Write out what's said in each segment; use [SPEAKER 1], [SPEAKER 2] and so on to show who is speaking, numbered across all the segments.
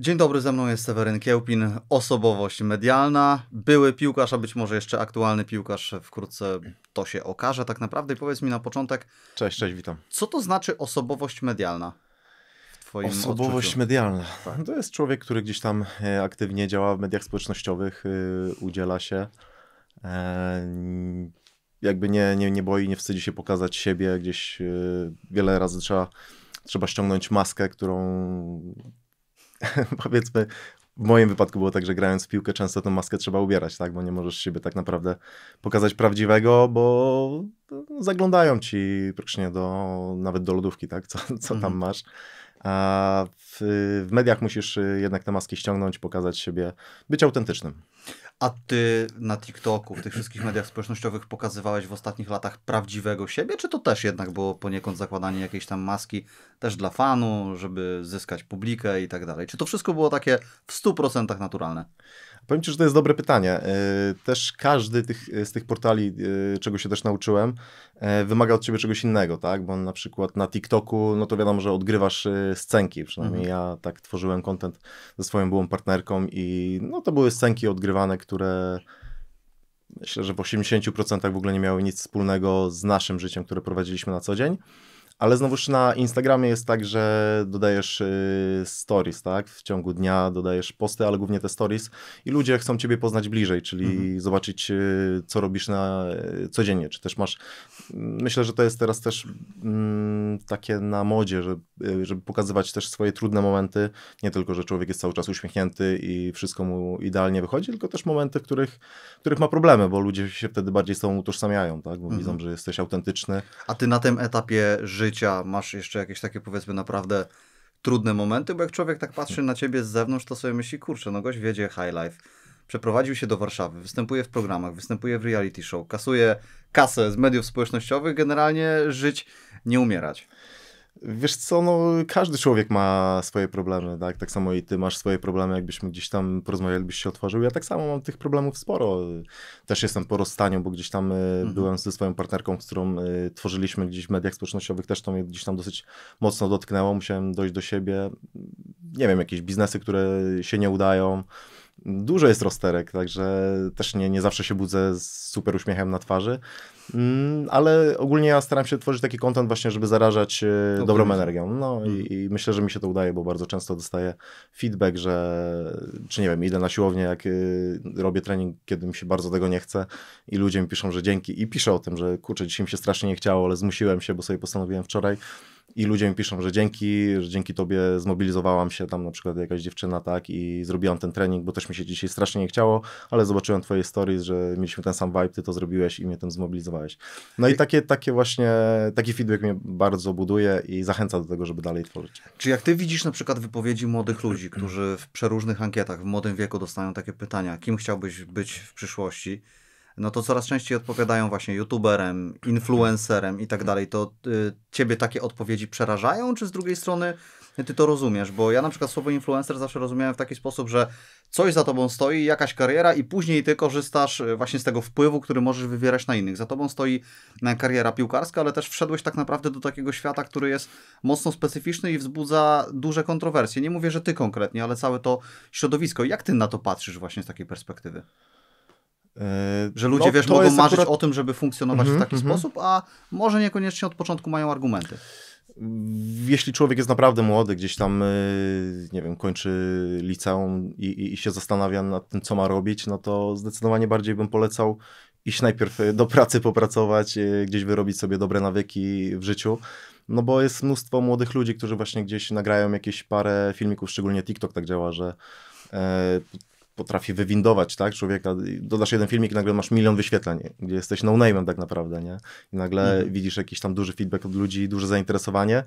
[SPEAKER 1] Dzień dobry, ze mną jest Seweryn Kiełpin, osobowość medialna, były piłkarz, a być może jeszcze aktualny piłkarz, wkrótce to się okaże tak naprawdę. I powiedz mi na początek,
[SPEAKER 2] Cześć, cześć, witam.
[SPEAKER 1] co to znaczy osobowość medialna
[SPEAKER 2] Osobowość
[SPEAKER 1] odczuciu?
[SPEAKER 2] medialna.
[SPEAKER 1] Tak.
[SPEAKER 2] To jest człowiek, który gdzieś tam e, aktywnie działa w mediach społecznościowych, y, udziela się. E, jakby nie, nie, nie boi, nie wstydzi się pokazać siebie. Gdzieś y, wiele razy trzeba, trzeba ściągnąć maskę, którą powiedzmy w moim wypadku było tak, że grając w piłkę często tę maskę trzeba ubierać, tak? Bo nie możesz siebie tak naprawdę pokazać prawdziwego, bo zaglądają ci praktycznie do, nawet do lodówki, tak? Co, co tam
[SPEAKER 1] Mhm.
[SPEAKER 2] masz. A w, w mediach musisz jednak te maski ściągnąć, pokazać siebie, być autentycznym.
[SPEAKER 1] A Ty na TikToku, w tych wszystkich mediach społecznościowych pokazywałeś w ostatnich latach prawdziwego siebie, czy to też jednak było poniekąd zakładanie jakiejś tam maski też dla fanu, żeby zyskać publikę i tak dalej? Czy to wszystko było takie w 100% naturalne?
[SPEAKER 2] Powiem Ci, że to jest dobre pytanie. Y, Też każdy tych, z tych portali, y, czego się też nauczyłem, wymaga od Ciebie czegoś innego, tak? Bo na przykład na TikToku, no to wiadomo, że odgrywasz scenki, przynajmniej ja tak tworzyłem content ze swoją byłą partnerką i no to były scenki odgrywane, które myślę, że w 80% w ogóle nie miały nic wspólnego z naszym życiem, które prowadziliśmy na co dzień. Ale znowuż na Instagramie jest tak, że dodajesz y, stories, tak? W ciągu dnia dodajesz posty, ale głównie te stories i ludzie chcą ciebie poznać bliżej, czyli
[SPEAKER 1] Mhm.
[SPEAKER 2] zobaczyć, y, co robisz na y, codziennie. Czy też masz. Myślę, że to jest teraz też mm, takie na modzie, że, y, żeby pokazywać też swoje trudne momenty. Nie tylko, że człowiek jest cały czas uśmiechnięty i wszystko mu idealnie wychodzi, tylko też momenty, w których, w których ma problemy, bo ludzie się wtedy bardziej z tobą utożsamiają, tak? Bo
[SPEAKER 1] Mhm.
[SPEAKER 2] widzą, że jesteś autentyczny.
[SPEAKER 1] A ty na tym etapie życia masz jeszcze jakieś takie powiedzmy naprawdę trudne momenty, bo jak człowiek tak patrzy na ciebie z zewnątrz, to sobie myśli, kurczę, no gość wiedzie high life, przeprowadził się do Warszawy, występuje w programach, występuje w reality show, kasuje kasę z mediów społecznościowych, generalnie żyć, nie umierać.
[SPEAKER 2] Wiesz co, no każdy człowiek ma swoje problemy, tak? Tak samo i ty masz swoje problemy, jakbyśmy gdzieś tam porozmawiali, byś się otworzył. Ja tak samo mam tych problemów sporo. Też jestem po rozstaniu, bo gdzieś tam y, byłem ze swoją partnerką, z którą y, tworzyliśmy gdzieś w mediach społecznościowych, też to mnie gdzieś tam dosyć mocno dotknęło. Musiałem dojść do siebie. Nie wiem, jakieś biznesy, które się nie udają. Dużo jest rozterek, także też nie, nie zawsze się budzę z super uśmiechem na twarzy. Mm, ale ogólnie ja staram się tworzyć taki content właśnie, żeby zarażać e, dobrą
[SPEAKER 1] Optymizm.
[SPEAKER 2] energią. No
[SPEAKER 1] Mhm.
[SPEAKER 2] i, i myślę, że mi się to udaje, bo bardzo często dostaję feedback, że czy nie wiem, idę na siłownię, jak y, robię trening, kiedy mi się bardzo tego nie chce i ludzie mi piszą, że dzięki i piszę o tym, że kurczę, dzisiaj mi się strasznie nie chciało, ale zmusiłem się, bo sobie postanowiłem wczoraj i ludzie mi piszą, że dzięki, że dzięki tobie zmobilizowałam się, tam na przykład jakaś dziewczyna, tak, i zrobiłam ten trening, bo też mi się dzisiaj strasznie nie chciało, ale zobaczyłem twoje stories, że mieliśmy ten sam vibe, ty to zrobiłeś i mnie tym zmobilizowałeś. No i takie, takie właśnie, taki feedback mnie bardzo buduje i zachęca do tego, żeby dalej tworzyć.
[SPEAKER 1] Czy jak ty widzisz na przykład wypowiedzi młodych ludzi, którzy w przeróżnych ankietach w młodym wieku dostają takie pytania, kim chciałbyś być w przyszłości, no to coraz częściej odpowiadają właśnie youtuberem, influencerem i tak dalej, to y, ciebie takie odpowiedzi przerażają, czy z drugiej strony ty to rozumiesz? Bo ja na przykład słowo influencer zawsze rozumiałem w taki sposób, że coś za tobą stoi, jakaś kariera i później ty korzystasz y, właśnie z tego wpływu, który możesz wywierać na innych. Za tobą stoi e, kariera piłkarska, ale też wszedłeś tak naprawdę do takiego świata, który jest mocno specyficzny i wzbudza duże kontrowersje. Nie mówię, że ty konkretnie, ale całe to środowisko. Jak ty na to patrzysz właśnie z takiej perspektywy? Że ludzie,
[SPEAKER 2] no,
[SPEAKER 1] wiesz, mogą marzyć
[SPEAKER 2] akurat-
[SPEAKER 1] o tym, żeby funkcjonować
[SPEAKER 2] Mhm,
[SPEAKER 1] w taki
[SPEAKER 2] mhm.
[SPEAKER 1] sposób, a może niekoniecznie od początku mają argumenty.
[SPEAKER 2] Jeśli człowiek jest naprawdę młody, gdzieś tam, y, nie wiem, kończy liceum i, i, i się zastanawia nad tym, co ma robić, no to zdecydowanie bardziej bym polecał iść najpierw y, do pracy, popracować, y, gdzieś wyrobić sobie dobre nawyki w życiu. No bo jest mnóstwo młodych ludzi, którzy właśnie gdzieś nagrają jakieś parę filmików, szczególnie TikTok tak działa, że e, potrafi wywindować, tak, człowieka. Dodasz jeden filmik i nagle masz milion wyświetleń, gdzie jesteś no-name'em tak naprawdę, nie? I nagle
[SPEAKER 1] Mhm.
[SPEAKER 2] widzisz jakiś tam duży feedback od ludzi, duże zainteresowanie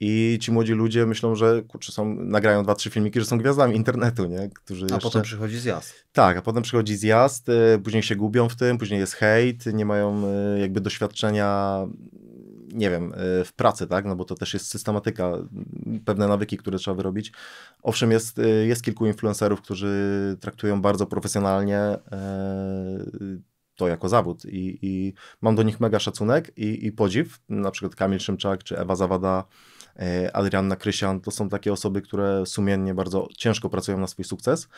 [SPEAKER 2] i ci młodzi ludzie myślą, że kurczę, są, nagrają dwa, trzy filmiki, że są gwiazdami internetu, nie? Którzy
[SPEAKER 1] A
[SPEAKER 2] jeszcze...
[SPEAKER 1] potem przychodzi zjazd.
[SPEAKER 2] Tak, a potem przychodzi zjazd, y, później się gubią w tym, później jest hejt, nie mają y, jakby doświadczenia, nie wiem, y, w pracy, tak? No bo to też jest systematyka, pewne nawyki, które trzeba wyrobić. Owszem, jest, y, jest kilku influencerów, którzy traktują bardzo profesjonalnie y, to jako zawód i, i mam do nich mega szacunek i, i podziw, na przykład Kamil Szymczak czy Ewa Zawada, e, Adrianna Krysian, to są takie osoby, które sumiennie bardzo ciężko pracują na swój sukces,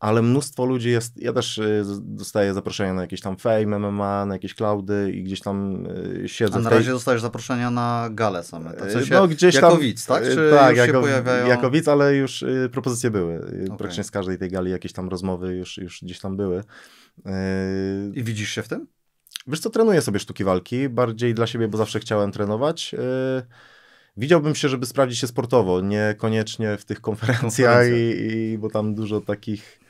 [SPEAKER 2] ale mnóstwo ludzi jest, ja też y, dostaję zaproszenia na jakieś tam fame MMA, na jakieś cloudy i gdzieś tam y, siedzę.
[SPEAKER 1] A na
[SPEAKER 2] tej...
[SPEAKER 1] razie dostajesz zaproszenia na gale same, to w
[SPEAKER 2] Y,
[SPEAKER 1] sensie
[SPEAKER 2] no, gdzieś tam,
[SPEAKER 1] widz, tak? Czy
[SPEAKER 2] tak, jako,
[SPEAKER 1] się pojawiają...
[SPEAKER 2] jako widz, ale już propozycje były. Y,
[SPEAKER 1] Okej.
[SPEAKER 2] Praktycznie z każdej tej gali jakieś tam rozmowy już, już gdzieś tam były.
[SPEAKER 1] I widzisz się w tym?
[SPEAKER 2] Wiesz co, trenuję sobie sztuki walki, bardziej dla siebie, bo zawsze chciałem trenować. Widziałbym się, żeby sprawdzić się sportowo, niekoniecznie w tych konferencjach, i, i, bo tam dużo takich...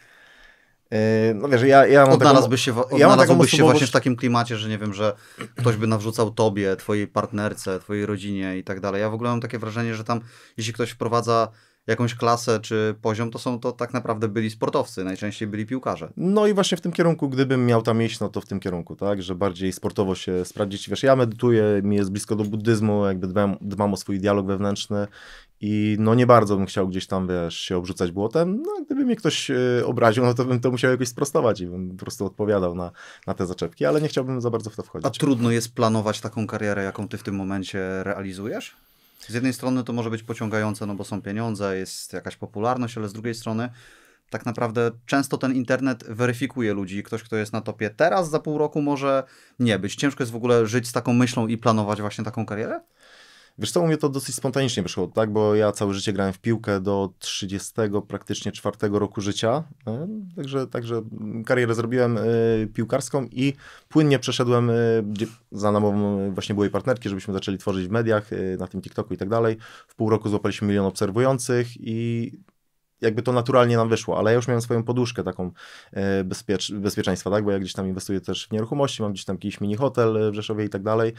[SPEAKER 2] yy, No wiesz, ja, ja mam taką...
[SPEAKER 1] Odnalazłbyś się,
[SPEAKER 2] ja taką
[SPEAKER 1] się właśnie w takim klimacie, że nie wiem, że ktoś by nawrzucał tobie, twojej partnerce, twojej rodzinie i tak dalej. Ja w ogóle mam takie wrażenie, że tam jeśli ktoś wprowadza jakąś klasę czy poziom, to są to tak naprawdę byli sportowcy, najczęściej byli piłkarze.
[SPEAKER 2] No i właśnie w tym kierunku, gdybym miał tam iść, no to w tym kierunku, tak, że bardziej sportowo się sprawdzić. Wiesz, ja medytuję, mi jest blisko do buddyzmu, jakby dbam, dbam o swój dialog wewnętrzny i no nie bardzo bym chciał gdzieś tam, wiesz, się obrzucać błotem. No gdyby mnie ktoś y, obraził, no to bym to musiał jakoś sprostować i bym po prostu odpowiadał na, na te zaczepki, ale nie chciałbym za bardzo w to wchodzić.
[SPEAKER 1] A trudno jest planować taką karierę, jaką ty w tym momencie realizujesz? Z jednej strony to może być pociągające, no bo są pieniądze, jest jakaś popularność, ale z drugiej strony tak naprawdę często ten internet weryfikuje ludzi. Ktoś, kto jest na topie teraz, za pół roku może nie być. Ciężko jest w ogóle żyć z taką myślą i planować właśnie taką karierę?
[SPEAKER 2] Wiesz co, u mnie to dosyć spontanicznie wyszło, tak? Bo ja całe życie grałem w piłkę do 30 praktycznie czwartego roku życia. e, Także, także karierę zrobiłem e, piłkarską i płynnie przeszedłem e, za namową właśnie byłej partnerki, żebyśmy zaczęli tworzyć w mediach, na tym TikToku i tak dalej. W pół roku złapaliśmy milion obserwujących i jakby to naturalnie nam wyszło, ale ja już miałem swoją poduszkę taką bezpiecz, bezpieczeństwa, tak? Bo ja gdzieś tam inwestuję też w nieruchomości, mam gdzieś tam jakiś mini hotel w Rzeszowie i tak dalej.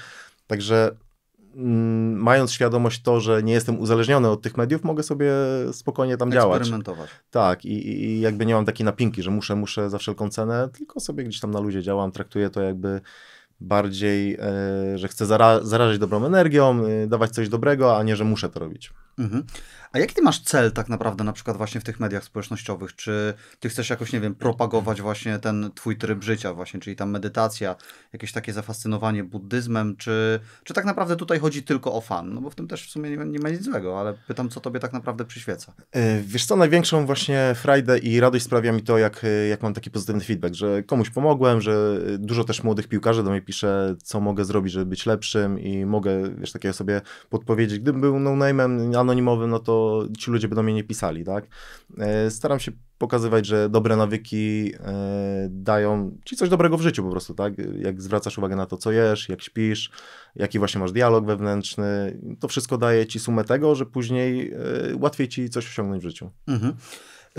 [SPEAKER 2] Także mając świadomość to, że nie jestem uzależniony od tych mediów, mogę sobie spokojnie tam działać.
[SPEAKER 1] Eksperymentować.
[SPEAKER 2] Tak, i, i- jakby nie mam takiej napinki, że muszę, muszę za wszelką cenę, tylko sobie gdzieś tam na luzie działam, traktuję to jakby bardziej, e, że chcę zara zarażać dobrą energią, e, dawać coś dobrego, a nie, że muszę to robić.
[SPEAKER 1] Mhm. A jaki ty masz cel tak naprawdę na przykład właśnie w tych mediach społecznościowych? Czy ty chcesz jakoś, nie wiem, propagować właśnie ten twój tryb życia właśnie, czyli tam medytacja, jakieś takie zafascynowanie buddyzmem, czy, czy tak naprawdę tutaj chodzi tylko o fan? No bo w tym też w sumie nie, nie ma nic złego, ale pytam, co tobie tak naprawdę przyświeca.
[SPEAKER 2] E, Wiesz co, największą właśnie frajdę i radość sprawia mi to, jak, jak mam taki pozytywny feedback, że komuś pomogłem, że dużo też młodych piłkarzy do mnie pisze, co mogę zrobić, żeby być lepszym i mogę, wiesz, takiego sobie podpowiedzieć. Gdybym był no-name'em anonimowym, no to ci ludzie by do mnie nie pisali, tak? E, Staram się pokazywać, że dobre nawyki e, dają ci coś dobrego w życiu po prostu, tak? Jak zwracasz uwagę na to, co jesz, jak śpisz, jaki właśnie masz dialog wewnętrzny, to wszystko daje ci sumę tego, że później e, łatwiej ci coś osiągnąć w życiu.
[SPEAKER 1] Mhm.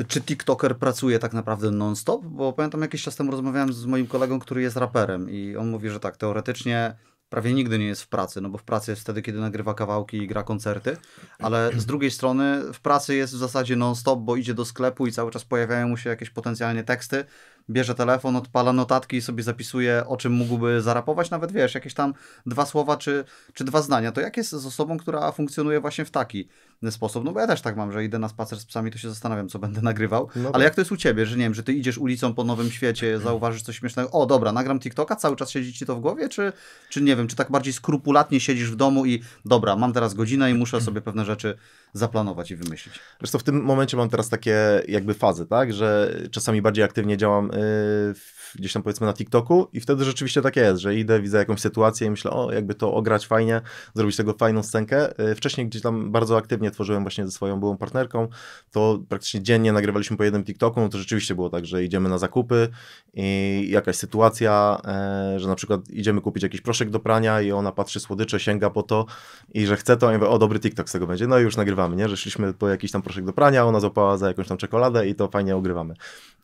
[SPEAKER 1] Czy TikToker pracuje tak naprawdę non-stop? Bo pamiętam jakiś czas temu rozmawiałem z moim kolegą, który jest raperem i on mówi, że tak, teoretycznie prawie nigdy nie jest w pracy, no bo w pracy jest wtedy, kiedy nagrywa kawałki i gra koncerty, ale z drugiej strony w pracy jest w zasadzie non-stop, bo idzie do sklepu i cały czas pojawiają mu się jakieś potencjalnie teksty, bierze telefon, odpala notatki i sobie zapisuje, o czym mógłby zarapować, nawet wiesz, jakieś tam dwa słowa czy, czy dwa zdania. To jak jest z osobą, która funkcjonuje właśnie w taki sposób? No bo ja też tak mam, że idę na spacer z psami, to się zastanawiam, co będę nagrywał,
[SPEAKER 2] No
[SPEAKER 1] ale
[SPEAKER 2] tak.
[SPEAKER 1] jak to jest u ciebie, że nie wiem, że ty idziesz ulicą po Nowym Świecie, zauważysz coś śmiesznego, o dobra, nagram TikToka, cały czas siedzi ci to w głowie, czy, czy nie wiem, czy tak bardziej skrupulatnie siedzisz w domu i dobra, mam teraz godzinę i muszę sobie pewne rzeczy zaplanować i wymyślić.
[SPEAKER 2] Co, w tym momencie mam teraz takie jakby fazy, tak, że czasami bardziej aktywnie działam yy, gdzieś tam powiedzmy na TikToku i wtedy rzeczywiście tak jest, że idę, widzę jakąś sytuację i myślę, o jakby to ograć fajnie, zrobić tego fajną scenkę. Yy, Wcześniej gdzieś tam bardzo aktywnie tworzyłem właśnie ze swoją byłą partnerką, to praktycznie dziennie nagrywaliśmy po jednym TikToku, no to rzeczywiście było tak, że idziemy na zakupy i jakaś sytuacja, e, że na przykład idziemy kupić jakiś proszek do prania i ona patrzy słodycze, sięga po to i że chce to, ja mówię, o dobry TikTok z tego będzie, no i już nagrywamy, nie, że szliśmy po jakiś tam proszek do prania, ona złapała za jakąś tam czekoladę i to fajnie ogrywamy.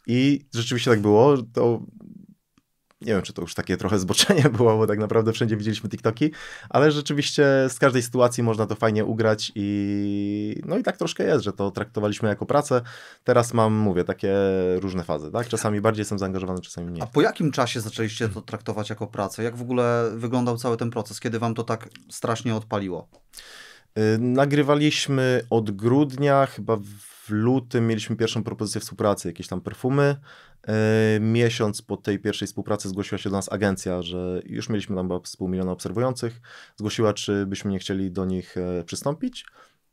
[SPEAKER 2] I rzeczywiście tak było, to nie wiem, czy to już takie trochę zboczenie było, bo tak naprawdę wszędzie widzieliśmy TikToki, ale rzeczywiście z każdej sytuacji można to fajnie ugrać i no i tak troszkę jest, że to traktowaliśmy jako pracę. Teraz mam, mówię, takie różne fazy, tak? Czasami bardziej jestem zaangażowany, czasami mniej.
[SPEAKER 1] A po jakim czasie zaczęliście to traktować jako pracę? Jak w ogóle wyglądał cały ten proces? Kiedy wam to tak strasznie odpaliło?
[SPEAKER 2] Y, Nagrywaliśmy od grudnia, chyba w w lutym mieliśmy pierwszą propozycję współpracy, jakieś tam perfumy. E, miesiąc po tej pierwszej współpracy zgłosiła się do nas agencja, że już mieliśmy tam z pół miliona obserwujących. Zgłosiła, czy byśmy nie chcieli do nich e, przystąpić.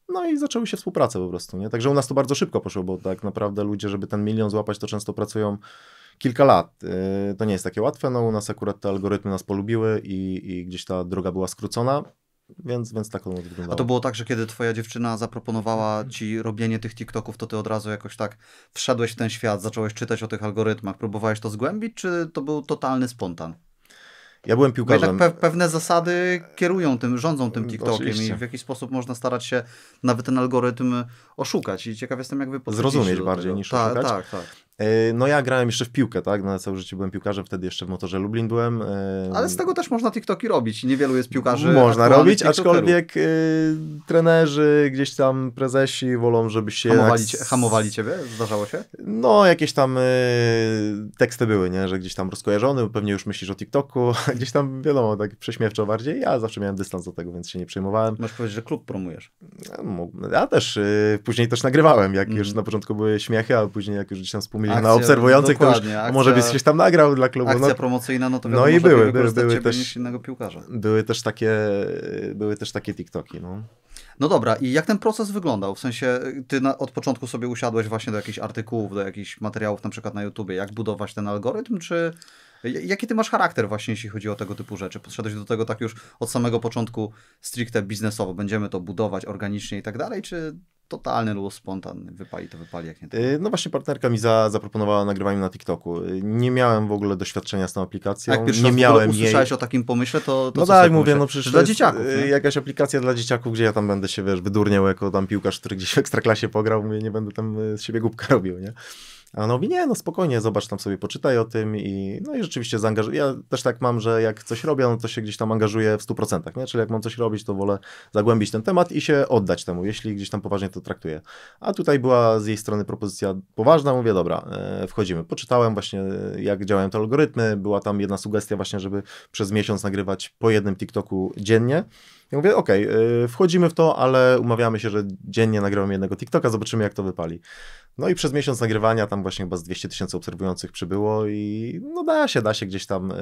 [SPEAKER 2] No i zaczęły się współprace po prostu, nie? Także u nas to bardzo szybko poszło, bo tak naprawdę ludzie, żeby ten milion złapać, to często pracują kilka lat. E, to nie jest takie łatwe, no u nas akurat te algorytmy nas polubiły i, i gdzieś ta droga była skrócona. Więc, więc tak ono wyglądało.
[SPEAKER 1] A to było tak, że kiedy twoja dziewczyna zaproponowała ci robienie tych TikToków, to ty od razu jakoś tak wszedłeś w ten świat, zacząłeś czytać o tych algorytmach, próbowałeś to zgłębić, czy to był totalny spontan?
[SPEAKER 2] Ja byłem piłkarzem.
[SPEAKER 1] Pe pewne zasady kierują tym, rządzą tym TikTokiem
[SPEAKER 2] Oczywiście.
[SPEAKER 1] i w jakiś sposób można starać się nawet ten algorytm oszukać. I ciekaw jestem, jak wy
[SPEAKER 2] Zrozumieć bardziej niż
[SPEAKER 1] Ta,
[SPEAKER 2] oszukać.
[SPEAKER 1] Tak, tak.
[SPEAKER 2] E, no ja grałem jeszcze w piłkę, tak? Na całe życie byłem piłkarzem, wtedy jeszcze w motorze Lublin byłem.
[SPEAKER 1] Ale z tego też można TikToki robić. Niewielu jest piłkarzy.
[SPEAKER 2] Można robić, aczkolwiek y, trenerzy, gdzieś tam prezesi wolą, żebyś się...
[SPEAKER 1] Hamowali, cie, hamowali ciebie? Zdarzało się?
[SPEAKER 2] No, jakieś tam y, teksty były, nie? Że gdzieś tam rozkojarzony, pewnie już myślisz o TikToku, gdzieś tam wiadomo, tak prześmiewczo bardziej. Ja zawsze miałem dystans do tego, więc się nie przejmowałem.
[SPEAKER 1] Możesz powiedzieć, że klub promujesz.
[SPEAKER 2] No, Ja też y, później też nagrywałem, jak
[SPEAKER 1] Mhm.
[SPEAKER 2] już na początku były śmiechy, a później jak już gdzieś tam z
[SPEAKER 1] Akcja,
[SPEAKER 2] obserwujących, to już
[SPEAKER 1] akcja-
[SPEAKER 2] może byś coś tam nagrał dla klubu.
[SPEAKER 1] Akcja
[SPEAKER 2] No,
[SPEAKER 1] promocyjna, no to
[SPEAKER 2] no
[SPEAKER 1] wiadomo,
[SPEAKER 2] i
[SPEAKER 1] że
[SPEAKER 2] były, były, były też-
[SPEAKER 1] innego piłkarza.
[SPEAKER 2] były też takie, były też takie TikToki, no.
[SPEAKER 1] No dobra, i jak ten proces wyglądał? W sensie, ty na, od początku sobie usiadłeś właśnie do jakichś artykułów, do jakichś materiałów na przykład na YouTubie, jak budować ten algorytm, czy jaki ty masz charakter właśnie, jeśli chodzi o tego typu rzeczy? Podszedłeś do tego tak już od samego początku stricte biznesowo, będziemy to budować organicznie i tak dalej, czy totalny luz, spontan, wypali to wypali, jak nie.
[SPEAKER 2] Y, No właśnie partnerka mi za, zaproponowała nagrywanie na TikToku. Nie miałem w ogóle doświadczenia z tą
[SPEAKER 1] A
[SPEAKER 2] aplikacją.
[SPEAKER 1] jak pierwszy
[SPEAKER 2] nie
[SPEAKER 1] raz
[SPEAKER 2] miałem jej.
[SPEAKER 1] usłyszałeś o takim pomyśle, to, to
[SPEAKER 2] No tak, mówię, no przecież
[SPEAKER 1] dla dzieciaków,
[SPEAKER 2] y,
[SPEAKER 1] nie?
[SPEAKER 2] jakaś aplikacja dla dzieciaków, gdzie ja tam będę się, wiesz, wydurniał jako tam piłkarz, który gdzieś w Ekstraklasie pograł, mówię, nie będę tam y, z siebie głupka robił, nie? A ona mówi, nie, no spokojnie, zobacz tam sobie, poczytaj o tym i no i rzeczywiście zaangażuję. Ja też tak mam, że jak coś robię, no to się gdzieś tam angażuję w 100%, nie? Czyli jak mam coś robić, to wolę zagłębić ten temat i się oddać temu, jeśli gdzieś tam poważnie to traktuję. A tutaj była z jej strony propozycja poważna, mówię, dobra, e, wchodzimy. Poczytałem właśnie, e, jak działają te algorytmy, była tam jedna sugestia właśnie, żeby przez miesiąc nagrywać po jednym TikToku dziennie. Ja mówię, okej, e, wchodzimy w to, ale umawiamy się, że dziennie nagrywam jednego TikToka, zobaczymy jak to wypali. No i przez miesiąc nagrywania tam właśnie chyba z 200 tysięcy obserwujących przybyło i no da się, da się gdzieś tam...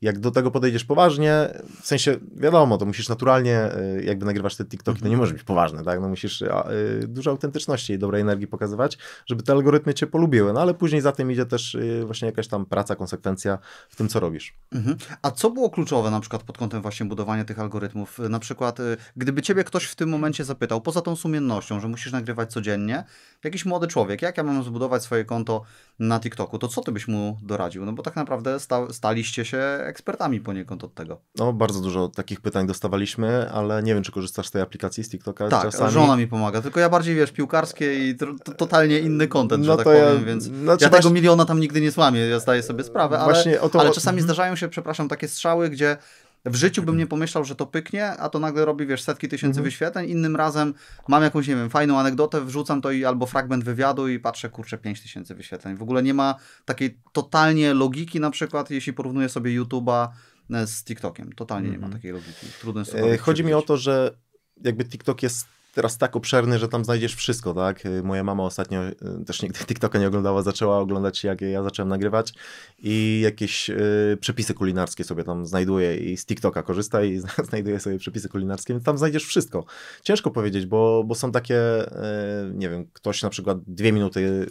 [SPEAKER 2] Jak do tego podejdziesz poważnie, w sensie wiadomo, to musisz naturalnie, y, jakby nagrywasz te TikToki, to nie może być poważne, tak? No musisz a, y, dużo autentyczności i dobrej energii pokazywać, żeby te algorytmy cię polubiły, no ale później za tym idzie też y, właśnie jakaś tam praca, konsekwencja w tym, co robisz.
[SPEAKER 1] Mhm. A co było kluczowe na przykład pod kątem właśnie budowania tych algorytmów? Na przykład, y, gdyby ciebie ktoś w tym momencie zapytał, poza tą sumiennością, że musisz nagrywać codziennie, jakiś młody człowiek, jak ja mam zbudować swoje konto na TikToku, to co ty byś mu doradził? No bo tak naprawdę sta, staliście się ekspertami poniekąd od tego.
[SPEAKER 2] No bardzo dużo takich pytań dostawaliśmy, ale nie wiem, czy korzystasz z tej aplikacji, z TikToka
[SPEAKER 1] Tak,
[SPEAKER 2] czasami.
[SPEAKER 1] żona mi pomaga, tylko ja bardziej, wiesz, piłkarskie i to, to, totalnie inny kontent,
[SPEAKER 2] No
[SPEAKER 1] że tak
[SPEAKER 2] ja-
[SPEAKER 1] powiem, więc
[SPEAKER 2] znaczy
[SPEAKER 1] ja
[SPEAKER 2] właśnie-
[SPEAKER 1] tego miliona tam nigdy nie złamię, ja zdaję sobie sprawę, ale,
[SPEAKER 2] Właśnie to-
[SPEAKER 1] ale czasami zdarzają się, przepraszam, takie strzały, gdzie w życiu bym nie pomyślał, że to pyknie, a to nagle robi, wiesz, setki tysięcy
[SPEAKER 2] Mhm.
[SPEAKER 1] wyświetleń, innym razem mam jakąś, nie wiem, fajną anegdotę, wrzucam to i albo fragment wywiadu i patrzę, kurczę, 5 tysięcy wyświetleń. W ogóle nie ma takiej totalnie logiki na przykład, jeśli porównuję sobie YouTube'a e, z TikTokiem. Totalnie nie ma
[SPEAKER 2] Mhm.
[SPEAKER 1] takiej logiki. Trudno jest
[SPEAKER 2] E,
[SPEAKER 1] cokolwiek
[SPEAKER 2] Chodzi mi o to, że jakby TikTok jest teraz tak obszerny, że tam znajdziesz wszystko, tak? E, Moja mama ostatnio e, też nigdy TikToka nie oglądała, zaczęła oglądać jak ja zacząłem nagrywać i jakieś e, przepisy kulinarskie sobie tam znajduje i z TikToka korzysta i znajduje sobie przepisy kulinarskie, więc tam znajdziesz wszystko. Ciężko powiedzieć, bo, bo są takie, e, nie wiem, ktoś na przykład dwie minuty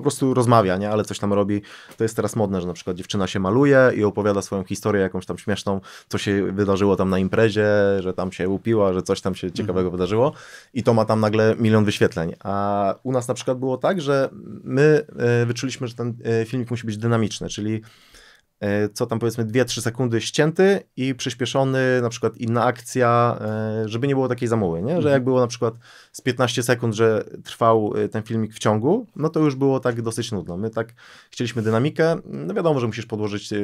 [SPEAKER 2] po prostu rozmawia, nie? ale coś tam robi. To jest teraz modne, że na przykład dziewczyna się maluje i opowiada swoją historię jakąś tam śmieszną, co się wydarzyło tam na imprezie, że tam się upiła, że coś tam się ciekawego wydarzyło i to ma tam nagle milion wyświetleń. A u nas na przykład było tak, że my e, wyczuliśmy, że ten e, filmik musi być dynamiczny, czyli co tam powiedzmy 2-3 sekundy ścięty i przyspieszony, na przykład inna akcja, e, żeby nie było takiej zamuły, nie? że jak było na przykład z 15 sekund, że trwał e, ten filmik w ciągu, no to już było tak dosyć nudno. My tak chcieliśmy dynamikę, no wiadomo, że musisz podłożyć e,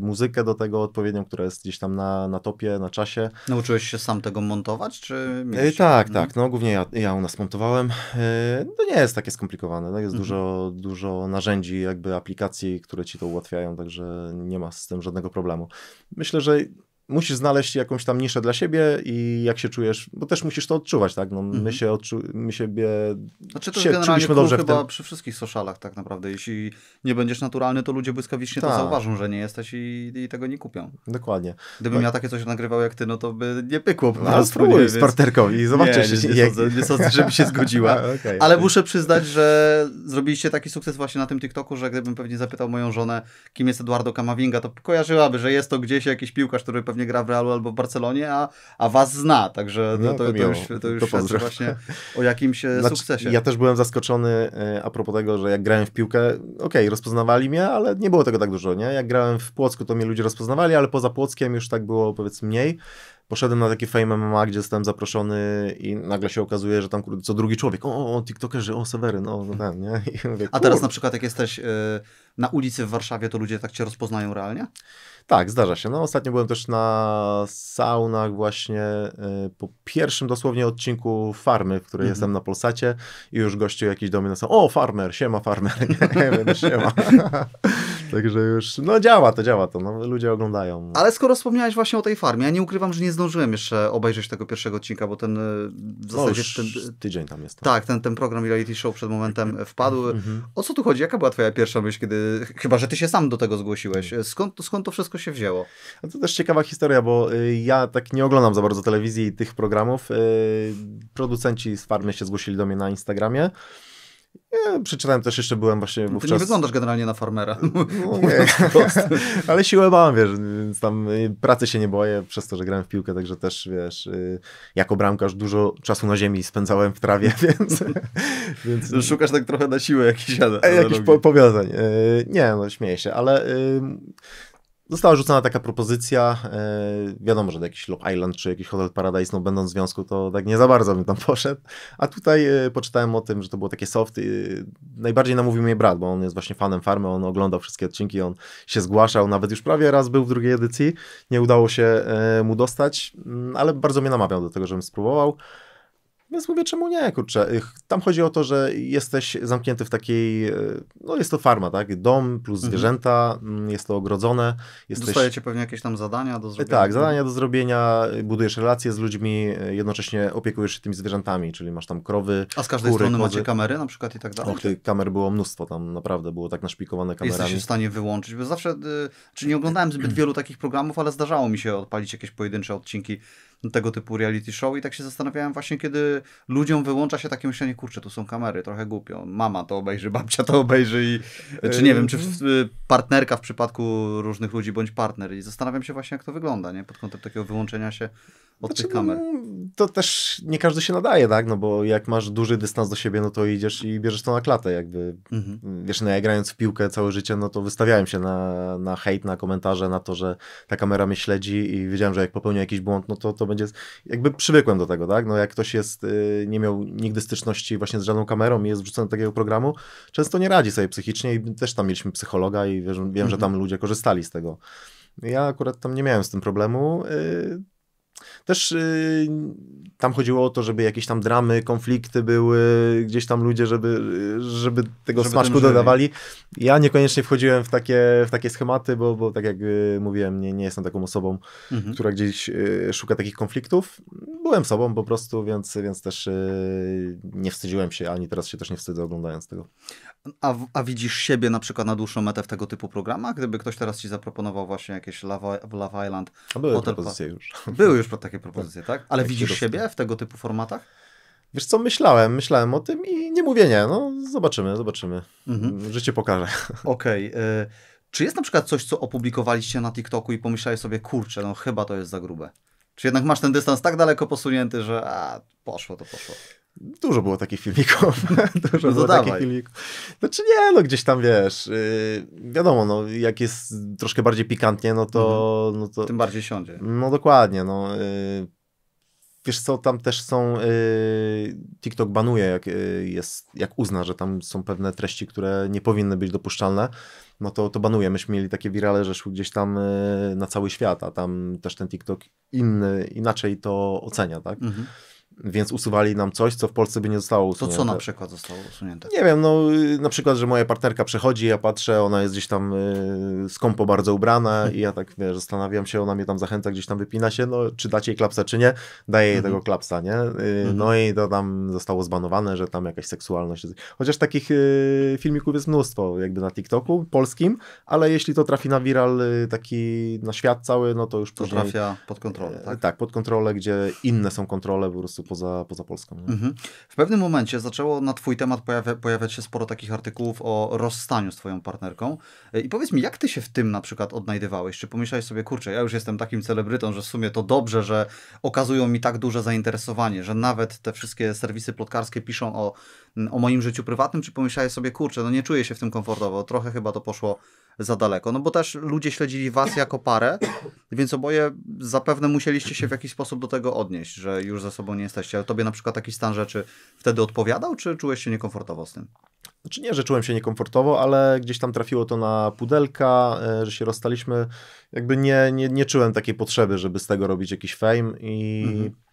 [SPEAKER 2] muzykę do tego odpowiednią, która jest gdzieś tam na, na topie, na czasie.
[SPEAKER 1] Nauczyłeś się sam tego montować, czy
[SPEAKER 2] E,
[SPEAKER 1] miałeś-
[SPEAKER 2] tak,
[SPEAKER 1] Mhm.
[SPEAKER 2] tak, no głównie ja, ja u nas montowałem. E, to nie jest takie skomplikowane, no jest
[SPEAKER 1] Mhm.
[SPEAKER 2] dużo, dużo narzędzi, jakby aplikacji, które ci to ułatwiają, także nie ma z tym żadnego problemu. Myślę, że musisz znaleźć jakąś tam niszę dla siebie i jak się czujesz, bo też musisz to odczuwać, tak? No,
[SPEAKER 1] Mhm.
[SPEAKER 2] My się odczu, my siebie
[SPEAKER 1] Znaczy to
[SPEAKER 2] się
[SPEAKER 1] generalnie
[SPEAKER 2] czuliśmy dobrze w
[SPEAKER 1] chyba
[SPEAKER 2] tym.
[SPEAKER 1] przy wszystkich socialach tak naprawdę. Jeśli nie będziesz naturalny, to ludzie błyskawicznie to
[SPEAKER 2] Tak.
[SPEAKER 1] zauważą, że nie jesteś i, i tego nie kupią.
[SPEAKER 2] Dokładnie.
[SPEAKER 1] Gdybym
[SPEAKER 2] No-
[SPEAKER 1] ja takie coś nagrywał jak ty, no to by nie pykło po
[SPEAKER 2] No,
[SPEAKER 1] prostu.
[SPEAKER 2] spróbuj
[SPEAKER 1] nie,
[SPEAKER 2] z partnerką i zobaczysz.
[SPEAKER 1] nie, nie, nie, sądzę, nie sądzę, żeby się zgodziła.
[SPEAKER 2] Okej.
[SPEAKER 1] Ale muszę przyznać, że zrobiliście taki sukces właśnie na tym TikToku, że gdybym pewnie zapytał moją żonę, kim jest Eduardo Camavinga, to kojarzyłaby, że jest to gdzieś jakiś piłkarz, który pewnie gra w Realu albo w Barcelonie, a, a was zna. Także to,
[SPEAKER 2] No,
[SPEAKER 1] to,
[SPEAKER 2] to
[SPEAKER 1] to, już, to już
[SPEAKER 2] To pozdro.
[SPEAKER 1] właśnie o jakimś e,
[SPEAKER 2] Znaczy,
[SPEAKER 1] sukcesie.
[SPEAKER 2] Ja też byłem zaskoczony e, a propos tego, że jak grałem w piłkę, okej, rozpoznawali mnie, ale nie było tego tak dużo, nie? Jak grałem w Płocku, to mnie ludzie rozpoznawali, ale poza Płockiem już tak było powiedzmy mniej. Poszedłem na taki Fame MMA, gdzie zostałem zaproszony i nagle się okazuje, że tam kurde, co drugi człowiek, o, o tiktokerzy, o, Seweryn, o, no ten, nie? Mówię,
[SPEAKER 1] A teraz na przykład jak jesteś e, na ulicy w Warszawie, to ludzie tak cię rozpoznają realnie?
[SPEAKER 2] Tak, zdarza się. No ostatnio byłem też na saunach właśnie y, po pierwszym dosłownie odcinku Farmy, w której
[SPEAKER 1] Mhm.
[SPEAKER 2] jestem na Polsacie i już gościu jakiś do mnie napisał, o farmer, siema farmer, nie, ja mówię, siema. Także już, no działa to, działa to, no ludzie oglądają.
[SPEAKER 1] Ale skoro wspomniałeś właśnie o tej farmie, ja nie ukrywam, że nie zdążyłem jeszcze obejrzeć tego pierwszego odcinka, bo ten e, w
[SPEAKER 2] no
[SPEAKER 1] zasadzie
[SPEAKER 2] już
[SPEAKER 1] ten,
[SPEAKER 2] tydzień tam jest.
[SPEAKER 1] tak, ten, ten program reality show przed momentem wpadł.
[SPEAKER 2] Mhm.
[SPEAKER 1] O co tu chodzi? Jaka była twoja pierwsza myśl, kiedy, chyba, że ty się sam do tego zgłosiłeś. Skąd, skąd to wszystko się wzięło?
[SPEAKER 2] A to też ciekawa historia, bo y, ja tak nie oglądam za bardzo telewizji i tych programów. Y, Producenci z Farmy się zgłosili do mnie na Instagramie. Ja przeczytałem też jeszcze, byłem właśnie
[SPEAKER 1] Ty
[SPEAKER 2] wówczas...
[SPEAKER 1] nie wyglądasz generalnie na farmera.
[SPEAKER 2] No, nie. Ale siłę mam, wiesz, więc tam y, pracy się nie boję, przez to, że grałem w piłkę, także też, wiesz, jako bramkarz dużo czasu na ziemi spędzałem w trawie, więc... więc
[SPEAKER 1] Szukasz tak trochę na siłę jakichś ana-
[SPEAKER 2] e, jakichś
[SPEAKER 1] analogii.
[SPEAKER 2] po, powiązań. Y, Nie, no śmieję się, ale y, została rzucona taka propozycja, y, wiadomo, że do jakiś Love Island czy jakiś Hotel Paradise, no będąc w związku, to tak nie za bardzo bym tam poszedł, a tutaj y, poczytałem o tym, że to było takie soft, y, najbardziej namówił mnie brat, bo on jest właśnie fanem Farmy, on oglądał wszystkie odcinki, on się zgłaszał, nawet już prawie raz był w drugiej edycji, nie udało się e, mu dostać, ale bardzo mnie namawiał do tego, żebym spróbował. Więc mówię, czemu nie, kurczę. Ych, Tam chodzi o to, że jesteś zamknięty w takiej, e, no jest to farma, tak? Dom plus
[SPEAKER 1] Mhm.
[SPEAKER 2] zwierzęta, mm, jest to ogrodzone. Jesteś...
[SPEAKER 1] Dostajecie pewnie jakieś tam zadania do zrobienia?
[SPEAKER 2] Tak, zadania do zrobienia, budujesz relacje z ludźmi, jednocześnie opiekujesz się tymi zwierzętami, czyli masz tam krowy.
[SPEAKER 1] A z każdej
[SPEAKER 2] kury,
[SPEAKER 1] strony
[SPEAKER 2] kozy.
[SPEAKER 1] macie kamery na przykład i tak dalej?
[SPEAKER 2] Och, tych kamer było mnóstwo tam, naprawdę było tak naszpikowane kamerami.
[SPEAKER 1] Jesteś w stanie wyłączyć, bo zawsze, y, czy nie oglądałem zbyt wielu takich programów, ale zdarzało mi się odpalić jakieś pojedyncze odcinki tego typu reality show i tak się zastanawiałem właśnie, kiedy ludziom wyłącza się takie myślenie, kurczę, tu są kamery, trochę głupio, mama to obejrzy, babcia to obejrzy i czy nie wiem, czy w, partnerka w przypadku różnych ludzi, bądź partner i zastanawiam się właśnie, jak to wygląda, nie, pod kątem takiego wyłączenia się od
[SPEAKER 2] Znaczy,
[SPEAKER 1] tych kamer.
[SPEAKER 2] no, To też nie każdy się nadaje, tak? No bo jak masz duży dystans do siebie, no to idziesz i bierzesz to na klatę, jakby.
[SPEAKER 1] Mhm.
[SPEAKER 2] Wiesz, no ja grając w piłkę całe życie, no to wystawiałem się na, na hejt, na komentarze, na to, że ta kamera mnie śledzi i wiedziałem, że jak popełnię jakiś błąd, no to to będzie, jakby przywykłem do tego, tak? No jak ktoś jest, y, nie miał nigdy styczności właśnie z żadną kamerą i jest wrzucony do takiego programu, często nie radzi sobie psychicznie i też tam mieliśmy psychologa i wiesz, wiem, że
[SPEAKER 1] Mhm.
[SPEAKER 2] tam ludzie korzystali z tego. Ja akurat tam nie miałem z tym problemu. Też y, tam chodziło o to, żeby jakieś tam dramy, konflikty były, gdzieś tam ludzie, żeby, żeby tego
[SPEAKER 1] Żeby
[SPEAKER 2] smaczku dodawali. Ja niekoniecznie wchodziłem w takie, w takie schematy, bo, bo tak jak y, mówiłem, nie, nie jestem taką osobą,
[SPEAKER 1] Mhm.
[SPEAKER 2] która gdzieś y, szuka takich konfliktów. Byłem sobą po prostu, więc, więc też nie wstydziłem się, ani teraz się też nie wstydzę oglądając tego.
[SPEAKER 1] A, a widzisz siebie na przykład na dłuższą metę w tego typu programach? Gdyby ktoś teraz ci zaproponował właśnie jakieś Love, Love Island,
[SPEAKER 2] A były
[SPEAKER 1] Hotel
[SPEAKER 2] propozycje już.
[SPEAKER 1] były już takie propozycje, tak? Ale
[SPEAKER 2] Tak,
[SPEAKER 1] widzisz siebie w tego typu formatach?
[SPEAKER 2] Wiesz co, myślałem, myślałem o tym i nie mówię nie, no zobaczymy, zobaczymy.
[SPEAKER 1] Mhm.
[SPEAKER 2] Życie pokaże.
[SPEAKER 1] Okej. y, Czy jest na przykład coś, co opublikowaliście na TikToku i pomyślałeś sobie, kurczę, no chyba to jest za grube? Czy jednak masz ten dystans tak daleko posunięty, że a, poszło to poszło?
[SPEAKER 2] Dużo było takich filmików. Dużo
[SPEAKER 1] No
[SPEAKER 2] było
[SPEAKER 1] dawaj.
[SPEAKER 2] takich filmików. Znaczy nie, no gdzieś tam wiesz, yy, wiadomo, no jak jest troszkę bardziej pikantnie, no to, no to
[SPEAKER 1] Tym bardziej siądzie.
[SPEAKER 2] no dokładnie, no yy, wiesz co, tam też są yy, TikTok banuje, jak yy, jest, jak uzna, że tam są pewne treści, które nie powinny być dopuszczalne, no to, to banuje. Myśmy mieli takie wirale, że szły gdzieś tam yy, na cały świat, a tam też ten TikTok inny, inaczej to ocenia, tak?
[SPEAKER 1] Mhm.
[SPEAKER 2] Więc usuwali nam coś, co w Polsce by nie zostało
[SPEAKER 1] To
[SPEAKER 2] usunięte.
[SPEAKER 1] co na przykład zostało usunięte?
[SPEAKER 2] Nie wiem, no y, na przykład, że moja partnerka przechodzi, ja patrzę, ona jest gdzieś tam y, skąpo bardzo ubrana i ja tak, wiesz, zastanawiam się, ona mnie tam zachęca, gdzieś tam wypina się, no czy dać jej klapsa, czy nie, daję jej
[SPEAKER 1] Mhm.
[SPEAKER 2] tego klapsa, nie? Y, No i to tam zostało zbanowane, że tam jakaś seksualność. jest. Chociaż takich y, filmików jest mnóstwo, jakby na TikToku polskim, ale jeśli to trafi na viral y, taki na świat cały, no to już
[SPEAKER 1] To
[SPEAKER 2] później...
[SPEAKER 1] trafia pod kontrolę,
[SPEAKER 2] e,
[SPEAKER 1] tak?
[SPEAKER 2] tak, pod kontrolę, gdzie inne są kontrole po prostu poza, poza Polską.
[SPEAKER 1] Mhm. W pewnym momencie zaczęło na Twój temat pojawia, pojawiać się sporo takich artykułów o rozstaniu z Twoją partnerką. E, I powiedz mi, jak Ty się w tym na przykład odnajdywałeś? Czy pomyślałeś sobie, kurczę, ja już jestem takim celebrytą, że w sumie to dobrze, że okazują mi tak duże zainteresowanie, że nawet te wszystkie serwisy plotkarskie piszą o, o moim życiu prywatnym, czy pomyślałeś sobie, kurczę, no nie czuję się w tym komfortowo, trochę chyba to poszło za daleko. No bo też ludzie śledzili Was jako parę, więc oboje zapewne musieliście się w jakiś sposób do tego odnieść, że już ze sobą nie jesteście. Ale tobie na przykład taki stan rzeczy wtedy odpowiadał, czy czułeś się niekomfortowo z tym?
[SPEAKER 2] Znaczy nie, że czułem się niekomfortowo, ale gdzieś tam trafiło to na pudelka, e, że się rozstaliśmy. Jakby nie, nie, nie czułem takiej potrzeby, żeby z tego robić jakiś fame i
[SPEAKER 1] Mhm.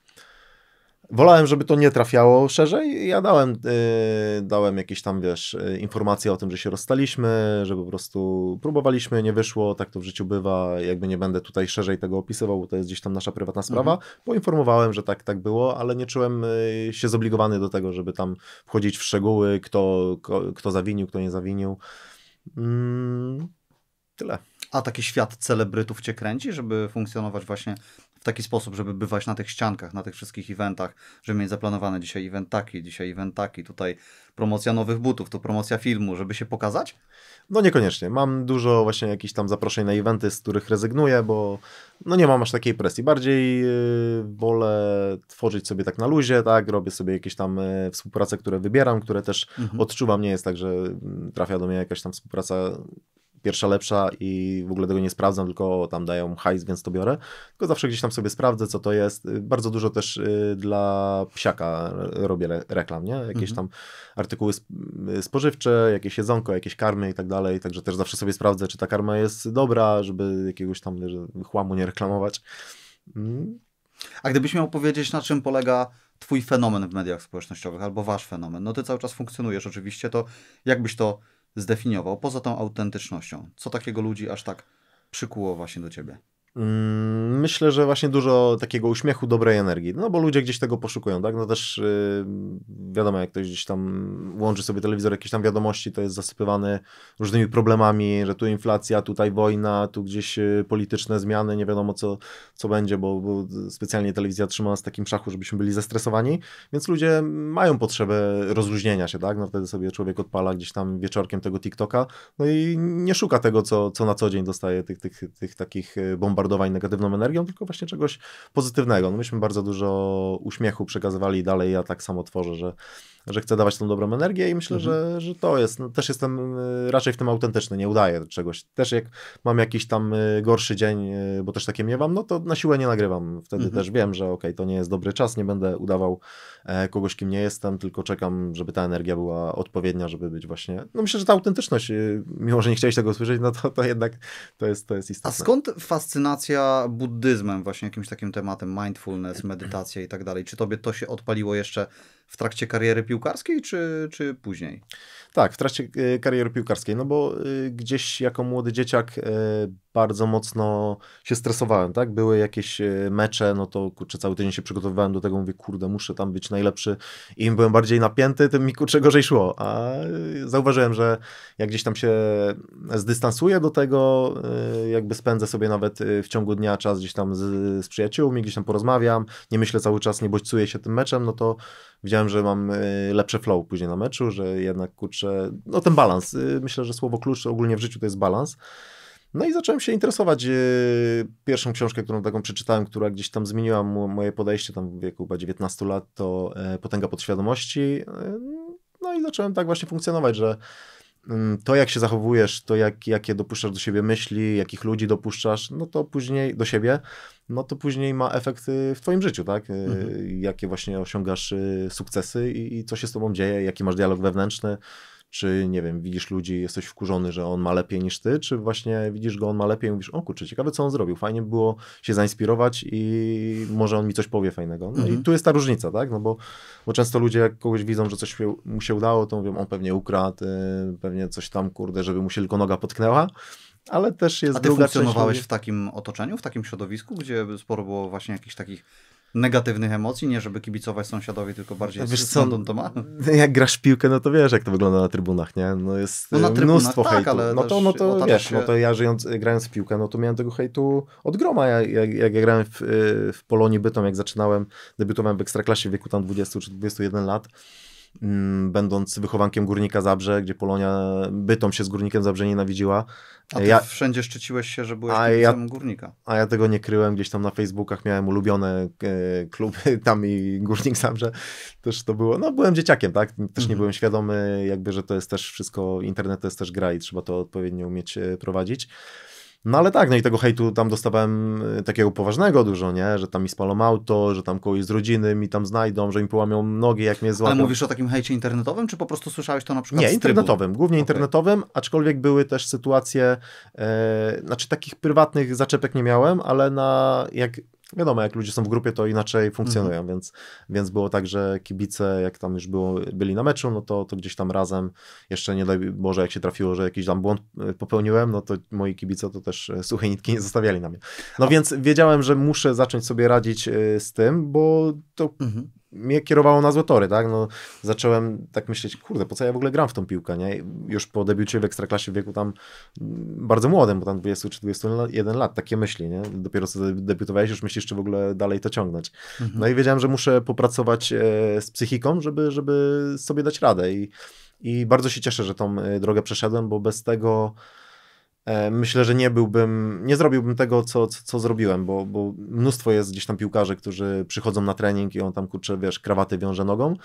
[SPEAKER 2] Wolałem, żeby to nie trafiało szerzej. Ja dałem, e, dałem jakieś tam, wiesz, e, informacje o tym, że się rozstaliśmy, że po prostu próbowaliśmy, nie wyszło, tak to w życiu bywa. Jakby nie będę tutaj szerzej tego opisywał, bo to jest gdzieś tam nasza prywatna sprawa. Poinformowałem, że tak, tak było, ale nie czułem e, się zobligowany do tego, żeby tam wchodzić w szczegóły, kto, ko- kto zawinił, kto nie zawinił. Mm, tyle.
[SPEAKER 1] A taki świat celebrytów cię kręci, żeby funkcjonować właśnie w taki sposób, żeby bywać na tych ściankach, na tych wszystkich eventach, żeby mieć zaplanowane dzisiaj event taki, dzisiaj event taki, tutaj promocja nowych butów, tu promocja filmu, żeby się pokazać?
[SPEAKER 2] No niekoniecznie. Mam dużo właśnie jakichś tam zaproszeń na eventy, z których rezygnuję, bo no nie mam aż takiej presji. Bardziej yy, wolę tworzyć sobie tak na luzie, tak? Robię sobie jakieś tam yy, współprace, które wybieram, które też
[SPEAKER 1] Mhm.
[SPEAKER 2] odczuwam. Nie jest tak, że mm, trafia do mnie jakaś tam współpraca pierwsza lepsza i w ogóle tego nie sprawdzam, tylko tam dają hajs, więc to biorę. Tylko zawsze gdzieś tam sobie sprawdzę, co to jest. Y, Bardzo dużo też y, dla psiaka robię re- reklam, nie? Jakieś
[SPEAKER 1] Mhm.
[SPEAKER 2] tam artykuły y, spożywcze, jakieś jedzonko, jakieś karmy i tak dalej. Także też zawsze sobie sprawdzę, czy ta karma jest dobra, żeby jakiegoś tam chłamu nie reklamować. Mm,
[SPEAKER 1] A gdybyś miał powiedzieć, na czym polega twój fenomen w mediach społecznościowych, albo wasz fenomen, no ty cały czas funkcjonujesz oczywiście, to jak byś to zdefiniował, poza tą autentycznością? Co takiego ludzi aż tak przykuło właśnie do ciebie?
[SPEAKER 2] Mm, Myślę, że właśnie dużo takiego uśmiechu, dobrej energii, no bo ludzie gdzieś tego poszukują, tak? No też yy, wiadomo, jak ktoś gdzieś tam łączy sobie telewizor, jakieś tam wiadomości, to jest zasypywany różnymi problemami, że tu inflacja, tutaj wojna, tu gdzieś yy, polityczne zmiany, nie wiadomo co, co będzie, bo, bo specjalnie telewizja trzyma nas w takim szachu, żebyśmy byli zestresowani, więc ludzie mają potrzebę rozluźnienia się, tak? No wtedy sobie człowiek odpala gdzieś tam wieczorkiem tego TikToka, no i nie szuka tego, co, co na co dzień dostaje, tych, tych, tych takich y, bombardowań negatywną energią, tylko właśnie czegoś pozytywnego. No myśmy bardzo dużo uśmiechu przekazywali dalej, ja tak samo tworzę, że, że chcę dawać tą dobrą energię i myślę, że, że to jest, no, też jestem y, raczej w tym autentyczny, nie udaję czegoś. Też jak mam jakiś tam y, gorszy dzień, y, bo też takie miewam, no to na siłę nie nagrywam. Wtedy
[SPEAKER 1] Mhm.
[SPEAKER 2] też wiem, że okej, to nie jest dobry czas, nie będę udawał e, kogoś, kim nie jestem, tylko czekam, żeby ta energia była odpowiednia, żeby być właśnie, no myślę, że ta autentyczność, mimo że nie chciałeś tego usłyszeć, no to, to jednak to jest, to jest
[SPEAKER 1] A
[SPEAKER 2] istotne.
[SPEAKER 1] skąd fascynacja buddyzmem, właśnie jakimś takim tematem, mindfulness, medytacja i tak dalej? Czy tobie to się odpaliło jeszcze w trakcie kariery piłkarskiej, czy, czy później?
[SPEAKER 2] Tak, w trakcie e, kariery piłkarskiej, no bo e, gdzieś jako młody dzieciak e, bardzo mocno się stresowałem, tak? Były jakieś mecze, no to kurczę, cały tydzień się przygotowywałem do tego, mówię, kurde, muszę tam być najlepszy i im byłem bardziej napięty, tym mi kurczę gorzej szło, a zauważyłem, że jak gdzieś tam się zdystansuję do tego, jakby spędzę sobie nawet w ciągu dnia czas gdzieś tam z, z przyjaciółmi, gdzieś tam porozmawiam, nie myślę cały czas, nie bodźcuję się tym meczem, no to widziałem, że mam lepsze flow później na meczu, że jednak kurczę, no ten balans. y, Myślę, że słowo klucz ogólnie w życiu to jest balans. No i zacząłem się interesować. y, Pierwszą książkę, którą taką przeczytałem, która gdzieś tam zmieniła mo- moje podejście tam w wieku chyba 19 lat, to e, Potęga Podświadomości. Y, No i zacząłem tak właśnie funkcjonować, że mm, to jak się zachowujesz, to jak, jakie dopuszczasz do siebie myśli, jakich ludzi dopuszczasz, no to później do siebie, no to później ma efekty w twoim życiu, tak? Y,
[SPEAKER 1] Mhm.
[SPEAKER 2] Jakie właśnie osiągasz y, sukcesy i, i co się z tobą dzieje, jaki masz dialog wewnętrzny, czy nie wiem, widzisz ludzi, jesteś wkurzony, że on ma lepiej niż ty, czy właśnie widzisz go, on ma lepiej i mówisz, o kurczę, ciekawe co on zrobił, fajnie było się zainspirować i może on mi coś powie fajnego. No
[SPEAKER 1] Mhm.
[SPEAKER 2] i tu jest ta różnica, tak, no bo, bo często ludzie jak kogoś widzą, że coś mu się udało, to mówią, on pewnie ukradł, y, pewnie coś tam, kurde, żeby mu się tylko noga potknęła, ale też jest
[SPEAKER 1] A ty
[SPEAKER 2] druga część
[SPEAKER 1] funkcjonowałeś
[SPEAKER 2] ludzi-
[SPEAKER 1] w takim otoczeniu, w takim środowisku, gdzie sporo było właśnie jakichś takich negatywnych emocji, nie żeby kibicować sąsiadowi, tylko bardziej
[SPEAKER 2] Wiesz
[SPEAKER 1] z
[SPEAKER 2] co,
[SPEAKER 1] to ma?
[SPEAKER 2] jak grasz piłkę, no to wiesz, jak to wygląda na trybunach, nie? No jest
[SPEAKER 1] No trybunach
[SPEAKER 2] mnóstwo
[SPEAKER 1] tak,
[SPEAKER 2] hejtu.
[SPEAKER 1] ale
[SPEAKER 2] No to, no to wiesz,
[SPEAKER 1] się-
[SPEAKER 2] no to ja żyjąc, grając w piłkę, no to miałem tego hejtu od groma. Ja, jak, jak ja grałem w, e, w Polonii Bytom, jak zaczynałem, debiutowałem w Ekstraklasie w wieku tam 20 czy 21 lat, będąc wychowankiem Górnika Zabrze, gdzie Polonia Bytom się z Górnikiem Zabrze nienawidziła.
[SPEAKER 1] A ty
[SPEAKER 2] Ja,
[SPEAKER 1] wszędzie szczyciłeś się, że byłeś kibicem Górnika.
[SPEAKER 2] a ja tego nie kryłem, gdzieś tam na Facebookach miałem ulubione e, kluby, tam i Górnik Zabrze też to było, no byłem dzieciakiem, tak, też nie
[SPEAKER 1] Mhm.
[SPEAKER 2] byłem świadomy jakby, że to jest też wszystko, internet to jest też gra i trzeba to odpowiednio umieć e, prowadzić. No ale tak, no i tego hejtu tam dostawałem e, takiego poważnego dużo, nie, że tam mi spalą auto, że tam kogoś z rodziny mi tam znajdą, że mi połamią nogi, jak mnie złapią.
[SPEAKER 1] Ale mówisz o takim hejcie internetowym, czy po prostu słyszałeś to na przykład
[SPEAKER 2] Nie, internetowym, głównie
[SPEAKER 1] Okej.
[SPEAKER 2] internetowym, aczkolwiek były też sytuacje, e, znaczy takich prywatnych zaczepek nie miałem, ale na jak wiadomo, jak ludzie są w grupie, to inaczej funkcjonują,
[SPEAKER 1] Mhm.
[SPEAKER 2] więc, więc było tak, że kibice, jak tam już było, byli na meczu, no to, to gdzieś tam razem, jeszcze nie daj Boże, jak się trafiło, że jakiś tam błąd e, popełniłem, no to moi kibice to też e, suchej nitki nie zostawiali na mnie. No więc wiedziałem, że muszę zacząć sobie radzić e, z tym, bo to
[SPEAKER 1] Mhm.
[SPEAKER 2] Mnie kierowało na złe tory, tak? No, zacząłem tak myśleć, kurde, po co ja w ogóle gram w tą piłkę, nie? Już po debiucie w Ekstraklasie w wieku tam mm, bardzo młodym, bo tam 20 czy 21 lat, takie myśli, nie? Dopiero co debiutowałeś, już myślisz, czy w ogóle dalej to ciągnąć.
[SPEAKER 1] Mhm.
[SPEAKER 2] No i wiedziałem, że muszę popracować e, z psychiką, żeby, żeby sobie dać radę i, i bardzo się cieszę, że tą e, drogę przeszedłem, bo bez tego myślę, że nie byłbym, nie zrobiłbym tego, co, co, co zrobiłem, bo, bo mnóstwo jest gdzieś tam piłkarzy, którzy przychodzą na trening i on tam, kurczę, wiesz, krawaty wiąże nogą,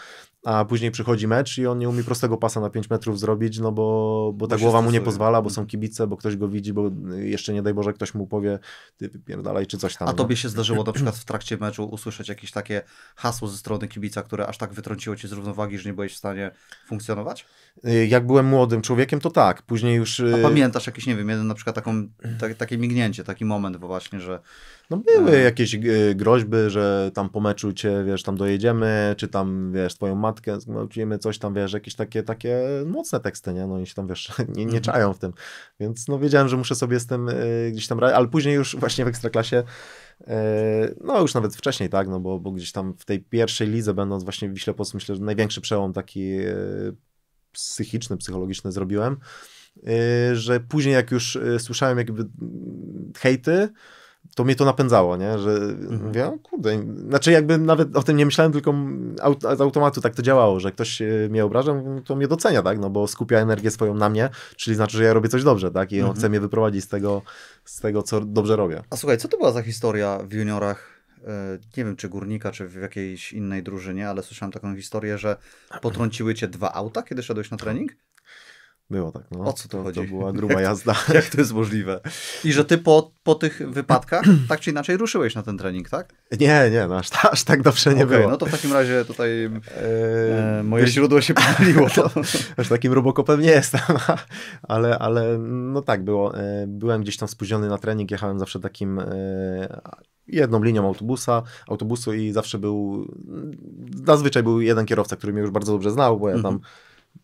[SPEAKER 2] a później przychodzi mecz i on nie umie prostego pasa na 5 metrów zrobić, no bo, bo ta
[SPEAKER 1] Bo
[SPEAKER 2] głowa mu nie pozwala, bo są
[SPEAKER 1] Mhm.
[SPEAKER 2] kibice, bo ktoś go widzi, bo jeszcze nie daj Boże ktoś mu powie, ty wypierdalaj, czy coś tam.
[SPEAKER 1] A tobie się zdarzyło na przykład w trakcie meczu usłyszeć jakieś takie hasło ze strony kibica, które aż tak wytrąciło cię z równowagi, że nie byłeś w stanie funkcjonować?
[SPEAKER 2] Y, Jak byłem młodym człowiekiem, to tak. Później już.
[SPEAKER 1] A
[SPEAKER 2] y,
[SPEAKER 1] pamiętasz jakieś, nie wiem, jeden na przykład taką, ta, takie mignięcie, taki moment bo właśnie, że
[SPEAKER 2] No były
[SPEAKER 1] A.
[SPEAKER 2] jakieś y, groźby, że tam po meczu cię, wiesz, tam dojedziemy, czy tam, wiesz, twoją matkę zgwałcimy, coś tam, wiesz, jakieś takie, takie mocne teksty, nie? No oni się tam, wiesz, nie, nie
[SPEAKER 1] Mhm.
[SPEAKER 2] czają w tym. Więc no wiedziałem, że muszę sobie z tym y, gdzieś tam radzić, ale później już właśnie w Ekstraklasie, no już nawet wcześniej, tak, no bo, bo gdzieś tam w tej pierwszej lidze, będąc właśnie w Wiśle Płock, myślę, że największy przełom taki psychiczny, psychologiczny zrobiłem, że później jak już y, słyszałem jakby hejty, to mnie to napędzało, nie? Że
[SPEAKER 1] Mhm.
[SPEAKER 2] mówię, o kurde, znaczy jakby nawet o tym nie myślałem, tylko aut z automatu tak to działało, że ktoś y, mnie obraża, no to mnie docenia, tak? No bo skupia energię swoją na mnie, czyli znaczy, że ja robię coś dobrze, tak? I on
[SPEAKER 1] Mhm.
[SPEAKER 2] chce mnie wyprowadzić z tego, z tego, co dobrze robię.
[SPEAKER 1] A słuchaj, co to była za historia w juniorach? e, Nie wiem, czy górnika, czy w jakiejś innej drużynie, ale słyszałem taką historię, że potrąciły cię dwa auta, kiedy szedłeś na trening?
[SPEAKER 2] Było tak, no.
[SPEAKER 1] O co tu
[SPEAKER 2] to,
[SPEAKER 1] chodzi?
[SPEAKER 2] to była gruba jazda.
[SPEAKER 1] Jak to jest możliwe? I że ty po, po tych wypadkach tak czy inaczej ruszyłeś na ten trening, tak?
[SPEAKER 2] Nie, nie, no aż, ta- aż tak dobrze nie
[SPEAKER 1] Okej,
[SPEAKER 2] było.
[SPEAKER 1] No to w takim razie tutaj e, moje źródło się pomyliło.
[SPEAKER 2] Aż takim robokopem nie jestem, ale, ale no tak było. E, Byłem gdzieś tam spóźniony na trening, jechałem zawsze takim e, jedną linią autobusa, autobusu i zawsze był, zazwyczaj był jeden kierowca, który mnie już bardzo dobrze znał, bo ja tam
[SPEAKER 1] Mhm.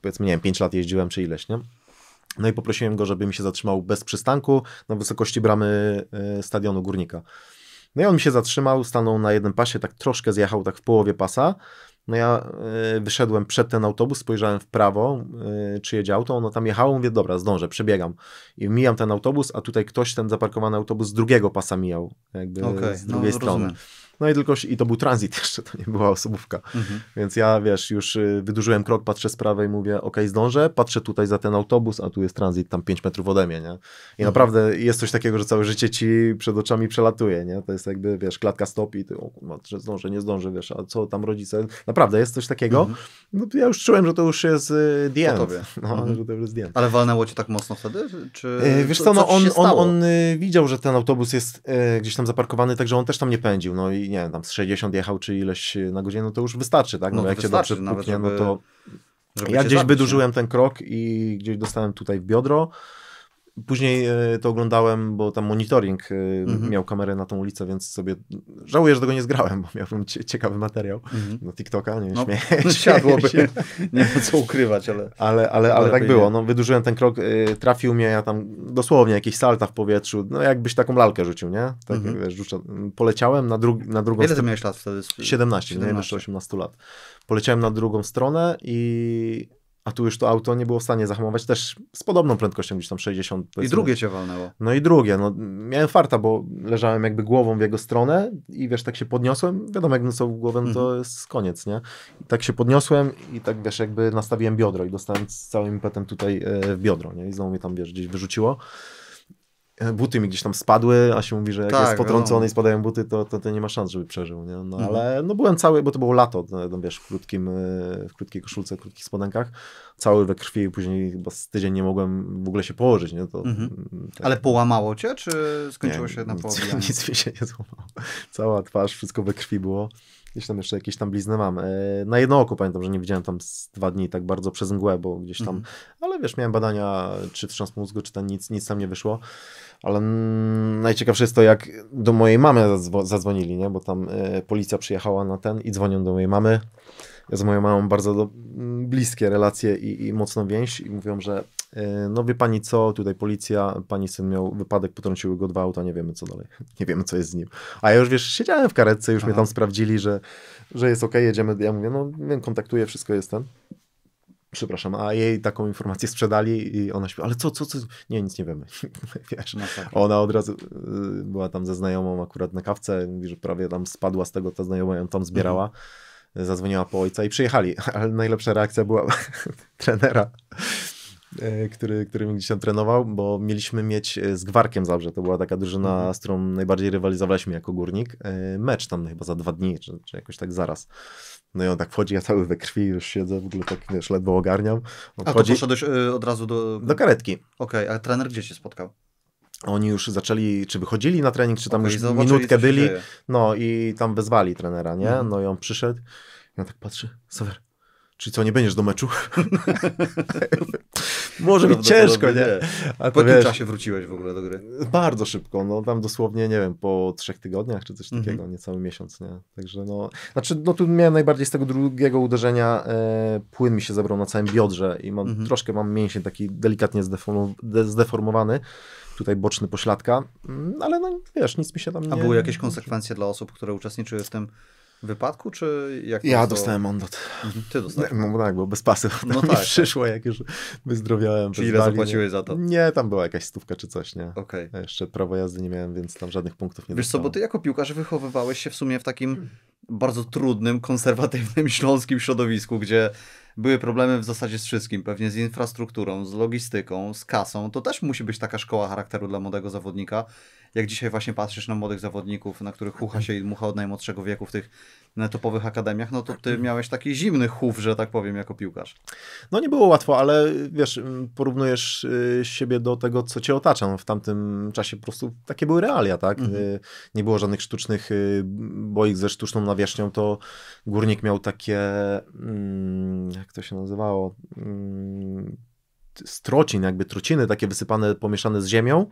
[SPEAKER 2] Powiedzmy, nie wiem, 5 lat jeździłem czy ileś, nie? No i poprosiłem go, żeby mi się zatrzymał bez przystanku na wysokości bramy e, stadionu Górnika. No i on mi się zatrzymał, stanął na jednym pasie, tak troszkę zjechał tak w połowie pasa. No ja y, wyszedłem przed ten autobus, spojrzałem w prawo, y, czy jedzie auto, ono tam jechało, mówię, dobra, zdążę, przebiegam. I mijam ten autobus, a tutaj ktoś ten zaparkowany autobus z drugiego pasa mijał, jakby
[SPEAKER 1] Okej,
[SPEAKER 2] z
[SPEAKER 1] no
[SPEAKER 2] drugiej strony.
[SPEAKER 1] rozumiem.
[SPEAKER 2] No i tylko, i to był tranzyt jeszcze, to nie była osobówka.
[SPEAKER 1] Mhm.
[SPEAKER 2] Więc ja, wiesz, już y, wydłużyłem krok, patrzę z prawej, mówię, okej, zdążę, patrzę tutaj za ten autobus, a tu jest tranzyt tam 5 metrów ode mnie, nie? I
[SPEAKER 1] Mhm.
[SPEAKER 2] naprawdę jest coś takiego, że całe życie ci przed oczami przelatuje, nie? To jest jakby, wiesz, klatka stop i ty, o że zdążę, nie zdążę, wiesz, a co tam rodzice? Naprawdę, jest coś takiego.
[SPEAKER 1] Mhm.
[SPEAKER 2] No ja już czułem, że to już jest y, the end. No,
[SPEAKER 1] Mhm.
[SPEAKER 2] że to już jest the end.
[SPEAKER 1] Ale walnęło cię tak mocno wtedy? Czy
[SPEAKER 2] E, Wiesz co,
[SPEAKER 1] co
[SPEAKER 2] no
[SPEAKER 1] ci
[SPEAKER 2] on, on,
[SPEAKER 1] stało?
[SPEAKER 2] on y, widział, że ten autobus jest e, gdzieś tam zaparkowany, także on też tam nie pędził, no i nie wiem, tam z 60 jechał czy ileś na godzinę, no to już wystarczy, tak? No,
[SPEAKER 1] No
[SPEAKER 2] jak cię dobrze puknie,
[SPEAKER 1] żeby-
[SPEAKER 2] no to Ja gdzieś
[SPEAKER 1] zabić, nie?
[SPEAKER 2] wydłużyłem ten krok i gdzieś dostałem tutaj w biodro. Później e, to oglądałem, bo tam monitoring e,
[SPEAKER 1] Mhm.
[SPEAKER 2] miał kamerę na tą ulicę, więc sobie żałuję, że tego nie zgrałem, bo miałbym cie- ciekawy materiał
[SPEAKER 1] Mhm.
[SPEAKER 2] na TikToka, nie
[SPEAKER 1] No,
[SPEAKER 2] śmieję się.
[SPEAKER 1] siadłoby. Nie ma co ukrywać, ale...
[SPEAKER 2] Ale, ale, ale tak było,
[SPEAKER 1] nie.
[SPEAKER 2] no wydłużyłem ten krok, y, trafił mnie, ja tam dosłownie jakieś salta w powietrzu, no jakbyś taką lalkę rzucił, nie? Tak
[SPEAKER 1] Mhm.
[SPEAKER 2] wiesz, rzuca, poleciałem na, dru na drugą
[SPEAKER 1] Ile ty miałeś lat wtedy?
[SPEAKER 2] 17, nie?
[SPEAKER 1] 17.
[SPEAKER 2] Jeszcze 18 lat. Poleciałem na drugą stronę i... A tu już to auto nie było w stanie zahamować, też z podobną prędkością, gdzieś tam 60.
[SPEAKER 1] I
[SPEAKER 2] powiedzmy.
[SPEAKER 1] drugie cię walnęło.
[SPEAKER 2] No i drugie, no miałem farta, bo leżałem jakby głową w jego stronę i wiesz, tak się podniosłem, wiadomo jak nocą głowę, no to
[SPEAKER 1] Mhm.
[SPEAKER 2] jest koniec, nie? I tak się podniosłem i tak wiesz, jakby nastawiłem biodro i dostałem z całym impetem tutaj e, w biodro, nie? I znowu mnie tam, wiesz, gdzieś wyrzuciło. E, Buty mi gdzieś tam spadły, a się mówi, że jak
[SPEAKER 1] Tak,
[SPEAKER 2] jest potrącony
[SPEAKER 1] wiadomo.
[SPEAKER 2] i spadają buty, to, to, to nie ma szans, żeby przeżył, nie? No
[SPEAKER 1] Mhm.
[SPEAKER 2] ale no byłem cały, bo to było lato, no, no, wiesz, w krótkim, e, w krótkiej koszulce, w krótkich spodenkach, cały we krwi i później chyba z tydzień nie mogłem w ogóle się położyć, nie? To,
[SPEAKER 1] Mhm.
[SPEAKER 2] mm, tak.
[SPEAKER 1] Ale połamało cię, czy skończyło
[SPEAKER 2] Nie,
[SPEAKER 1] się na
[SPEAKER 2] nic,
[SPEAKER 1] poobijaniu?
[SPEAKER 2] nic mi się nie złamało. Cała twarz, wszystko we krwi było. Gdzieś tam jeszcze jakieś tam blizny mam. E, Na jedno oko pamiętam, że nie widziałem tam z dwa dni tak bardzo przez mgłę, bo gdzieś tam,
[SPEAKER 1] Mhm.
[SPEAKER 2] ale wiesz, miałem badania, czy wstrząs mózgu, czy ten, nic, nic tam nie wyszło. Ale najciekawsze jest to, jak do mojej mamy zadzwo- zadzwonili, nie? bo tam e, policja przyjechała na ten i dzwonią do mojej mamy. Ja z moją mamą bardzo do, bliskie relacje i, i mocną więź i mówią, że no wie pani co, tutaj policja, pani syn miał wypadek, potrąciły go dwa auta, nie wiemy co dalej, nie wiemy co jest z nim. A ja już wiesz, siedziałem w karetce, już mnie
[SPEAKER 1] Aha.
[SPEAKER 2] tam sprawdzili, że, że jest okej, jedziemy, ja mówię, no kontaktuję, wszystko jest ten. Przepraszam, a jej taką informację sprzedali i ona śpi, ale co, co, co? Nie, nic nie wiemy. Wiesz,
[SPEAKER 1] Masakra.
[SPEAKER 2] ona od razu y, była tam ze znajomą akurat na kawce, mówi, że prawie tam spadła z tego, ta znajoma ją tam zbierała. Zadzwoniła po ojca i przyjechali, ale najlepsza reakcja była trenera, który, który mnie gdzieś tam trenował, bo mieliśmy mieć y, z Gwarkiem Zabrze, to była taka drużyna,
[SPEAKER 1] Mhm.
[SPEAKER 2] z którą najbardziej rywalizowaliśmy jako górnik, y, mecz tam chyba za dwa dni, czy, czy jakoś tak zaraz. No i on tak wchodzi, ja cały we krwi już siedzę, w ogóle tak, wiesz, ledwo ogarniam. On
[SPEAKER 1] A to
[SPEAKER 2] wchodzi
[SPEAKER 1] poszedłeś y, od razu do...
[SPEAKER 2] do karetki.
[SPEAKER 1] Okej, a trener gdzie cię spotkał?
[SPEAKER 2] Oni już zaczęli, czy wychodzili na trening, czy tam
[SPEAKER 1] Okej,
[SPEAKER 2] już minutkę
[SPEAKER 1] się
[SPEAKER 2] byli.
[SPEAKER 1] dzieje.
[SPEAKER 2] No i tam wezwali trenera, nie?
[SPEAKER 1] Mhm.
[SPEAKER 2] No i on przyszedł i on tak patrzy, Sawer, czyli co, nie będziesz do meczu? Może być ciężko, nie? A
[SPEAKER 1] Po jakim czasie wróciłeś w ogóle do gry?
[SPEAKER 2] bardzo szybko, no tam dosłownie, nie wiem, po trzech tygodniach czy coś takiego, niecały miesiąc, nie? Także no, znaczy no tu miałem najbardziej z tego drugiego uderzenia, e, płyn mi się zebrał na całym biodrze i mam,
[SPEAKER 1] Mhm.
[SPEAKER 2] troszkę mam mięsień taki delikatnie de- zdeformowany, tutaj boczny pośladka, Mm, ale no wiesz, nic mi się tam nie...
[SPEAKER 1] A były jakieś konsekwencje dla osób, które uczestniczyły w tym wypadku, czy jak
[SPEAKER 2] Ja
[SPEAKER 1] to-
[SPEAKER 2] dostałem mandat.
[SPEAKER 1] Mhm, Ty dostałeś.
[SPEAKER 2] No tak, bo bez pasy.
[SPEAKER 1] No
[SPEAKER 2] No mi
[SPEAKER 1] tak,
[SPEAKER 2] przyszło, jak już wyzdrowiałem.
[SPEAKER 1] Czyli ile zapłaciłeś za to?
[SPEAKER 2] Nie? tam była jakaś stówka czy coś, nie. Ja jeszcze prawo jazdy nie miałem, więc tam żadnych punktów nie
[SPEAKER 1] Wiesz co, bo
[SPEAKER 2] dostałem.
[SPEAKER 1] ty jako piłkarz wychowywałeś się w sumie w takim bardzo trudnym, konserwatywnym śląskim środowisku, gdzie były problemy w zasadzie z wszystkim, pewnie z infrastrukturą, z logistyką, z kasą. To też musi być taka szkoła charakteru dla młodego zawodnika. Jak dzisiaj właśnie patrzysz na młodych zawodników, na których chucha się i dmucha od najmłodszego wieku w tych topowych akademiach, no to ty miałeś taki zimny chów, że tak powiem, jako piłkarz.
[SPEAKER 2] No nie było łatwo, ale wiesz, porównujesz y, siebie do tego, co cię otacza. No, w tamtym czasie po prostu takie były realia, tak?
[SPEAKER 1] Mhm.
[SPEAKER 2] Y, Nie było żadnych sztucznych y, boik ze sztuczną nawierzchnią, to górnik miał takie, mm, jak to się nazywało, Mm, strocin, jakby truciny takie wysypane, pomieszane z ziemią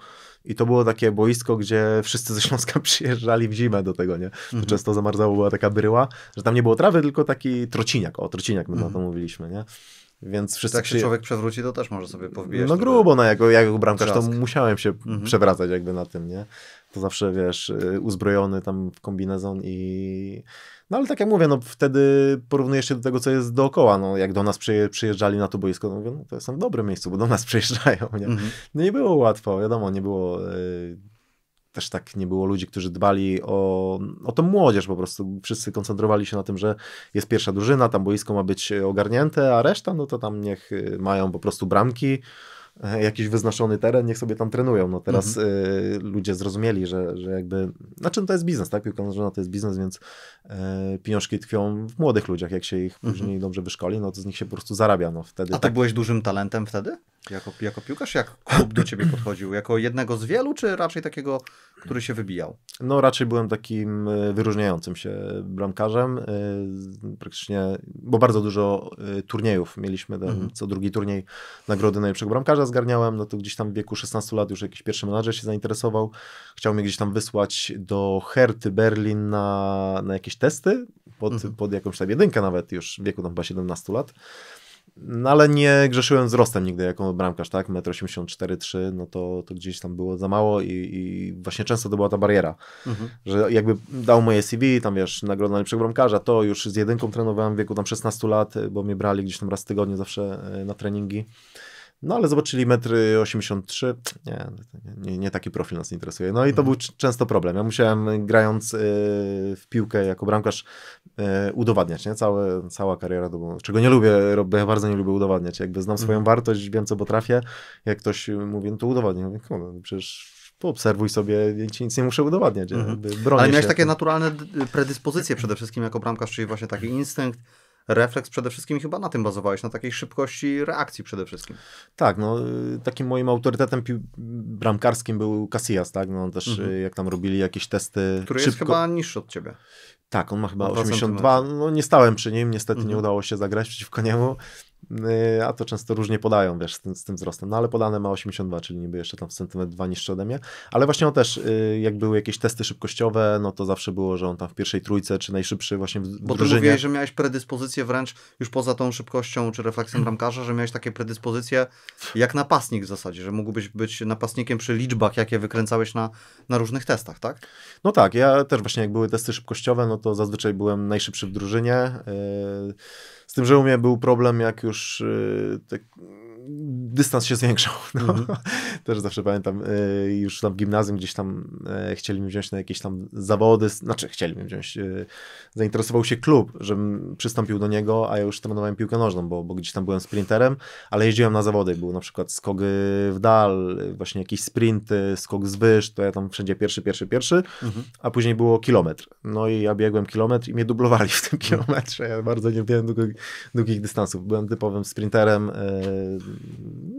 [SPEAKER 2] i to było takie boisko, gdzie wszyscy ze Śląska przyjeżdżali w zimę do tego, nie?
[SPEAKER 1] Mhm.
[SPEAKER 2] często zamarzało, była taka bryła, że tam nie było trawy, tylko taki trociniak, o, trociniak my na to
[SPEAKER 1] Mhm.
[SPEAKER 2] mówiliśmy, nie? Więc wszyscy
[SPEAKER 1] Tak się człowiek przewróci, to też może sobie powbijać.
[SPEAKER 2] no grubo, no jako, jako bramkarz to musiałem się
[SPEAKER 1] Mhm.
[SPEAKER 2] przewracać jakby na tym, nie? To zawsze, wiesz, y, uzbrojony tam w kombinezon i... No ale tak jak mówię, no wtedy porównujesz się do tego, co jest dookoła, no jak do nas przyje, przyjeżdżali na to boisko, no mówię, no to jestem w dobrym miejscu, bo do nas przyjeżdżają, nie?
[SPEAKER 1] Mhm.
[SPEAKER 2] No nie było łatwo, wiadomo, nie było... Y, też tak nie było ludzi, którzy dbali o, o tą młodzież po prostu. Wszyscy koncentrowali się na tym, że jest pierwsza drużyna, tam boisko ma być ogarnięte, a reszta, no to tam niech y, mają po prostu bramki, e, jakiś wyznaczony teren, niech sobie tam trenują. No teraz y, ludzie zrozumieli, że, że jakby, znaczy no to jest biznes, tak? Piłka nożna to jest biznes, więc e, pieniążki tkwią w młodych ludziach. Jak się ich
[SPEAKER 1] Mhm.
[SPEAKER 2] później dobrze wyszkoli, no to z nich się po prostu zarabia. No wtedy
[SPEAKER 1] A ty
[SPEAKER 2] tak
[SPEAKER 1] byłeś dużym talentem wtedy? Jako, jako piłkarz? Jak klub do ciebie podchodził? Jako jednego z wielu, czy raczej takiego, który się wybijał?
[SPEAKER 2] No raczej byłem takim e, wyróżniającym się bramkarzem, e, praktycznie, bo bardzo dużo e, turniejów mieliśmy, mhm. co drugi turniej nagrody najlepszego bramkarza zgarniałem, no to gdzieś tam w wieku 16 lat już jakiś pierwszy menadżer się zainteresował, chciał mnie gdzieś tam wysłać do Herty Berlin na, na jakieś testy, pod, mhm. pod jakąś tam jedynkę nawet już w wieku tam chyba 17 lat. No ale nie grzeszyłem wzrostem nigdy jako bramkarz, tak? 1,84 m, no to, to gdzieś tam było za mało i, i właśnie często to była ta bariera, mhm. że jakby dał moje CV, tam wiesz, nagrodę najlepszego bramkarza, to już z jedynką trenowałem w wieku tam 16 lat, bo mnie brali gdzieś tam raz w tygodniu zawsze e, na treningi. No ale zobaczyli metry 83, nie, nie, nie, taki profil nas interesuje. No i to mhm. był często problem. Ja musiałem grając y, w piłkę jako bramkarz y, udowadniać, nie? Całe, cała kariera to było, czego nie lubię, bo ja bardzo nie lubię udowadniać. Jakby znam swoją mhm. wartość, wiem co potrafię. Jak ktoś mówi, no to udowodnij. Mówię, no, przecież poobserwuj sobie, ja ci nic nie muszę udowadniać. Mhm.
[SPEAKER 1] Ale miałeś się. takie naturalne predyspozycje przede wszystkim jako bramkarz, czyli właśnie taki instynkt, refleks przede wszystkim chyba na tym bazowałeś, na takiej szybkości reakcji przede wszystkim.
[SPEAKER 2] Tak, no takim moim autorytetem bramkarskim był Casillas, tak, no też mhm. jak tam robili jakieś testy.
[SPEAKER 1] Który szybko... jest chyba niższy od ciebie.
[SPEAKER 2] Tak, on ma chyba 82, no nie stałem przy nim, niestety mhm. nie udało się zagrać przeciwko niemu, Y, a to często różnie podają, wiesz, z tym, z tym, wzrostem. No ale podane ma 82, czyli niby jeszcze tam centymetr dwa niższy ode mnie. Ale właśnie on też, y, jak były jakieś testy szybkościowe, no to zawsze było, że on tam w pierwszej trójce, czy najszybszy właśnie w
[SPEAKER 1] Bo ty mówiłeś, że miałeś predyspozycję wręcz już poza tą szybkością, czy refleksem hmm. bramkarza, że miałeś takie predyspozycje jak napastnik w zasadzie, że mógłbyś być napastnikiem przy liczbach, jakie wykręcałeś na, na różnych testach, tak?
[SPEAKER 2] No tak, ja też właśnie jak były testy szybkościowe, no to zazwyczaj byłem najszybszy w drużynie. Yy z tym, że u mnie był problem, jak już y, te dystans się zwiększał. No. Mm -hmm. Też zawsze pamiętam, y, już tam w gimnazjum gdzieś tam y, chcieli mnie wziąć na jakieś tam zawody, znaczy chcieli mnie wziąć, y, zainteresował się klub, żebym przystąpił do niego, a ja już trenowałem piłkę nożną, bo, bo gdzieś tam byłem sprinterem, ale jeździłem na zawody, był na przykład skok w dal, właśnie jakieś sprinty, skok z wyż, to ja tam wszędzie pierwszy, pierwszy, pierwszy, mm -hmm. a później było kilometr. No i ja biegłem kilometr i mnie dublowali w tym kilometrze, ja bardzo nie wiem długich, długich dystansów, byłem typowym sprinterem,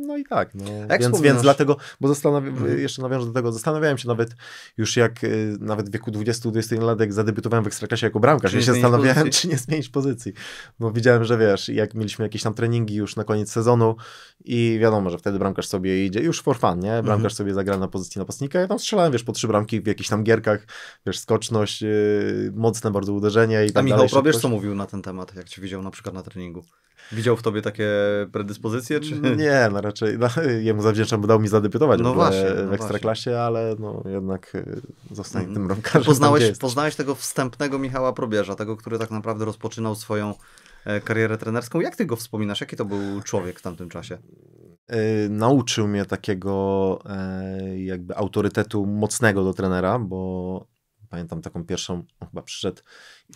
[SPEAKER 2] no i tak, no. Więc, więc dlatego, bo zastanawiam, mhm. jeszcze nawiążę do tego, zastanawiałem się nawet już jak, y, nawet w wieku 20-21 lat, jak zadebiutowałem w Ekstraklasie jako bramkarz, ja się zastanawiałem, pozycji. czy nie zmienić pozycji. Bo widziałem, że wiesz, jak mieliśmy jakieś tam treningi już na koniec sezonu i wiadomo, że wtedy bramkarz sobie idzie, już for fun, nie? Bramkarz mhm. sobie zagra na pozycji napastnika, ja tam strzelałem, wiesz, po trzy bramki w jakichś tam gierkach, wiesz, skoczność, yy, mocne bardzo uderzenie i tak
[SPEAKER 1] A Michał Probierz co mówił na ten temat, jak cię widział na przykład na treningu? Widział w tobie takie predyspozycje, czy...
[SPEAKER 2] Nie, no raczej no, jemu zawdzięczam, bo dał mi zadebiutować no w, właśnie, w no Ekstraklasie, właśnie. ale no jednak y, zostanie mm. tym bramkarzem.
[SPEAKER 1] Poznałeś, poznałeś tego wstępnego Michała Probierza, tego, który tak naprawdę rozpoczynał swoją e, karierę trenerską. Jak ty go wspominasz? Jaki to był człowiek w tamtym czasie?
[SPEAKER 2] Yy, nauczył mnie takiego yy, jakby autorytetu mocnego do trenera, bo pamiętam taką pierwszą, chyba przyszedł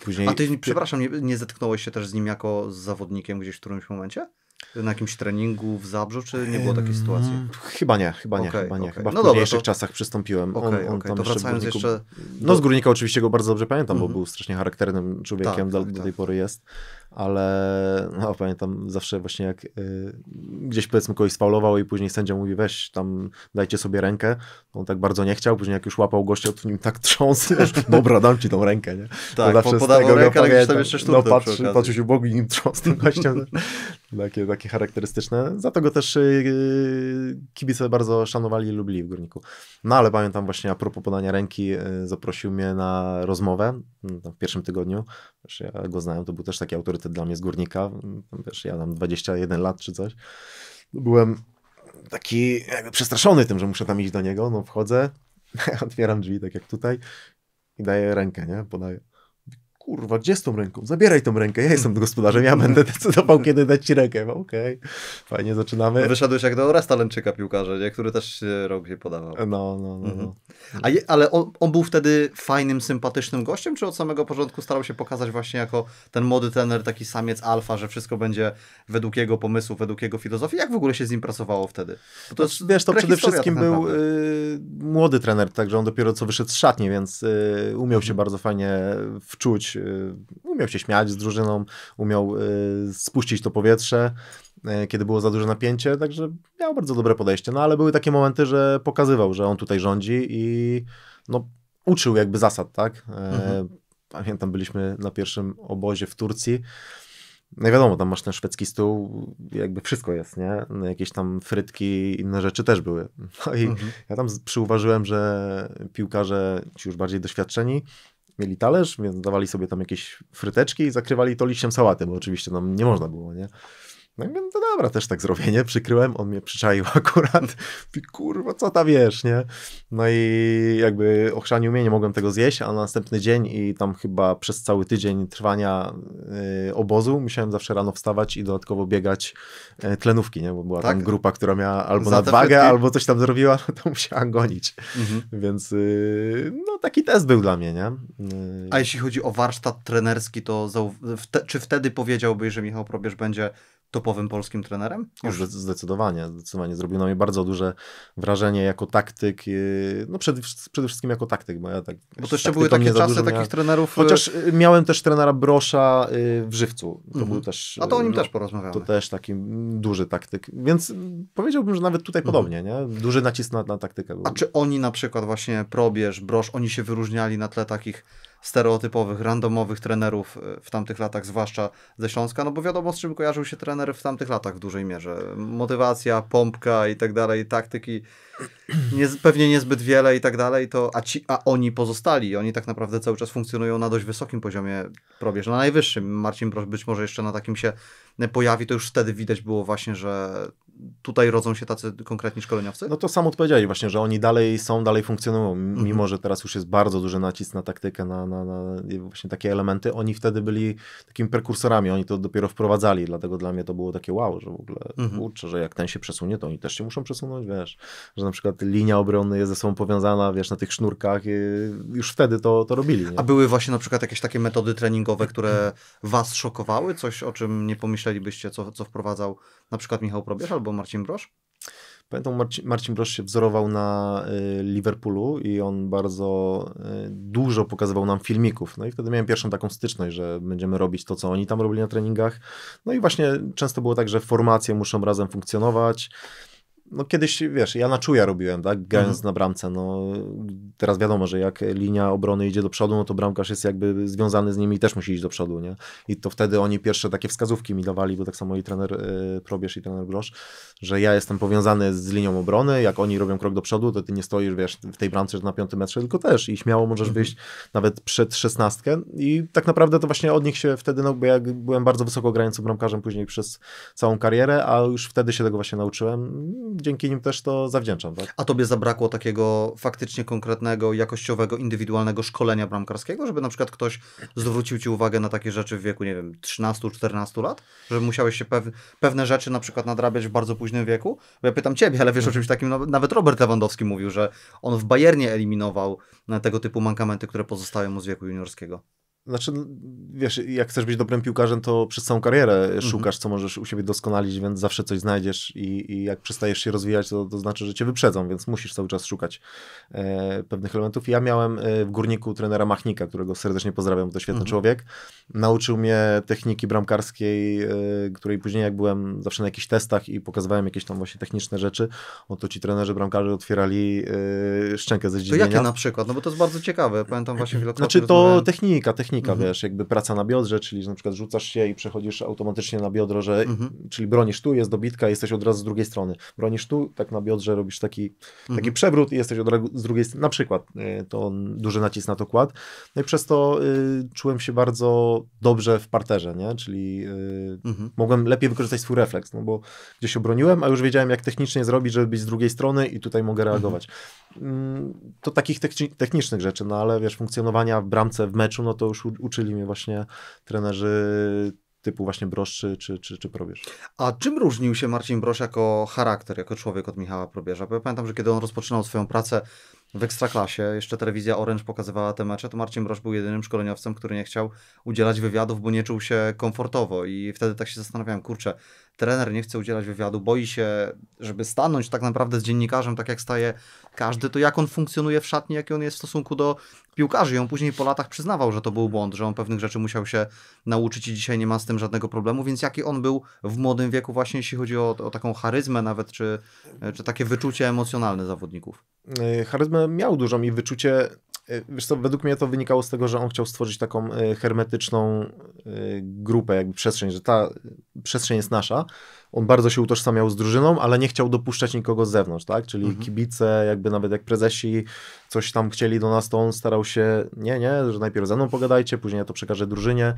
[SPEAKER 2] później...
[SPEAKER 1] A ty, przepraszam, nie, nie zetknąłeś się też z nim jako z zawodnikiem gdzieś w którymś momencie? Na jakimś treningu w Zabrzu, czy nie było takiej sytuacji?
[SPEAKER 2] Chyba nie, chyba nie, okay, chyba nie. Okay. Chyba w no późniejszych dobra, to... czasach przystąpiłem.
[SPEAKER 1] Okay, on, on tam to wracając jeszcze... jeszcze...
[SPEAKER 2] No z Górnika oczywiście go bardzo dobrze pamiętam, mm -hmm. bo mhm. był strasznie charakternym człowiekiem, tak, do, tak, do tej tak. pory jest ale no, pamiętam zawsze właśnie jak y, gdzieś powiedzmy kogoś sfaulował i później sędzia mówi weź tam dajcie sobie rękę, on tak bardzo nie chciał, później jak już łapał gościa, to nim tak trząsł, dobra dam ci tą rękę, nie?
[SPEAKER 1] Tak, po, podawał rękę, ale tam jeszcze sztukę
[SPEAKER 2] No patrzy, patrzy się Bogu i nim trząsł tym gościem. takie, takie charakterystyczne. Za to go też y, kibice bardzo szanowali i lubili w Górniku. No ale pamiętam właśnie a propos podania ręki, y, zaprosił mnie na rozmowę w pierwszym tygodniu. Wiesz, ja go znałem, to był też taki autorytet dla mnie z Górnika. Wiesz, ja mam 21 lat czy coś. Byłem taki jakby przestraszony tym, że muszę tam iść do niego. No wchodzę, otwieram drzwi, tak jak tutaj i daję rękę, nie? Podaję kurwa, gdzie z tą ręką? Zabieraj tą rękę, ja jestem gospodarzem, ja będę decydował, kiedy dać ci rękę. Okej, okay. fajnie, zaczynamy.
[SPEAKER 1] Wyszedłeś jak do Resta Lęczyka piłkarza, nie? który też rok się podawał.
[SPEAKER 2] No, no, no. no. Mhm.
[SPEAKER 1] A je, ale on, on, był wtedy fajnym, sympatycznym gościem, czy od samego początku starał się pokazać właśnie jako ten młody trener, taki samiec alfa, że wszystko będzie według jego pomysłu, według jego filozofii? Jak w ogóle się z nim pracowało wtedy?
[SPEAKER 2] Bo to jest Wiesz, to przede wszystkim tak był y, młody trener, także on dopiero co wyszedł z szatni, więc y, umiał się mhm. bardzo fajnie wczuć umiał się śmiać z drużyną, umiał y, spuścić to powietrze. e, kiedy było za duże napięcie, także miał bardzo dobre podejście, no ale były takie momenty, że pokazywał, że on tutaj rządzi i no, uczył jakby zasad, tak? E, mhm. Pamiętam, byliśmy na pierwszym obozie w Turcji, no i wiadomo, tam masz ten szwedzki stół, jakby wszystko jest, nie? No jakieś tam frytki, inne rzeczy też były. No i mhm. ja tam przyuważyłem, że piłkarze, ci już bardziej doświadczeni, mieli talerz, więc dawali sobie tam jakieś fryteczki i zakrywali to liściem sałaty, bo oczywiście nam nie można było, nie? No i mówię, no dobra, też tak zrobię, nie? Przykryłem, on mnie przyczaił akurat. I kurwa, co tam wiesz, nie? No i jakby ochrzanił mnie, nie mogłem tego zjeść, a na następny dzień i tam chyba przez cały tydzień trwania y, obozu musiałem zawsze rano wstawać i dodatkowo biegać y, tlenówki, nie? Bo była tak? tam grupa, która miała albo nadwagę, albo coś tam zrobiła, no to musiała gonić. Mhm. Więc y, no taki test był dla mnie, nie?
[SPEAKER 1] A jeśli chodzi o warsztat trenerski, to czy wtedy powiedziałbyś, że Michał Probierz będzie topowym polskim trenerem?
[SPEAKER 2] Już zdecydowanie, zdecydowanie. Zrobił na mnie bardzo duże wrażenie jako taktyk, y, no przede, przede wszystkim jako taktyk, bo ja tak...
[SPEAKER 1] Bo to jeszcze były takie czasy takich miałem. trenerów...
[SPEAKER 2] Y, Chociaż y, miałem też trenera Brosza w Żywcu, to mhm. był też...
[SPEAKER 1] A to o nim no, też porozmawiamy.
[SPEAKER 2] To też taki duży taktyk, więc powiedziałbym, że nawet tutaj mhm. podobnie, nie? Duży nacisk na, na taktykę.
[SPEAKER 1] A czy oni na przykład właśnie Probierz, Brosz, oni się wyróżniali na tle takich stereotypowych, randomowych trenerów e, w tamtych latach, zwłaszcza ze Śląska, no bo wiadomo z czym kojarzył się trener w tamtych latach w dużej mierze. Motywacja, pompka i tak dalej, taktyki, nie, pewnie niezbyt wiele i tak dalej, to, a, ci, a oni pozostali, oni tak naprawdę cały czas funkcjonują na dość wysokim poziomie probierz, na najwyższym. Marcin być może jeszcze na takim się pojawi, to już wtedy widać było właśnie, że tutaj rodzą się tacy konkretni szkoleniowcy?
[SPEAKER 2] No to sam odpowiedzieli właśnie, że oni dalej są, dalej funkcjonują, mhm. mimo że teraz już jest bardzo duży nacisk na taktykę, na, na, na, właśnie takie elementy. Oni wtedy byli takimi prekursorami, oni to dopiero wprowadzali, dlatego dla mnie to było takie wow, że w ogóle mhm. kurczę, że jak ten się przesunie, to oni też się muszą przesunąć, wiesz, że na przykład linia obrony jest ze sobą powiązana, wiesz, na tych sznurkach, już wtedy to, to robili. Nie?
[SPEAKER 1] A były właśnie na przykład jakieś takie metody treningowe, które was szokowały? Coś, o czym nie pomyślelibyście, co, co wprowadzał na przykład Michał Probierz albo Marcin Brosz?
[SPEAKER 2] Pamiętam, Marcin, Marcin Brosz się wzorował na y, Liverpoolu i on bardzo y, dużo pokazywał nam filmików. No i wtedy miałem pierwszą taką styczność, że będziemy robić to, co oni tam robili na treningach. No i właśnie często było tak, że formacje muszą razem funkcjonować no kiedyś, wiesz, ja na czuja robiłem, tak, grając mhm. na bramce, no teraz wiadomo, że jak linia obrony idzie do przodu, no to bramkarz jest jakby związany z nimi i też musi iść do przodu, nie, i to wtedy oni pierwsze takie wskazówki mi dawali, bo tak samo i trener y, Probierz i trener Grosz, że ja jestem powiązany z linią obrony, jak oni robią krok do przodu, to ty nie stoisz, wiesz, w tej bramce na piątym metrze, tylko też i śmiało możesz mhm. wyjść nawet przed szesnastkę i tak naprawdę to właśnie od nich się wtedy, no bo ja byłem bardzo wysoko grającym bramkarzem później przez całą karierę, a już wtedy się tego właśnie nauczyłem, dzięki nim też to zawdzięczam. Tak?
[SPEAKER 1] A tobie zabrakło takiego faktycznie konkretnego, jakościowego, indywidualnego szkolenia bramkarskiego, żeby na przykład ktoś zwrócił ci uwagę na takie rzeczy w wieku, nie wiem, 13-14 lat? Że musiałeś się pew pewne rzeczy na przykład nadrabiać w bardzo późnym wieku? Bo ja pytam ciebie, ale wiesz o czymś takim, no, nawet Robert Lewandowski mówił, że on w Bayernie eliminował tego typu mankamenty, które pozostały mu z wieku juniorskiego.
[SPEAKER 2] Znaczy, wiesz, jak chcesz być dobrym piłkarzem, to przez całą karierę mhm. szukasz, co możesz u siebie doskonalić, więc zawsze coś znajdziesz i, i jak przestajesz się rozwijać, to, to znaczy, że cię wyprzedzą, więc musisz cały czas szukać e, pewnych elementów. Ja miałem e, w Górniku trenera Machnika, którego serdecznie pozdrawiam, bo to świetny mhm. człowiek. Nauczył mnie techniki bramkarskiej, e, której później jak byłem zawsze na jakichś testach i pokazywałem jakieś tam właśnie techniczne rzeczy, oto ci trenerzy bramkarze otwierali e, szczękę ze zdziwienia.
[SPEAKER 1] To jakie na przykład? No bo to jest bardzo ciekawe, pamiętam właśnie wielokrotnie.
[SPEAKER 2] Znaczy to technika, technika technika, mhm. wiesz, jakby praca na biodrze, czyli że na przykład rzucasz się i przechodzisz automatycznie na biodro, że, mhm. czyli bronisz tu, jest dobitka, jesteś od razu z drugiej strony. Bronisz tu, tak na biodrze robisz taki, mhm. taki przewrót i jesteś od razu z drugiej strony. Na przykład y, to duży nacisk na to kład. No i przez to y, czułem się bardzo dobrze w parterze, nie? Czyli y, mhm. mogłem lepiej wykorzystać swój refleks, no bo gdzieś obroniłem, a już wiedziałem, jak technicznie zrobić, żeby być z drugiej strony i tutaj mogę mhm. reagować. Mm, to takich technicznych rzeczy, no ale wiesz, funkcjonowania w bramce, w meczu, no to już uczyli mnie właśnie trenerzy typu właśnie Brosz czy, czy, czy, czy Probierz.
[SPEAKER 1] A czym różnił się Marcin Brosz jako charakter, jako człowiek od Michała Probierza? Bo ja pamiętam, że kiedy on rozpoczynał swoją pracę w Ekstraklasie, jeszcze telewizja Orange pokazywała te mecze, to Marcin Brosz był jedynym szkoleniowcem, który nie chciał udzielać wywiadów, bo nie czuł się komfortowo i wtedy tak się zastanawiałem, kurczę, trener nie chce udzielać wywiadu, boi się, żeby stanąć tak naprawdę z dziennikarzem, tak jak staje każdy, to jak on funkcjonuje w szatni, jaki on jest w stosunku do piłkarzy. I on później po latach przyznawał, że to był błąd, że on pewnych rzeczy musiał się nauczyć i dzisiaj nie ma z tym żadnego problemu, więc jaki on był w młodym wieku właśnie, jeśli chodzi o, o taką charyzmę nawet, czy, czy takie wyczucie emocjonalne zawodników?
[SPEAKER 2] E, miał dużą i wyczucie E, wiesz co, według mnie to wynikało z tego, że on chciał stworzyć taką e, hermetyczną e, grupę, jakby przestrzeń, że ta przestrzeń jest nasza. On bardzo się utożsamiał z drużyną, ale nie chciał dopuszczać nikogo z zewnątrz, tak? Czyli mhm. kibice, jakby nawet jak prezesi coś tam chcieli do nas, to on starał się, nie, nie, że najpierw ze mną pogadajcie, później ja to przekażę drużynie.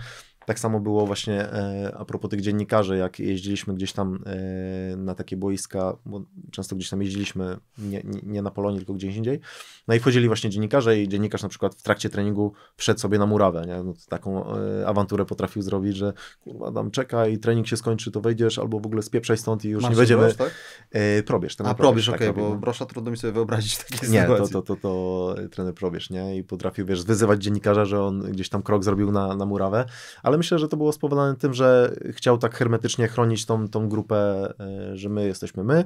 [SPEAKER 2] Tak samo było właśnie e, a propos tych dziennikarzy, jak jeździliśmy gdzieś tam e, na takie boiska, bo często gdzieś tam jeździliśmy nie, nie, nie, na Polonii, tylko gdzieś indziej. No i wchodzili właśnie dziennikarze i dziennikarz na przykład w trakcie treningu wszedł sobie na murawę, nie? No, taką e, awanturę potrafił zrobić, że kurwa tam czekaj, trening się skończy, to wejdziesz, albo w ogóle spieprzaj stąd i już nie będziemy... Brosz, tak? E, probierz.
[SPEAKER 1] A probierz, okej, okay, bo no. Brosza trudno mi sobie wyobrazić takie
[SPEAKER 2] Nie, to, to, to, to trener probierz, nie? I potrafił, wiesz, wyzywać dziennikarza, że on gdzieś tam krok zrobił na, na murawę, ale myślę, że to było spowodowane tym, że chciał tak hermetycznie chronić tą, tą grupę, e, że my jesteśmy my,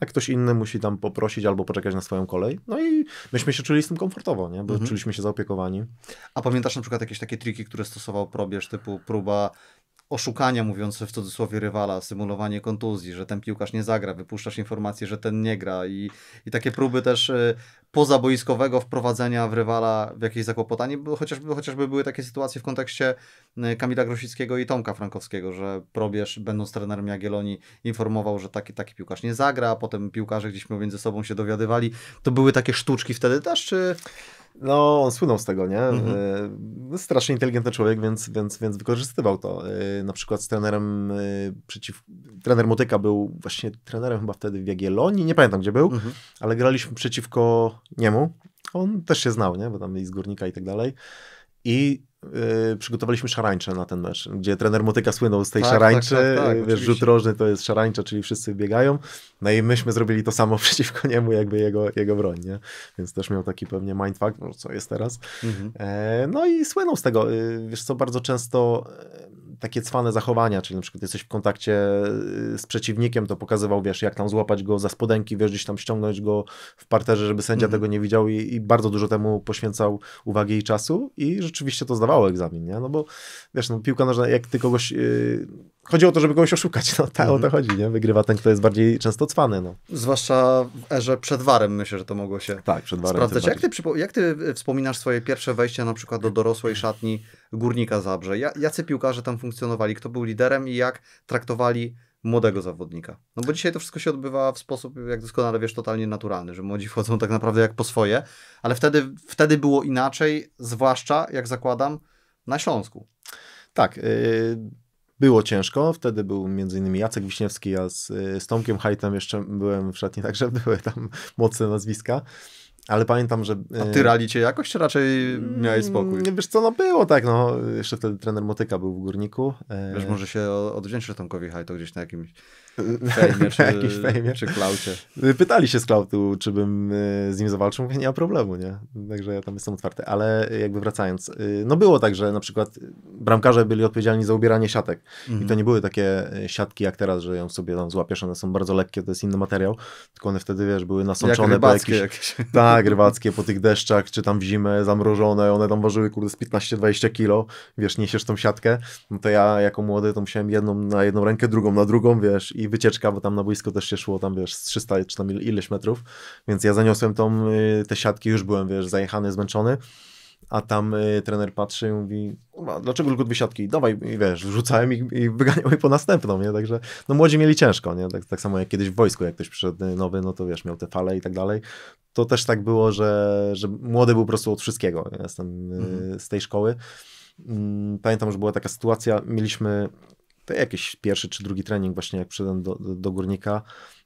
[SPEAKER 2] a ktoś inny musi tam poprosić albo poczekać na swoją kolej. No i myśmy się czuli z tym komfortowo, nie? bo mhm. czuliśmy się zaopiekowani.
[SPEAKER 1] A pamiętasz na przykład jakieś takie triki, które stosował probierz, typu próba oszukania, mówiąc w cudzysłowie rywala, symulowanie kontuzji, że ten piłkarz nie zagra, wypuszczasz informację, że ten nie gra i, i takie próby też y, pozaboiskowego wprowadzenia w rywala w jakieś zakłopotanie, bo chociażby, chociażby były takie sytuacje w kontekście y, Kamila Grosickiego i Tomka Frankowskiego, że probierz, będąc trenerem Jagiellonii, informował, że taki, taki piłkarz nie zagra, a potem piłkarze gdzieś między sobą się dowiadywali. To były takie sztuczki wtedy też, czy...
[SPEAKER 2] No, on słynął z tego, nie? Mhm. E, strasznie inteligentny człowiek, więc, więc, więc wykorzystywał to. E, na przykład z trenerem e, przeciw... Trener Motyka był właśnie trenerem chyba wtedy w Jagiellonii, nie pamiętam gdzie był, mhm. ale graliśmy przeciwko niemu. On też się znał, nie? Bo tam i z Górnika i tak dalej. I Yy, przygotowaliśmy szarańcze na ten mecz, gdzie trener Motyka słynął z tej tak, szarańczy. Tak, tak, tak, wiesz, rzut rożny to jest szarańcza, czyli wszyscy biegają. No i myśmy zrobili to samo przeciwko niemu, jakby jego, jego broń, nie? Więc też miał taki pewnie mindfuck, no co jest teraz. Mhm. E, no i słynął z tego. Yy, wiesz co, bardzo często takie cwane zachowania, czyli na przykład jesteś w kontakcie y, z przeciwnikiem, to pokazywał, wiesz, jak tam złapać go za spodenki, wiesz, gdzieś tam ściągnąć go w parterze, żeby sędzia -hmm. tego nie widział i, i, bardzo dużo temu poświęcał uwagi i czasu i rzeczywiście to zdawało egzamin, nie? No bo, wiesz, no piłka nożna, jak ty kogoś... Yy, chodzi o to, żeby kogoś oszukać, no mm -hmm. o to mhm. chodzi, nie? Wygrywa ten, kto jest bardziej często cwany, no.
[SPEAKER 1] Zwłaszcza w erze przed warem myślę, że to mogło się
[SPEAKER 2] tak, przed warem
[SPEAKER 1] sprawdzać. Jak ty, jak ty wspominasz swoje pierwsze wejście na przykład do dorosłej szatni Górnika Zabrze. Jacy piłkarze tam funkcjonowali, kto był liderem i jak traktowali młodego zawodnika. No bo dzisiaj to wszystko się odbywa w sposób, jak doskonale wiesz, totalnie naturalny, że młodzi wchodzą tak naprawdę jak po swoje, ale wtedy, wtedy było inaczej, zwłaszcza, jak zakładam, na Śląsku.
[SPEAKER 2] Tak, yy, było ciężko, wtedy był innymi Jacek Wiśniewski, ja z, z Tomkiem Hajtem jeszcze byłem w szatni, także były tam mocne nazwiska. Ale pamiętam, że...
[SPEAKER 1] A ty rali cię jakoś, czy raczej miałeś spokój?
[SPEAKER 2] Nie wiesz co, no było tak, no. Jeszcze wtedy trener Motyka był w Górniku.
[SPEAKER 1] Wiesz, może się odwdzięczysz Tomkowi Haj, to gdzieś na jakimś fejmie, czy, jakiś fejmie. czy klaucie.
[SPEAKER 2] Pytali się z klautu, czy bym e, z nim zawalczył, mówię, nie ma problemu, nie? Także ja tam jestem otwarty, ale jakby wracając, e, no było tak, że na przykład bramkarze byli odpowiedzialni za ubieranie siatek mhm. i to nie były takie e, siatki jak teraz, że ją sobie tam złapiesz, one są bardzo lekkie, to jest inny materiał, tylko one wtedy, wiesz, były nasączone
[SPEAKER 1] jak po jakieś.
[SPEAKER 2] Tak, rybackie po tych deszczach, czy tam w zimę zamrożone, one tam ważyły kurde z 15-20 kilo, wiesz, niesiesz tą siatkę, no to ja jako młody to musiałem jedną na jedną rękę, drugą na drugą, wiesz, i wycieczka, bo tam na boisko też się szło tam, wiesz, z 300 czy tam ileś metrów, więc ja zaniosłem tą, y, te siatki, już byłem, wiesz, zajechany, zmęczony, a tam y, trener patrzy i mówi, dlaczego tylko dwie siatki? Dawaj, i wiesz, rzucałem i, i wyganiał je po następną, nie? Także, no młodzi mieli ciężko, nie? Tak, tak samo jak kiedyś w wojsku, jak ktoś przyszedł nowy, no to wiesz, miał te fale i tak dalej. To też tak było, że, że młody był po prostu od wszystkiego. Ja jestem y, mhm. z tej szkoły. Mm, pamiętam, że była taka sytuacja, mieliśmy to jakiś pierwszy czy drugi trening właśnie jak przyszedłem do, do, do, górnika,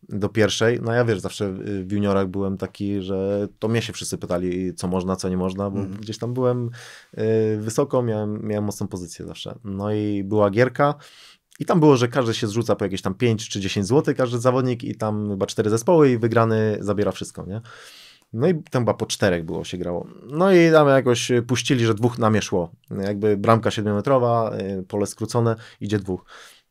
[SPEAKER 2] do pierwszej, no ja wiesz, zawsze w juniorach byłem taki, że to mnie się wszyscy pytali, co można, co nie można, bo mm. gdzieś tam byłem y, wysoko, miałem, miałem mocną pozycję zawsze. No i była gierka, i tam było, że każdy się zrzuca po jakieś tam 5 czy 10 zł, każdy zawodnik i tam chyba cztery zespoły i wygrany zabiera wszystko, nie? No i tam chyba po czterech było się grało. No i tam jakoś puścili, że dwóch na mnie szło. Jakby bramka siedmiometrowa, y, pole skrócone, idzie dwóch.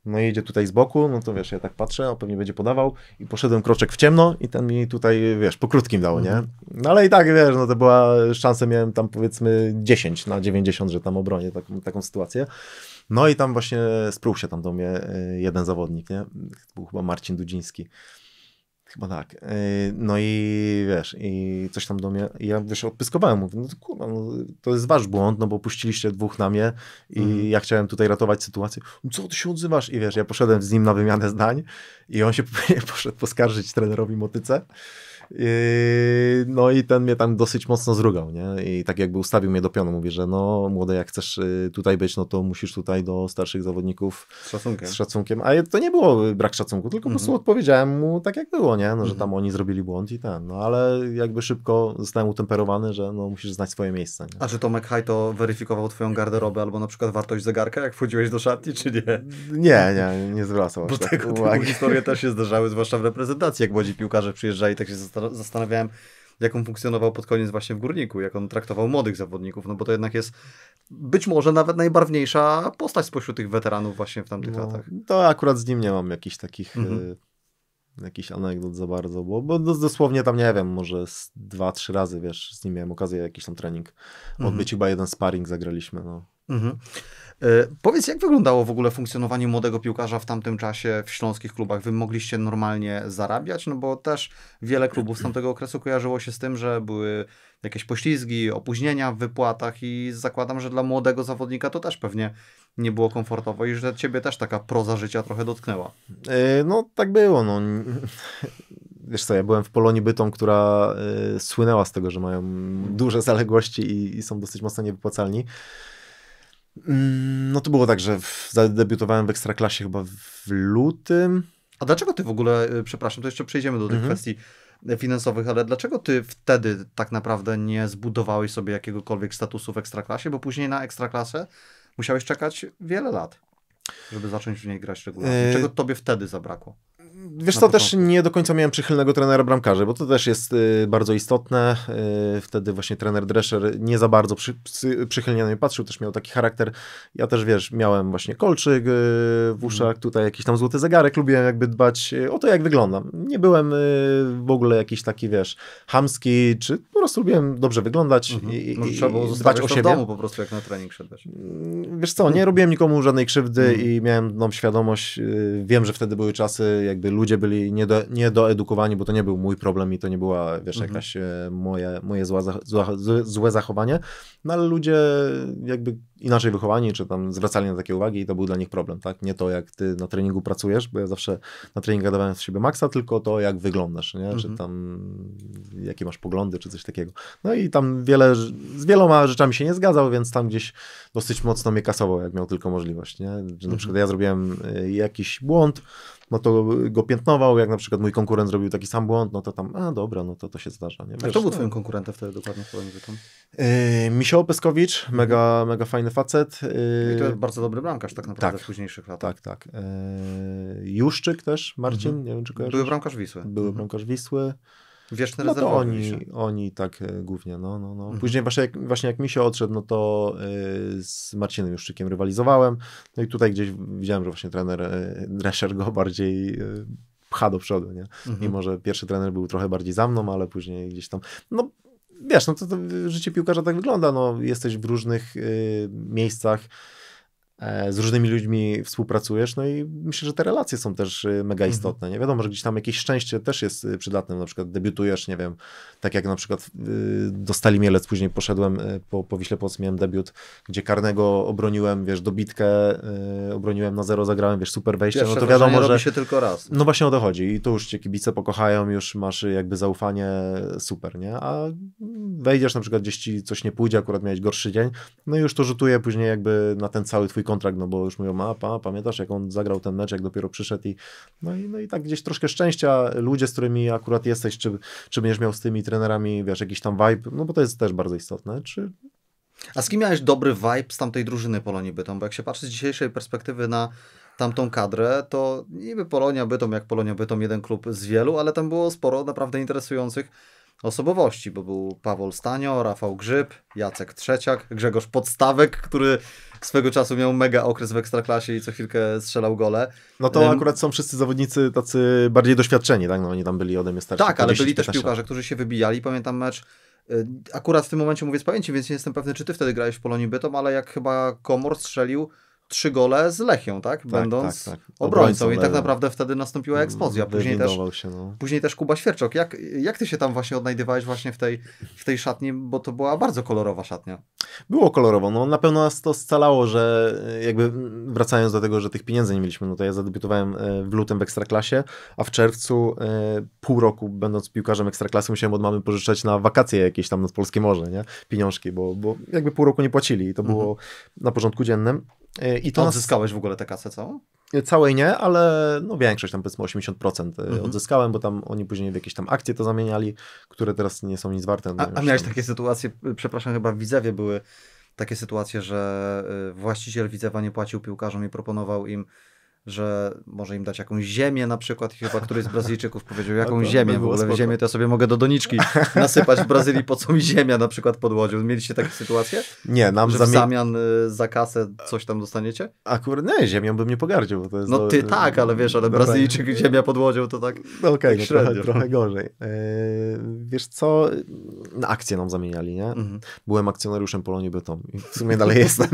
[SPEAKER 2] No i idzie tutaj z boku, no to wiesz, ja tak patrzę, on pewnie będzie podawał i poszedłem kroczek w ciemno i ten mi tutaj, wiesz, po krótkim dał, nie? No ale i tak, wiesz, no to była szansa, miałem tam powiedzmy 10 na 90, że tam obronię taką, taką sytuację. No i tam właśnie sprół się tam do mnie y, jeden zawodnik, nie? To był chyba Marcin Dudziński. Chyba tak. Yy, No i wiesz, i coś tam do mnie, i ja wiesz, odpyskowałem, mówię, no to kurwa, no, to jest wasz błąd, no bo puściliście dwóch na mnie i
[SPEAKER 1] Mhm.
[SPEAKER 2] ja chciałem tutaj ratować sytuację. "No Co ty się odzywasz? I wiesz, ja poszedłem z nim na wymianę zdań i on się poszedł poskarżyć trenerowi Motyce. No i ten mnie tam dosyć mocno zrugał, nie? I tak jakby ustawił mnie do pionu, mówi, że no młody, jak chcesz y, tutaj być, no to musisz tutaj do starszych zawodników
[SPEAKER 1] Z szacunkiem.
[SPEAKER 2] z szacunkiem. A to nie było brak szacunku, tylko po prostu
[SPEAKER 1] Mhm.
[SPEAKER 2] odpowiedziałem mu tak jak było, nie? No, że
[SPEAKER 1] Mhm.
[SPEAKER 2] tam oni zrobili błąd i ten. No ale jakby szybko zostałem utemperowany, że no musisz znać swoje miejsce. Nie?
[SPEAKER 1] A czy Tomek Hajto weryfikował twoją garderobę albo na przykład wartość zegarka, jak wchodziłeś do szatni, czy nie?
[SPEAKER 2] Nie, nie, nie zwracał
[SPEAKER 1] Bo
[SPEAKER 2] tak
[SPEAKER 1] tego
[SPEAKER 2] uwagi.
[SPEAKER 1] historie też się zdarzały, zwłaszcza w reprezentacji, jak młodzi piłkarze przyjeżdżali, tak się zasta- zastanawiałem, jak on funkcjonował pod koniec właśnie w Górniku, jak on traktował młodych zawodników, no bo to jednak jest być może nawet najbarwniejsza postać spośród tych weteranów właśnie w tamtych
[SPEAKER 2] No,
[SPEAKER 1] latach.
[SPEAKER 2] to akurat z nim nie mam jakichś takich
[SPEAKER 1] Mhm.
[SPEAKER 2] y, jakichś anegdot za bardzo, bo, bo dos- dosłownie tam nie wiem, może z dwa, trzy razy, wiesz, z nim miałem okazję jakiś tam trening
[SPEAKER 1] Mhm.
[SPEAKER 2] odbyć, chyba jeden sparring zagraliśmy, no.
[SPEAKER 1] Mhm. E, powiedz, jak wyglądało w ogóle funkcjonowanie młodego piłkarza w tamtym czasie w śląskich klubach? Wy mogliście normalnie zarabiać? No bo też wiele klubów z tamtego okresu kojarzyło się z tym, że były jakieś poślizgi, opóźnienia w wypłatach i zakładam, że dla młodego zawodnika to też pewnie nie było komfortowo i że ciebie też taka proza życia trochę dotknęła.
[SPEAKER 2] E, No, tak było. No. Wiesz co, ja byłem w Polonii Bytom, która e, słynęła z tego, że mają duże zaległości i, i są dosyć mocno niewypłacalni. Mm, No to było tak, że w, zadebiutowałem w Ekstraklasie chyba w lutym.
[SPEAKER 1] A dlaczego ty w ogóle, y, przepraszam, to jeszcze przejdziemy do tych
[SPEAKER 2] Mhm.
[SPEAKER 1] kwestii y, finansowych, ale dlaczego ty wtedy tak naprawdę nie zbudowałeś sobie jakiegokolwiek statusu w ekstraklasie, bo później na ekstraklasę musiałeś czekać wiele lat, żeby zacząć w niej grać regularnie.
[SPEAKER 2] E,
[SPEAKER 1] Czego tobie wtedy zabrakło?
[SPEAKER 2] Wiesz co, też nie do końca miałem przychylnego trenera bramkarzy, bo to też jest y, bardzo istotne. Y, wtedy właśnie trener Drescher nie za bardzo przy, przy, przychylnie na mnie patrzył, też miał taki charakter. Ja też, wiesz, miałem właśnie kolczyk y, w uszach,
[SPEAKER 1] Mhm.
[SPEAKER 2] tutaj jakiś tam złoty zegarek, lubiłem jakby dbać y, o to, jak wyglądam. Nie byłem y, w ogóle jakiś taki, wiesz, hamski, czy po prostu lubiłem dobrze wyglądać
[SPEAKER 1] Mhm.
[SPEAKER 2] i, i,
[SPEAKER 1] Może
[SPEAKER 2] i
[SPEAKER 1] trzeba było
[SPEAKER 2] dbać
[SPEAKER 1] zostawiać
[SPEAKER 2] o
[SPEAKER 1] w
[SPEAKER 2] siebie.
[SPEAKER 1] domu po prostu, jak na trening szedłeś.
[SPEAKER 2] Mm, Wiesz co, nie robiłem nikomu żadnej krzywdy
[SPEAKER 1] Mhm.
[SPEAKER 2] i miałem tą świadomość, yy, wiem, że wtedy były czasy, jakby ludzie byli niedo, niedoedukowani, bo to nie był mój problem i to nie była, wiesz,
[SPEAKER 1] Mhm.
[SPEAKER 2] jakaś e, moje, moje zła, zła, złe- zachowanie, no ale ludzie jakby inaczej wychowani, czy tam zwracali na takie uwagi i to był dla nich problem, tak? Nie to, jak ty na treningu pracujesz, bo ja zawsze na treningach dawałem z siebie maksa, tylko to, jak wyglądasz, nie? Czy
[SPEAKER 1] Mhm.
[SPEAKER 2] tam jakie masz poglądy, czy coś takiego. No i tam wiele, z wieloma rzeczami się nie zgadzał, więc tam gdzieś dosyć mocno mnie kasował, jak miał tylko możliwość, nie? Że na
[SPEAKER 1] Mhm.
[SPEAKER 2] przykład ja zrobiłem y, jakiś błąd, no to go piętnował, jak na przykład mój konkurent zrobił taki sam błąd, no to tam, a dobra, no to to się zdarza, nie?
[SPEAKER 1] A
[SPEAKER 2] Wiesz,
[SPEAKER 1] kto był
[SPEAKER 2] no.
[SPEAKER 1] twoim konkurentem wtedy dokładnie w Bytom?
[SPEAKER 2] Yy, Misio Peskowicz, mega, mega fajny facet.
[SPEAKER 1] Mhm. I to
[SPEAKER 2] Yy,
[SPEAKER 1] jest bardzo dobry bramkarz tak naprawdę
[SPEAKER 2] tak.
[SPEAKER 1] w późniejszych latach.
[SPEAKER 2] tak, tak. Yy, Juszczyk też, Marcin,
[SPEAKER 1] Mhm.
[SPEAKER 2] nie wiem czy kojarzysz.
[SPEAKER 1] Były bramkarz Wisły.
[SPEAKER 2] Były
[SPEAKER 1] Mhm.
[SPEAKER 2] bramkarz Wisły.
[SPEAKER 1] Wieczny
[SPEAKER 2] No to oni, oni tak e, głównie, no, no, no.
[SPEAKER 1] Mhm.
[SPEAKER 2] Później właśnie jak, właśnie jak mi się odszedł, no to e, z Marcinem Juszczykiem rywalizowałem. No i tutaj gdzieś widziałem, że właśnie trener Drescher go bardziej pcha do przodu, nie?
[SPEAKER 1] Mhm.
[SPEAKER 2] Mimo, że pierwszy trener był trochę bardziej za mną, ale później gdzieś tam, no wiesz, no to, to życie piłkarza tak wygląda, no jesteś w różnych miejscach, z różnymi ludźmi współpracujesz, no i myślę, że te relacje są też e, mega
[SPEAKER 1] Mhm.
[SPEAKER 2] istotne. Nie wiadomo, że gdzieś tam jakieś szczęście też jest e, przydatne, na przykład debiutujesz, nie wiem, tak jak na przykład y, do Stali Mielec później poszedłem y, po, po Wiśle Płock, miałem debiut, gdzie karnego obroniłem, wiesz, dobitkę, y, obroniłem na zero, zagrałem, wiesz, super wejście,
[SPEAKER 1] Pierwsze
[SPEAKER 2] no to wiadomo, że...
[SPEAKER 1] robi się tylko raz.
[SPEAKER 2] No właśnie o to chodzi i tu już cię kibice pokochają, już masz jakby zaufanie, super, nie? A wejdziesz na przykład gdzieś ci coś nie pójdzie, akurat miałeś gorszy dzień, no i już to rzutuje później jakby na ten cały twój kontrakt, no bo już mówią, a pa, pamiętasz jak on zagrał ten mecz, jak dopiero przyszedł i no i, no i tak gdzieś troszkę szczęścia, ludzie, z którymi akurat jesteś, czy, czy będziesz miał z tymi trenerami, wiesz, jakiś tam vibe, no bo to jest też bardzo istotne, czy
[SPEAKER 1] A z kim miałeś dobry vibe z tamtej drużyny Polonii Bytom? Bo jak się patrzy z dzisiejszej perspektywy na tamtą kadrę, to niby Polonia Bytom jak Polonia Bytom, jeden klub z wielu, ale tam było sporo naprawdę interesujących osobowości, bo był Paweł Stanio, Rafał Grzyb, Jacek Trzeciak, Grzegorz Podstawek, który swego czasu miał mega okres w Ekstraklasie i co chwilkę strzelał gole.
[SPEAKER 2] No to akurat są wszyscy zawodnicy tacy bardziej doświadczeni, tak? No oni tam byli ode mnie starsi.
[SPEAKER 1] Tak, ale byli też piłkarze, którzy się wybijali. Pamiętam mecz y, Akurat w tym momencie mówię z pamięci, więc nie jestem pewny, czy ty wtedy grałeś w Polonii Bytom, ale jak chyba Komor strzelił trzy gole z Lechią, tak? tak Będąc tak, tak. obrońcą. obrońcą. I tak naprawdę wtedy nastąpiła eksplozja. Później też,
[SPEAKER 2] się, no.
[SPEAKER 1] później też Kuba Świerczok. Jak, jak ty się tam właśnie odnajdywałeś właśnie w tej, w tej szatni, bo to była bardzo kolorowa szatnia.
[SPEAKER 2] Było kolorowo. No na pewno nas to scalało, że jakby wracając do tego, że tych pieniędzy nie mieliśmy, no to ja zadebiutowałem e, w lutym w Ekstraklasie, a w czerwcu e, pół roku będąc piłkarzem Ekstraklasy musiałem od mamy pożyczać na wakacje jakieś tam nad Polskie Morze, nie? Pieniążki, bo, bo jakby pół roku nie płacili i to mhm. było na porządku dziennym.
[SPEAKER 1] E, I to Odzyskałeś w ogóle tę kasę całą?
[SPEAKER 2] E, całej nie, ale no większość, tam powiedzmy 80% e, mhm. odzyskałem, bo tam oni później w jakieś tam akcje to zamieniali, które teraz nie są nic warte.
[SPEAKER 1] No a, a miałeś tam... takie sytuacje, przepraszam, chyba w Widzewie były takie sytuacje, że właściciel Widzewa nie płacił piłkarzom i proponował im że może im dać jakąś ziemię na przykład. Chyba któryś z Brazylijczyków powiedział, jaką ziemię, w ogóle spoko. ziemię to ja sobie mogę do doniczki nasypać w Brazylii, po co mi ziemia na przykład pod łodzią. Mieliście takie sytuacje?
[SPEAKER 2] Nie, nam
[SPEAKER 1] że w zamian y, za kasę coś tam dostaniecie?
[SPEAKER 2] Akurat nie, ziemią bym nie pogardził. Bo to jest
[SPEAKER 1] no ty do... tak, ale wiesz, ale Brazylijczyk ziemia pod łodzią to tak
[SPEAKER 2] No okej, okay, tak no trochę, trochę, gorzej. Yy, wiesz co, na akcje nam zamieniali, nie? Mhm. Byłem akcjonariuszem Polonii Bytom i w sumie dalej jestem,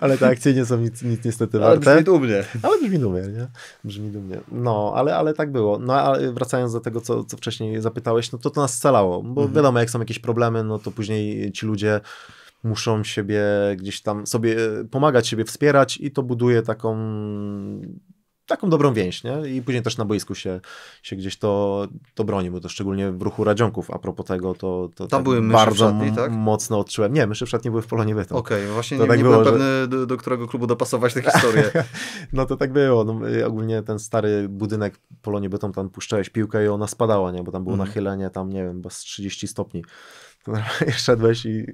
[SPEAKER 2] ale te akcje nie są nic, nic niestety warte.
[SPEAKER 1] Ale brzmi dumnie.
[SPEAKER 2] Ale brzmi dumnie, nie? Brzmi dumnie. No, ale, ale tak było. No, ale wracając do tego, co, co wcześniej zapytałeś, no to to nas scalało, bo mhm. wiadomo, jak są jakieś problemy, no to później ci ludzie muszą siebie gdzieś tam sobie pomagać, siebie wspierać i to buduje taką taką dobrą więź, nie? I później też na boisku się, się gdzieś to, to broni, bo to szczególnie w ruchu Radzionków, a propos tego, to, to
[SPEAKER 1] Tam tak były bardzo szatni, tak?
[SPEAKER 2] mocno odczułem. Nie, myszy w szatni były w Polonie Bytom.
[SPEAKER 1] Okej, okay, właśnie to nie, tak nie było, byłem że... pewny, do, którego klubu dopasować tę historię.
[SPEAKER 2] no to tak było. No, ogólnie ten stary budynek Polonie Bytom, tam puszczałeś piłkę i ona spadała, nie? Bo tam było mm. nachylenie, tam nie wiem, z 30 stopni. szedłeś i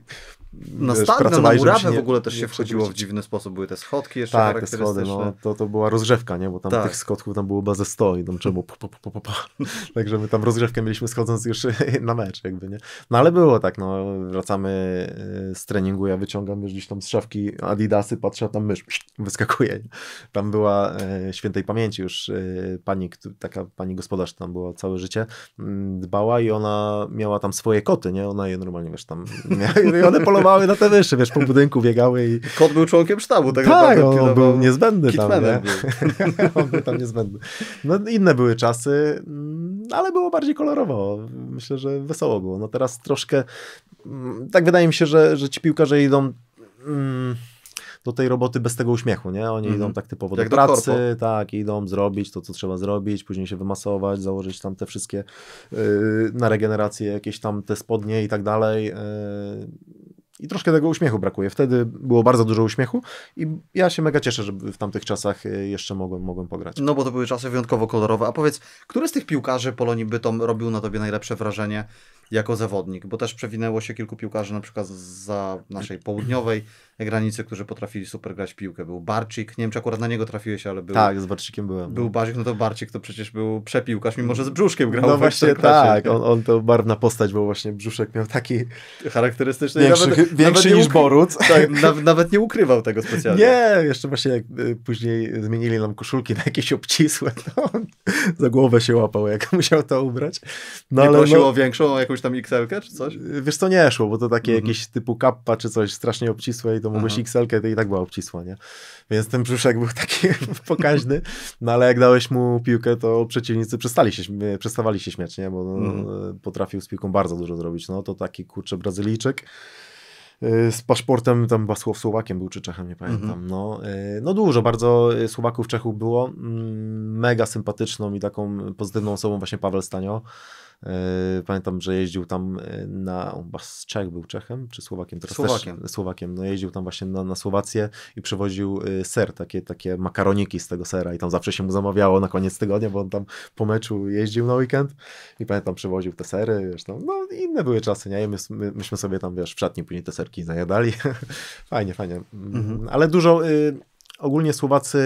[SPEAKER 1] na wiesz, na murawę w ogóle też się wchodziło w dziwny sposób. Były te schodki jeszcze
[SPEAKER 2] Tak, te schody, no, to, to była rozgrzewka, nie? Bo tam tak. tych schodków tam było bazę 100 i tam było po, po, po, po, Także my tam rozgrzewkę mieliśmy schodząc już na mecz jakby, nie? No ale było tak, no wracamy e, z treningu, ja wyciągam już gdzieś tam z szafki adidasy, patrzę, a tam mysz wyskakuje. Tam była e, świętej pamięci już e, pani, taka pani gospodarz tam była całe życie, mm, dbała i ona miała tam swoje koty, nie? Ona je normalnie, wiesz, tam miała, i one polowały na te wyższe, wiesz, po budynku biegały i...
[SPEAKER 1] Kot był członkiem sztabu,
[SPEAKER 2] tak, tak on, on był niezbędny tam, nie? on był tam niezbędny. No inne były czasy, mm, ale było bardziej kolorowo. Myślę, że wesoło było. No teraz troszkę, mm, tak wydaje mi się, że, że ci piłkarze idą... Mm, do tej roboty bez tego uśmiechu, nie? Oni mm -hmm. idą tak typowo Jak do pracy, do tak, idą zrobić to, co trzeba zrobić, później się wymasować, założyć tam te wszystkie yy, na regenerację jakieś tam te spodnie i tak dalej. Yy, i troszkę tego uśmiechu brakuje. Wtedy było bardzo dużo uśmiechu i ja się mega cieszę, że w tamtych czasach y, jeszcze mogłem, mogłem pograć.
[SPEAKER 1] No bo to były czasy wyjątkowo kolorowe. A powiedz, który z tych piłkarzy Polonii Bytom robił na tobie najlepsze wrażenie jako zawodnik? Bo też przewinęło się kilku piłkarzy na przykład za naszej południowej granicy, którzy potrafili super grać piłkę. Był Barcik, nie wiem czy akurat na niego trafiłeś, ale był...
[SPEAKER 2] Tak, z Barcikiem byłem.
[SPEAKER 1] Był no. Barcik, no to Barcik to przecież był przepiłkarz, mimo że z Brzuszkiem grał.
[SPEAKER 2] No właśnie tak, on, on to barwna postać, bo właśnie Brzuszek miał taki...
[SPEAKER 1] Charakterystyczny.
[SPEAKER 2] Większy, nawet, większy nawet niż Boruc.
[SPEAKER 1] Tak, nawet, nawet nie ukrywał tego specjalnie.
[SPEAKER 2] Nie, jeszcze właśnie jak y, później zmienili nam koszulki na jakieś obcisłe, to on za głowę się łapał, jak musiał to ubrać.
[SPEAKER 1] No, nie ale prosił no, o większą, o jakąś tam xl czy coś?
[SPEAKER 2] Wiesz co, nie szło, bo to takie mm -hmm. jakieś typu kappa czy coś strasznie obcisłe i to mogłeś xl to i tak była obcisła, nie? Więc ten brzuszek był taki pokaźny, no ale jak dałeś mu piłkę, to przeciwnicy przestali się, przestawali się śmiać, nie? Bo mm. potrafił z piłką bardzo dużo zrobić. No to taki kurczę Brazylijczyk y, z paszportem, tam chyba Słowakiem był, czy Czechem, nie pamiętam. Mm -hmm. No, y, no dużo, bardzo Słowaków, Czechów było. Mm, mega sympatyczną i taką pozytywną osobą właśnie Paweł Stanio. E, pamiętam, że jeździł tam e, na, chyba z Czech był Czechem, czy Słowakiem?
[SPEAKER 1] Teraz Słowakiem.
[SPEAKER 2] Też, Słowakiem. No jeździł tam właśnie na, na Słowację i przywoził e, ser, takie, takie makaroniki z tego sera i tam zawsze się mu zamawiało na koniec tygodnia, bo on tam po meczu jeździł na weekend i pamiętam, przywoził te sery, wiesz, tam, no inne były czasy, nie? I my, my, myśmy sobie tam, wiesz, w szatni później te serki zajadali. fajnie, fajnie. Mhm. Ale dużo... Y ogólnie Słowacy,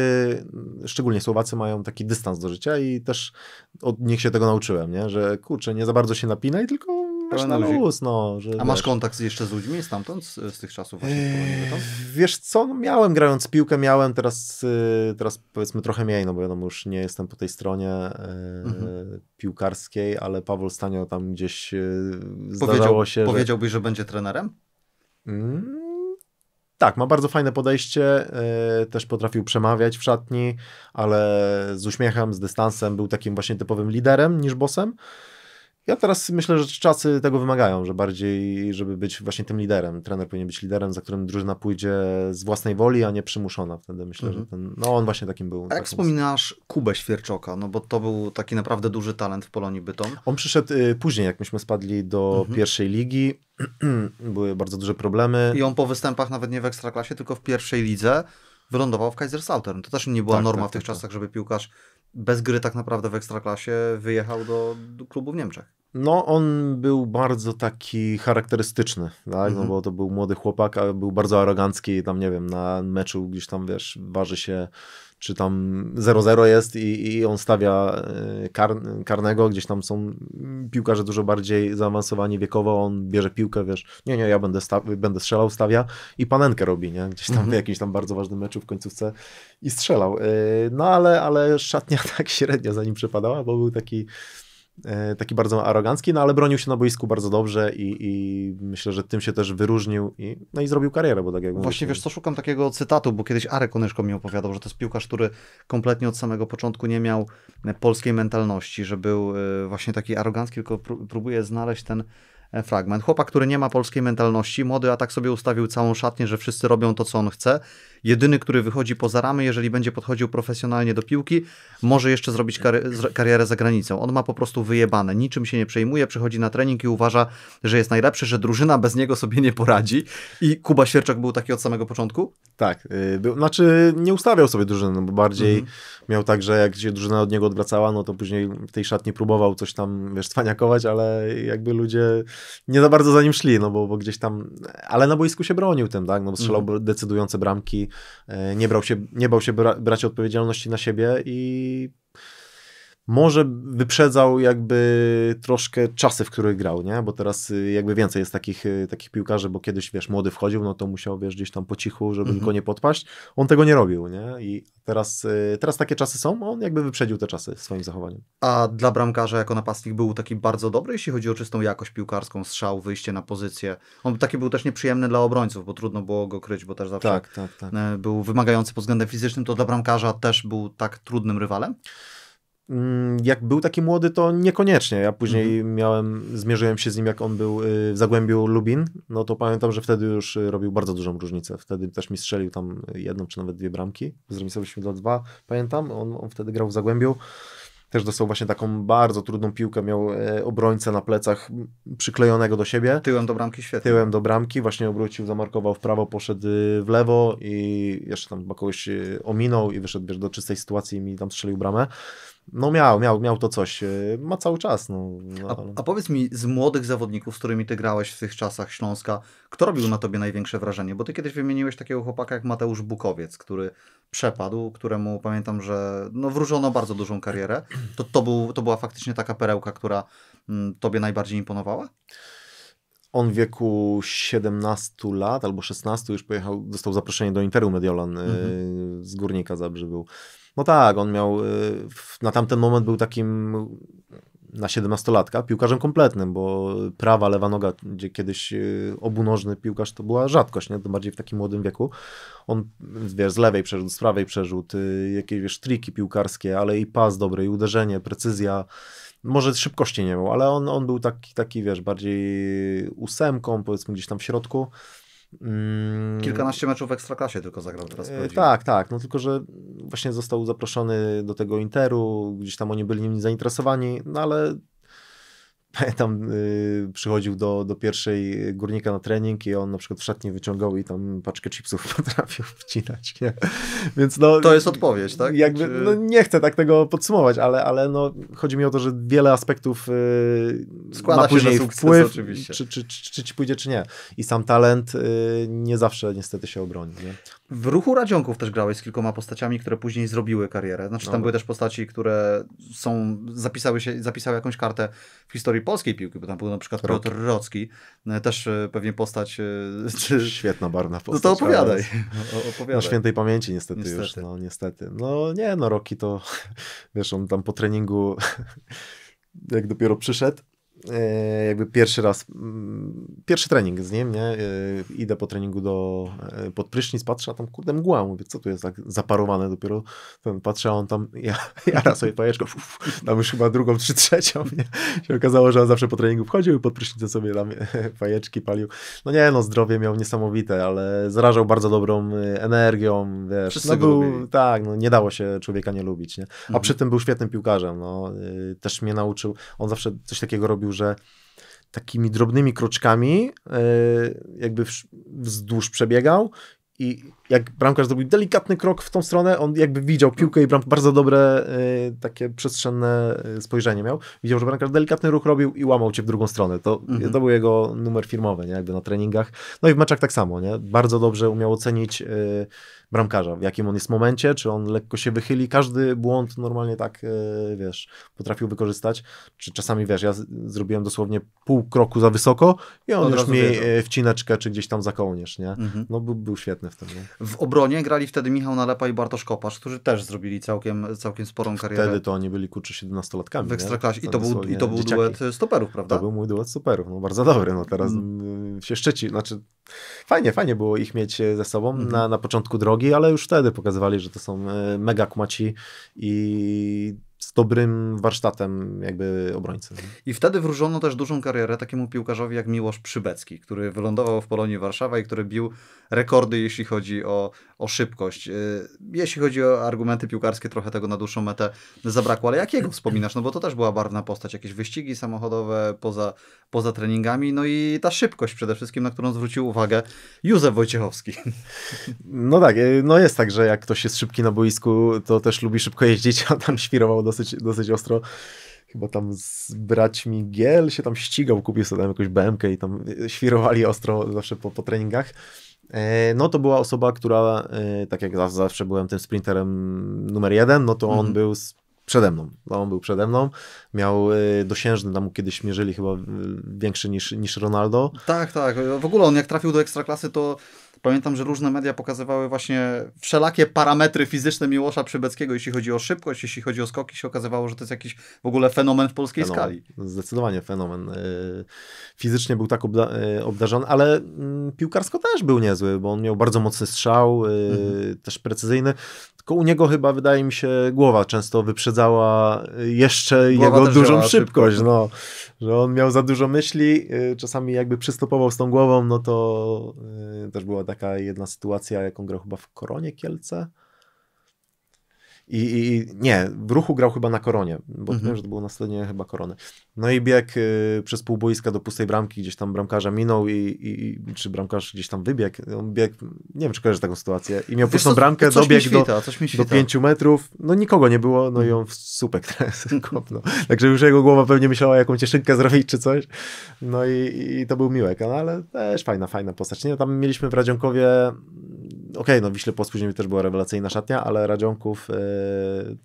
[SPEAKER 2] szczególnie Słowacy mają taki dystans do życia i też od nich się tego nauczyłem, nie? że kurczę, nie za bardzo się napinaj, tylko masz na luz, no. Że,
[SPEAKER 1] A masz
[SPEAKER 2] wiesz,
[SPEAKER 1] kontakt jeszcze z ludźmi stamtąd, z, z tych czasów właśnie?
[SPEAKER 2] Eee, Wiesz co, no miałem grając piłkę, miałem teraz, y, teraz powiedzmy trochę mniej, no bo wiadomo, już nie jestem po tej stronie e,
[SPEAKER 1] Mhm.
[SPEAKER 2] piłkarskiej, ale Paweł Stanio tam gdzieś y,
[SPEAKER 1] Powiedział,
[SPEAKER 2] się, że...
[SPEAKER 1] powiedziałbyś, że będzie trenerem?
[SPEAKER 2] Mm, Tak, ma bardzo fajne podejście, e, też potrafił przemawiać w szatni, ale z uśmiechem, z dystansem, był takim właśnie typowym liderem niż bossem. Ja teraz myślę, że czasy tego wymagają, że bardziej, żeby być właśnie tym liderem. Trener powinien być liderem, za którym drużyna pójdzie z własnej woli, a nie przymuszona. Wtedy myślę,
[SPEAKER 1] Mhm.
[SPEAKER 2] że ten, no on właśnie takim był.
[SPEAKER 1] A jak wspominasz Kubę Świerczoka, no bo to był taki naprawdę duży talent w Polonii Bytom.
[SPEAKER 2] On przyszedł y, później, jak myśmy spadli do
[SPEAKER 1] Mhm.
[SPEAKER 2] pierwszej ligi. Były bardzo duże problemy.
[SPEAKER 1] I on po występach nawet nie w Ekstraklasie, tylko w pierwszej lidze wylądował w Kaiserslautern. To też nie była
[SPEAKER 2] Tak,
[SPEAKER 1] norma
[SPEAKER 2] tak,
[SPEAKER 1] w tych
[SPEAKER 2] tak, tak.
[SPEAKER 1] czasach, żeby piłkarz bez gry tak naprawdę w Ekstraklasie wyjechał do, do klubu w Niemczech.
[SPEAKER 2] No, on był bardzo taki charakterystyczny, tak?
[SPEAKER 1] Mhm.
[SPEAKER 2] No bo to był młody chłopak, a był bardzo arogancki, tam nie wiem, na meczu gdzieś tam, wiesz, waży się, czy tam 0-0 jest i, i on stawia e, kar, karnego, gdzieś tam są piłkarze dużo bardziej zaawansowani wiekowo, on bierze piłkę, wiesz, nie, nie, ja będę, będę strzelał, stawia i panenkę robi, nie? Gdzieś tam
[SPEAKER 1] Mhm.
[SPEAKER 2] w jakimś tam bardzo ważnym meczu w końcówce i strzelał. E, No, ale, ale szatnia tak średnio za nim przepadała, bo był taki taki bardzo arogancki, no ale bronił się na boisku bardzo dobrze i, i myślę, że tym się też wyróżnił i, no i zrobił karierę, bo tak jak
[SPEAKER 1] Właśnie
[SPEAKER 2] mówisz,
[SPEAKER 1] wiesz co, szukam takiego cytatu, bo kiedyś Arek Onyszko mi opowiadał, że to jest piłkarz, który kompletnie od samego początku nie miał e, polskiej mentalności, że był e, właśnie taki arogancki, tylko pró- próbuje znaleźć ten e, fragment. Chłopak, który nie ma polskiej mentalności, młody, a tak sobie ustawił całą szatnię, że wszyscy robią to, co on chce. Jedyny, który wychodzi poza ramy, jeżeli będzie podchodził profesjonalnie do piłki, może jeszcze zrobić zr- karierę za granicą. On ma po prostu wyjebane, niczym się nie przejmuje, przychodzi na trening i uważa, że jest najlepszy, że drużyna bez niego sobie nie poradzi. I Kuba Świerczok był taki od samego początku?
[SPEAKER 2] Tak, y, był, znaczy nie ustawiał sobie drużyny, no bo bardziej
[SPEAKER 1] Mhm.
[SPEAKER 2] miał tak, że jak się drużyna od niego odwracała, no to później w tej szatni próbował coś tam, wiesz, cwaniakować, ale jakby ludzie nie za bardzo za nim szli, no bo, bo gdzieś tam, ale na boisku się bronił tym, tak, no bo strzelał decydujące bramki, nie, brał się, nie bał się bra brać odpowiedzialności na siebie i może wyprzedzał jakby troszkę czasy, w których grał, nie? Bo teraz y, jakby więcej jest takich, y, takich piłkarzy, bo kiedyś, wiesz, młody wchodził, no to musiał, wiesz, gdzieś tam po cichu, żeby
[SPEAKER 1] Mhm.
[SPEAKER 2] tylko nie podpaść. On tego nie robił, nie? I teraz, y, teraz takie czasy są, on jakby wyprzedził te czasy swoim zachowaniem.
[SPEAKER 1] A dla bramkarza jako napastnik był taki bardzo dobry, jeśli chodzi o czystą jakość piłkarską, strzał, wyjście na pozycję. On taki był też nieprzyjemny dla obrońców, bo trudno było go kryć, bo też zawsze
[SPEAKER 2] tak, tak.
[SPEAKER 1] e, był wymagający pod względem fizycznym. To dla bramkarza też był tak trudnym rywalem?
[SPEAKER 2] Mm, Jak był taki młody, to niekoniecznie. Ja później
[SPEAKER 1] Mhm.
[SPEAKER 2] miałem, zmierzyłem się z nim, jak on był y, w Zagłębiu Lubin, no to pamiętam, że wtedy już y, robił bardzo dużą różnicę. Wtedy też mi strzelił tam jedną czy nawet dwie bramki. Zremisowaliśmy do dwa, pamiętam. On, on wtedy grał w Zagłębiu. Też dostał właśnie taką bardzo trudną piłkę, miał e, obrońcę na plecach przyklejonego do siebie.
[SPEAKER 1] Tyłem do bramki świetnie.
[SPEAKER 2] Tyłem do bramki, właśnie obrócił, zamarkował w prawo, poszedł w lewo i jeszcze tam chyba kogoś y, ominął i wyszedł wiesz, do czystej sytuacji i mi tam strzelił bramę. No miał, miał, miał to coś. y, Ma cały czas. No, no,
[SPEAKER 1] A, a powiedz mi, z młodych zawodników, z którymi ty grałeś w tych czasach Śląska, kto robił na tobie największe wrażenie? Bo ty kiedyś wymieniłeś takiego chłopaka jak Mateusz Bukowiec, który przepadł, któremu pamiętam, że no, wróżono bardzo dużą karierę. To, to, był, to była faktycznie taka perełka, która mm, tobie najbardziej imponowała?
[SPEAKER 2] On w wieku 17 lat albo 16 już pojechał, dostał zaproszenie do Interu Mediolan y,
[SPEAKER 1] Mhm.
[SPEAKER 2] z Górnika Zabrze był. No tak, on miał, y, na tamten moment był takim na 17-latka piłkarzem kompletnym, bo prawa, lewa noga, gdzie kiedyś y, obunożny piłkarz to była rzadkość, nie? to bardziej w takim młodym wieku. On, wiesz, z lewej przerzut, z prawej przerzut, y, jakieś, wiesz, triki piłkarskie, ale i pas dobry, i uderzenie, precyzja. Może szybkości nie miał, ale on, on był taki, taki, wiesz, bardziej ósemką, powiedzmy gdzieś tam w środku. Mm,
[SPEAKER 1] Kilkanaście meczów w Ekstraklasie tylko zagrał teraz.
[SPEAKER 2] E,
[SPEAKER 1] prawdziwie.
[SPEAKER 2] Tak, tak. No tylko, że właśnie został zaproszony do tego Interu, gdzieś tam oni byli nim zainteresowani, no ale pamiętam, y, przychodził do, do pierwszej górnika na trening i on na przykład w szatni wyciągał i tam paczkę chipsów potrafił wcinać, nie? Więc no...
[SPEAKER 1] To jest odpowiedź, tak?
[SPEAKER 2] Jakby,
[SPEAKER 1] Czy-
[SPEAKER 2] no nie chcę tak tego podsumować, ale, ale no, chodzi mi o to, że wiele aspektów y,
[SPEAKER 1] Składa
[SPEAKER 2] ma później
[SPEAKER 1] sukces
[SPEAKER 2] wpływ,
[SPEAKER 1] oczywiście.
[SPEAKER 2] Czy, czy, czy, czy ci pójdzie, czy nie. I sam talent y, nie zawsze niestety się obroni. Nie?
[SPEAKER 1] W ruchu Radzionków też grałeś z kilkoma postaciami, które później zrobiły karierę. Znaczy tam
[SPEAKER 2] No.
[SPEAKER 1] były też postaci, które są, zapisały się, zapisały jakąś kartę w historii polskiej piłki, bo tam był na przykład
[SPEAKER 2] Roki.
[SPEAKER 1] Piotr Rocki, e, też e, pewnie postać, e, czy...
[SPEAKER 2] Świetna, barwna
[SPEAKER 1] No
[SPEAKER 2] postać.
[SPEAKER 1] to opowiadaj,
[SPEAKER 2] ale- No
[SPEAKER 1] opowiadaj.
[SPEAKER 2] świętej pamięci niestety,
[SPEAKER 1] Niestety.
[SPEAKER 2] już, no niestety. No nie, no Roki to, wiesz, on tam po treningu, jak dopiero przyszedł, jakby pierwszy raz, pierwszy trening z nim, nie, e, idę po treningu do, e, pod prysznic, patrzę, a tam kurde mgła, mówię, co tu jest tak zaparowane dopiero, ten, patrzę, a on tam, ja, jara sobie pajeczką, uf, tam już chyba drugą czy trzecią, nie, się okazało, że on zawsze po treningu wchodził i pod prysznicę sobie tam fajeczki palił, no nie, no zdrowie miał niesamowite, ale zarażał bardzo dobrą energią, wiesz,
[SPEAKER 1] Wszyscy
[SPEAKER 2] no był,
[SPEAKER 1] lubili.
[SPEAKER 2] tak, no nie dało się człowieka nie lubić, nie? A
[SPEAKER 1] Mhm.
[SPEAKER 2] przy tym był świetnym piłkarzem, no, też mnie nauczył, on zawsze coś takiego robił, że takimi drobnymi kroczkami y, jakby wzdłuż przebiegał i jak bramkarz zrobił delikatny krok w tą stronę, on jakby widział piłkę i bram, bardzo dobre y, takie przestrzenne y, spojrzenie miał. Widział, że bramkarz delikatny ruch robił i łamał cię w drugą stronę. To,
[SPEAKER 1] Mhm.
[SPEAKER 2] to był jego numer firmowy, nie? jakby na treningach. No i w meczach tak samo, nie? Bardzo dobrze umiał ocenić y, bramkarza, w jakim on jest momencie, czy on lekko się wychyli. Każdy błąd normalnie tak, y, wiesz, potrafił wykorzystać. Czy czasami, wiesz, ja z- zrobiłem dosłownie pół kroku za wysoko i on
[SPEAKER 1] Od
[SPEAKER 2] już mi
[SPEAKER 1] wiedział.
[SPEAKER 2] y, wcineczkę, czy gdzieś tam za kołnierz, nie?
[SPEAKER 1] Mhm.
[SPEAKER 2] No był, był świetny w tym. Nie?
[SPEAKER 1] W obronie grali wtedy Michał Nalepa i Bartosz Kopacz, którzy też zrobili całkiem, całkiem sporą karierę
[SPEAKER 2] Wtedy to oni byli kurczę 17-latkami.
[SPEAKER 1] w? Ekstraklasie. I to był, i to był
[SPEAKER 2] dzieciaki.
[SPEAKER 1] duet stoperów, prawda?
[SPEAKER 2] To był mój duet superów, no bardzo dobry, no teraz
[SPEAKER 1] Mm.
[SPEAKER 2] y, się szczyci, znaczy fajnie, fajnie było ich mieć e, ze sobą
[SPEAKER 1] Mhm.
[SPEAKER 2] na, na początku drogi, ale już wtedy pokazywali, że to są e, mega kumaci i z dobrym warsztatem jakby obrońcy.
[SPEAKER 1] I wtedy wróżono też dużą karierę takiemu piłkarzowi jak Miłosz Przybecki, który wylądował w Polonii Warszawa i który bił rekordy, jeśli chodzi o, o szybkość. Yy, Jeśli chodzi o argumenty piłkarskie, trochę tego na dłuższą metę zabrakło, ale jakiego wspominasz? No bo to też była barwna postać, jakieś wyścigi samochodowe poza, poza treningami, no i ta szybkość przede wszystkim, na którą zwrócił uwagę Józef Wojciechowski.
[SPEAKER 2] No tak, e, no jest tak, że jak ktoś jest szybki na boisku, to też lubi szybko jeździć, a tam świrował dosyć, dosyć ostro. Chyba tam z braćmi Giel się tam ścigał, kupił sobie tam jakąś BMK i tam e, świrowali ostro zawsze po, po treningach. E, No to była osoba, która, e, tak jak za- zawsze byłem tym sprinterem numer jeden, no to on
[SPEAKER 1] Mhm.
[SPEAKER 2] był przede mną. No, on był przede mną, miał dosiężny, tam mu kiedyś mierzyli chyba większy niż, niż Ronaldo.
[SPEAKER 1] Tak, tak. W ogóle on jak trafił do ekstraklasy, to pamiętam, że różne media pokazywały właśnie wszelakie parametry fizyczne Miłosza Przybeckiego, jeśli chodzi o szybkość, jeśli chodzi o skoki, się okazywało, że to jest jakiś w ogóle fenomen w polskiej
[SPEAKER 2] Fenomen.
[SPEAKER 1] skali.
[SPEAKER 2] Zdecydowanie fenomen. Y, Fizycznie był tak obda y, obdarzony, ale mm, piłkarsko też był niezły, bo on miał bardzo mocny strzał, y,
[SPEAKER 1] Mhm.
[SPEAKER 2] też precyzyjny. Tylko u niego chyba, wydaje mi się, głowa często wyprzedzała jeszcze
[SPEAKER 1] Głowa
[SPEAKER 2] jego dużą szybkość.
[SPEAKER 1] szybko.
[SPEAKER 2] No, że on miał za dużo myśli, czasami jakby przystopował z tą głową, no to też była taka jedna sytuacja, jaką grał chyba w Koronie Kielce. I, i nie, w ruchu grał chyba na koronie, bo
[SPEAKER 1] Mhm.
[SPEAKER 2] wiem, że to było na scenie chyba korony. No i bieg y, przez pół boiska do pustej bramki, gdzieś tam bramkarza minął i, i, czy bramkarz gdzieś tam wybiegł. On biegł, nie wiem, czy kojarzysz taką sytuację. I miał
[SPEAKER 1] Wiesz
[SPEAKER 2] pustą
[SPEAKER 1] co,
[SPEAKER 2] bramkę, dobiegł do,
[SPEAKER 1] świta,
[SPEAKER 2] do
[SPEAKER 1] świta.
[SPEAKER 2] pięciu metrów, no nikogo nie było, no i on w słupek teraz kopnął. Także już jego głowa pewnie myślała, jaką cieszynkę zrobić czy coś. No i, i to był Miłek, no, ale też fajna, fajna postać. Nie, tam mieliśmy w Radzionkowie, okej, no Wiśle Płock później też była rewelacyjna szatnia, ale Radzionków e,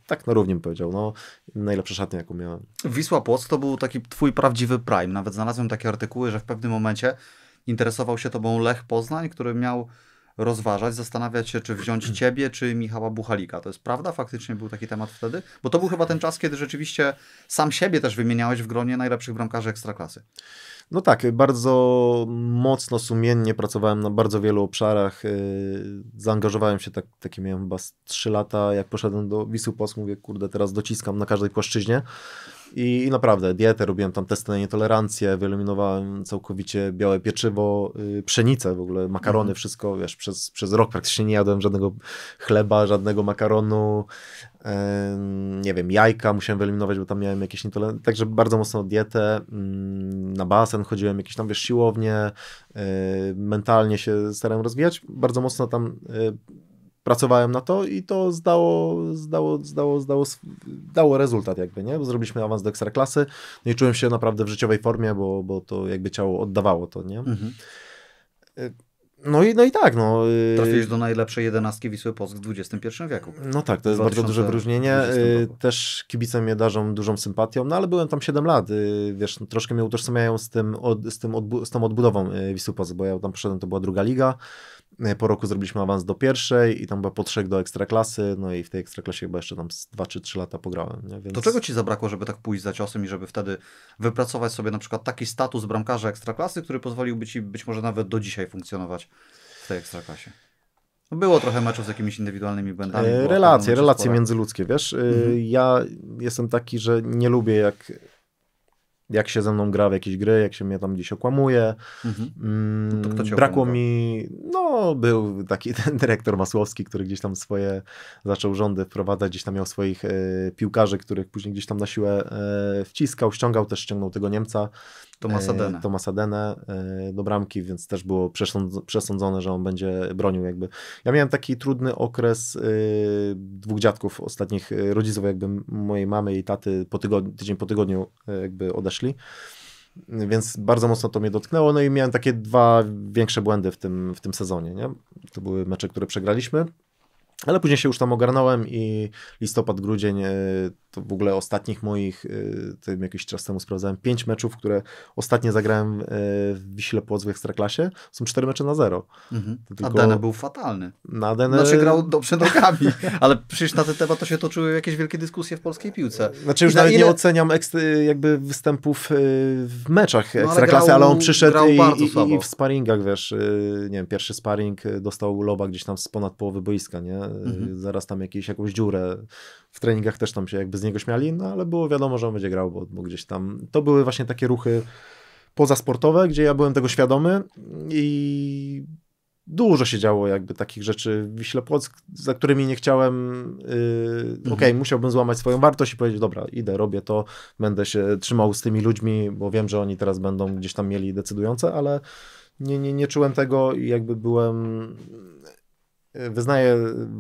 [SPEAKER 2] tak na równi bym powiedział, no najlepsza szatnia, jaką miałem.
[SPEAKER 1] Wisła Płock to był taki twój prawdziwy prime. Nawet znalazłem takie artykuły, że w pewnym momencie interesował się tobą Lech Poznań, który miał rozważać, zastanawiać się, czy wziąć ciebie, czy Michała Buchalika. To jest prawda? Faktycznie był taki temat wtedy? Bo to był chyba ten czas, kiedy rzeczywiście sam siebie też wymieniałeś w gronie najlepszych bramkarzy Ekstraklasy.
[SPEAKER 2] No tak, bardzo mocno, sumiennie pracowałem na bardzo wielu obszarach. yy, Zaangażowałem się, tak, takie miałem chyba z 3 lata, jak poszedłem do Wisły Płock, mówię, kurde, teraz dociskam na każdej płaszczyźnie. I, I naprawdę, dietę, robiłem tam testy na nietolerancję, wyeliminowałem całkowicie białe pieczywo, yy, pszenicę w ogóle, makarony,
[SPEAKER 1] Mhm.
[SPEAKER 2] wszystko, wiesz, przez, przez rok praktycznie nie jadłem żadnego chleba, żadnego makaronu, em, nie wiem, jajka musiałem wyeliminować, bo tam miałem jakieś nietolerancje, także bardzo mocno dietę, mm, na basen chodziłem, jakieś tam, wiesz, siłownie, y, mentalnie się starałem rozwijać, bardzo mocno tam y, pracowałem na to i to zdało, zdało, zdało, zdało, dało rezultat jakby, nie? Bo zrobiliśmy awans do ekstraklasy, no i czułem się naprawdę w życiowej formie, bo, bo to jakby ciało oddawało to, nie?
[SPEAKER 1] Mhm.
[SPEAKER 2] No i, no i tak, no. y,
[SPEAKER 1] Trafiłeś do najlepszej jedenastki Wisły Płock w XXI wieku.
[SPEAKER 2] No tak, to jest bardzo duże
[SPEAKER 1] 2020
[SPEAKER 2] wyróżnienie. Y. Też kibice mnie darzą dużą sympatią, no ale byłem tam 7 lat, y, wiesz, no, troszkę mnie utożsamiają z, tym, od, z, tym odbu- z tą odbudową y, Wisły Płock, bo ja tam poszedłem, to była druga liga. Y, Po roku zrobiliśmy awans do pierwszej i tam była po trzech do ekstraklasy, no i w tej ekstraklasie chyba jeszcze tam 2 czy 3 lata pograłem. Nie? Więc...
[SPEAKER 1] To czego ci zabrakło, żeby tak pójść za ciosem i żeby wtedy wypracować sobie na przykład taki status bramkarza ekstraklasy, który pozwoliłby ci być może nawet do dzisiaj funkcjonować w tej ekstraklasie? No Było trochę meczów z jakimiś indywidualnymi błędami.
[SPEAKER 2] E, Relacje, relacje
[SPEAKER 1] spore.
[SPEAKER 2] międzyludzkie, wiesz. y,
[SPEAKER 1] Mhm.
[SPEAKER 2] Ja jestem taki, że nie lubię jak, jak się ze mną gra w jakieś gry, jak się mnie tam gdzieś okłamuje.
[SPEAKER 1] Mhm.
[SPEAKER 2] Mm,
[SPEAKER 1] No to kto cię
[SPEAKER 2] Brakło
[SPEAKER 1] okłamywał?
[SPEAKER 2] mi, no był taki ten dyrektor Masłowski, który gdzieś tam swoje zaczął rządy wprowadzać, gdzieś tam miał swoich e, piłkarzy, których później gdzieś tam na siłę e, wciskał, ściągał, też ściągnął tego Niemca.
[SPEAKER 1] Tomasa.
[SPEAKER 2] E, Tomasa Denę e, do bramki, więc też było przesądz- przesądzone, że on będzie bronił jakby. Ja miałem taki trudny okres e, dwóch dziadków ostatnich e, rodziców jakby mojej mamy i taty po tygodniu, tydzień po tygodniu jakby odeszli. Więc bardzo mocno to mnie dotknęło. No i miałem takie dwa większe błędy w tym, w tym sezonie. Nie? To były mecze, które przegraliśmy. Ale później się już tam ogarnąłem i listopad, grudzień, to w ogóle ostatnich moich, e, to jakiś czas temu sprawdzałem, pięć meczów, które ostatnie zagrałem e, w Wiśle Płock w Ekstraklasie, są cztery mecze na zero.
[SPEAKER 1] Mhm.
[SPEAKER 2] Tylko-
[SPEAKER 1] był fatalny.
[SPEAKER 2] Na Denę...
[SPEAKER 1] Znaczy grał dobrze nogami, ale przecież na ten temat to się toczyły jakieś wielkie dyskusje w polskiej piłce.
[SPEAKER 2] Znaczy już
[SPEAKER 1] na
[SPEAKER 2] nawet
[SPEAKER 1] ile-
[SPEAKER 2] nie oceniam ekst- jakby występów y, w meczach
[SPEAKER 1] No, ale
[SPEAKER 2] Ekstraklasy,
[SPEAKER 1] grał-
[SPEAKER 2] ale on przyszedł i, i, i w sparingach, wiesz, y, nie wiem, pierwszy sparing y, dostał loba gdzieś tam z ponad połowy boiska, nie? Y,
[SPEAKER 1] Mhm.
[SPEAKER 2] Zaraz tam jakieś, jakąś dziurę. W treningach też tam się jakby z niego śmiali, no ale było wiadomo, że on będzie grał, bo, bo gdzieś tam, to były właśnie takie ruchy pozasportowe, gdzie ja byłem tego świadomy i dużo się działo jakby takich rzeczy w Wiśle Płock, za którymi nie chciałem, yy, okej, musiałbym złamać swoją wartość i powiedzieć, dobra, idę, robię to, będę się trzymał z tymi ludźmi, bo wiem, że oni teraz będą gdzieś tam mieli decydujące, ale nie, nie, nie czułem tego i jakby byłem... Wyznaję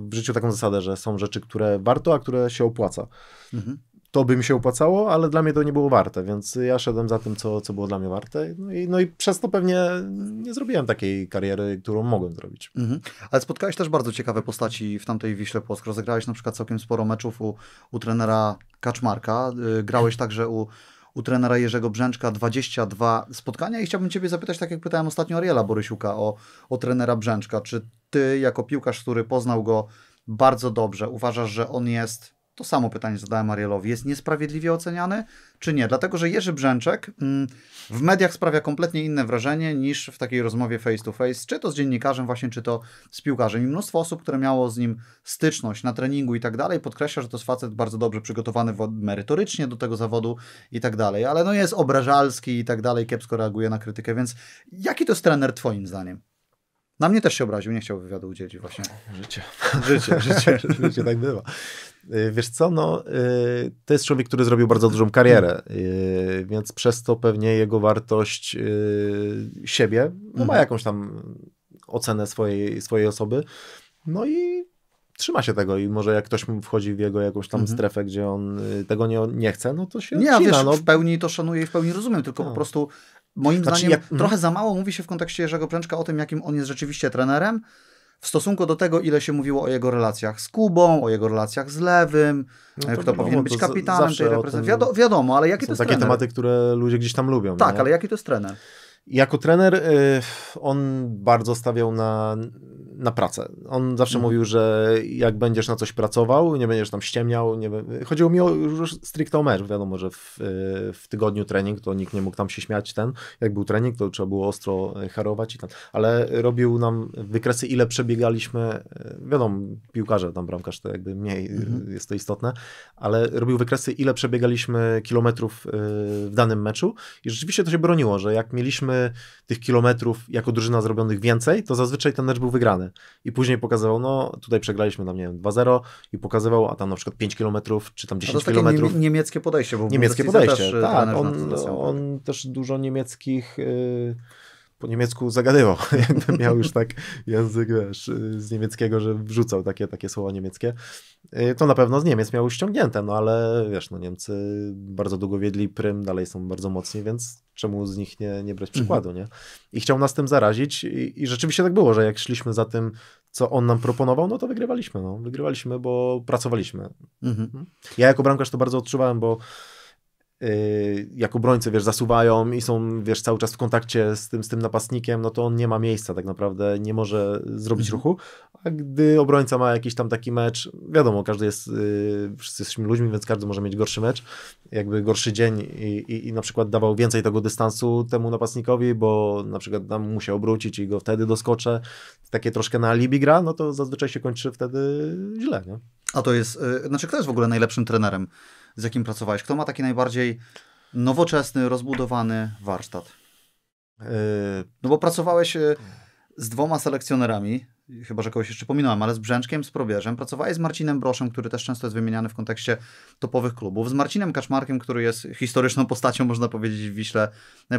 [SPEAKER 2] w życiu taką zasadę, że są rzeczy, które warto, a które się opłaca.
[SPEAKER 1] Mhm.
[SPEAKER 2] To by mi się opłacało, ale dla mnie to nie było warte, więc ja szedłem za tym, co, co było dla mnie warte. No i, no i przez to pewnie nie zrobiłem takiej kariery, którą mogłem zrobić.
[SPEAKER 1] Mhm. Ale spotkałeś też bardzo ciekawe postaci w tamtej Wiśle Płock. Rozegrałeś na przykład całkiem sporo meczów u, u trenera Kaczmarka. Y, Grałeś także u, u trenera Jerzego Brzęczka 22 spotkania i chciałbym Ciebie zapytać, tak jak pytałem ostatnio Ariela Borysiuka o, o trenera Brzęczka. Czy Ty jako piłkarz, który poznał go bardzo dobrze, uważasz, że on jest, to samo pytanie zadałem Arielowi, jest niesprawiedliwie oceniany, czy nie? Dlatego, że Jerzy Brzęczek mm, w mediach sprawia kompletnie inne wrażenie niż w takiej rozmowie face to face, czy to z dziennikarzem właśnie, czy to z piłkarzem. I mnóstwo osób, które miało z nim styczność na treningu i tak dalej, podkreśla, że to jest facet bardzo dobrze przygotowany merytorycznie do tego zawodu i tak dalej, ale no jest obrażalski i tak dalej, kiepsko reaguje na krytykę, więc jaki to jest trener twoim zdaniem? Na mnie też się obraził, nie chciał wywiadu udzielić właśnie.
[SPEAKER 2] Życie.
[SPEAKER 1] Życie, życie.
[SPEAKER 2] Życie tak bywa. Y, Wiesz co, no, y, to jest człowiek, który zrobił bardzo dużą karierę, y, więc przez to pewnie jego wartość siebie no, ma
[SPEAKER 1] Mhm.
[SPEAKER 2] jakąś tam ocenę swojej, swojej osoby. No i trzyma się tego i może jak ktoś wchodzi w jego jakąś tam
[SPEAKER 1] Mhm.
[SPEAKER 2] strefę, gdzie on tego nie, nie chce, no to się
[SPEAKER 1] Nie,
[SPEAKER 2] odcina,
[SPEAKER 1] wiesz,
[SPEAKER 2] no.
[SPEAKER 1] w pełni to szanuję i w pełni rozumiem, tylko
[SPEAKER 2] Tak.
[SPEAKER 1] po prostu moim
[SPEAKER 2] Znaczy,
[SPEAKER 1] zdaniem
[SPEAKER 2] jak- mhm.
[SPEAKER 1] trochę za mało mówi się w kontekście Jerzego Brzęczka o tym, jakim on jest rzeczywiście trenerem, w stosunku do tego, ile się mówiło o jego relacjach z Kubą, o jego relacjach z Lewym,
[SPEAKER 2] No to
[SPEAKER 1] kto
[SPEAKER 2] wiadomo,
[SPEAKER 1] powinien być kapitanem tej reprezentacji. Wiado, wiadomo, ale jaki to jest
[SPEAKER 2] takie
[SPEAKER 1] trener?
[SPEAKER 2] tematy, które ludzie gdzieś tam lubią.
[SPEAKER 1] Tak,
[SPEAKER 2] nie?
[SPEAKER 1] ale jaki to jest trener?
[SPEAKER 2] Jako trener y, on bardzo stawiał na, na pracę. On zawsze
[SPEAKER 1] Mhm.
[SPEAKER 2] mówił, że jak będziesz na coś pracował, nie będziesz tam ściemniał. Nie, chodziło mi o już stricte o mecz. Wiadomo, że w, w tygodniu trening to nikt nie mógł tam się śmiać. Ten, jak był trening, to trzeba było ostro y, harować. I ten. Ale robił nam wykresy, ile przebiegaliśmy. y, Wiadomo, piłkarze, tam bramkarz to jakby mniej y,
[SPEAKER 1] Mhm.
[SPEAKER 2] jest to istotne, ale robił wykresy, ile przebiegaliśmy kilometrów w danym meczu. I rzeczywiście to się broniło, że jak mieliśmy tych kilometrów jako drużyna zrobionych więcej, to zazwyczaj ten mecz był wygrany. I później pokazywał, no tutaj przegraliśmy tam, nie wiem, 2-0 i pokazywał, a tam na przykład 5 kilometrów, czy tam
[SPEAKER 1] A to
[SPEAKER 2] 10
[SPEAKER 1] jest takie
[SPEAKER 2] kilometrów.
[SPEAKER 1] nie, niemieckie podejście, bo
[SPEAKER 2] Niemieckie podejście,
[SPEAKER 1] też, e,
[SPEAKER 2] tak. On,
[SPEAKER 1] tym pracują.
[SPEAKER 2] on też dużo niemieckich y, po niemiecku zagadywał, jakby miał już tak język, wiesz, z niemieckiego, że wrzucał takie, takie słowa niemieckie. To na pewno z Niemiec miał ściągnięte, no ale wiesz, no Niemcy bardzo długo wiedli prym, dalej są bardzo mocni, więc czemu z nich nie, nie brać przykładu, nie? I chciał nas tym zarazić i, i rzeczywiście tak było, że jak szliśmy za tym, co on nam proponował, no to wygrywaliśmy, no. Wygrywaliśmy, bo pracowaliśmy. Mhm. Ja jako bramkarz to bardzo odczuwałem, bo Yy, jak obrońcy, wiesz, zasuwają i są, wiesz, cały czas w kontakcie z tym, z tym napastnikiem, no to on nie ma miejsca tak naprawdę, nie może zrobić mhm. ruchu, a gdy obrońca ma jakiś tam taki mecz, wiadomo, każdy jest, yy, wszyscy jesteśmy ludźmi, więc każdy może mieć gorszy mecz, jakby gorszy dzień i, i, i na przykład dawał więcej tego dystansu temu napastnikowi, bo na przykład tam musiał obrócić i go wtedy doskoczę, takie troszkę na alibi gra, no to zazwyczaj się kończy wtedy źle, nie?
[SPEAKER 1] A to jest, yy, znaczy kto jest w ogóle najlepszym trenerem z jakim pracowałeś? Kto ma taki najbardziej nowoczesny, rozbudowany warsztat? Yy... No bo pracowałeś e, z dwoma selekcjonerami, chyba że kogoś jeszcze pominąłem, ale z Brzęczkiem, z Probierzem. Pracowałeś z Marcinem Broszem, który też często jest wymieniany w kontekście topowych klubów, z Marcinem Kaczmarkiem, który jest historyczną postacią, można powiedzieć, w Wiśle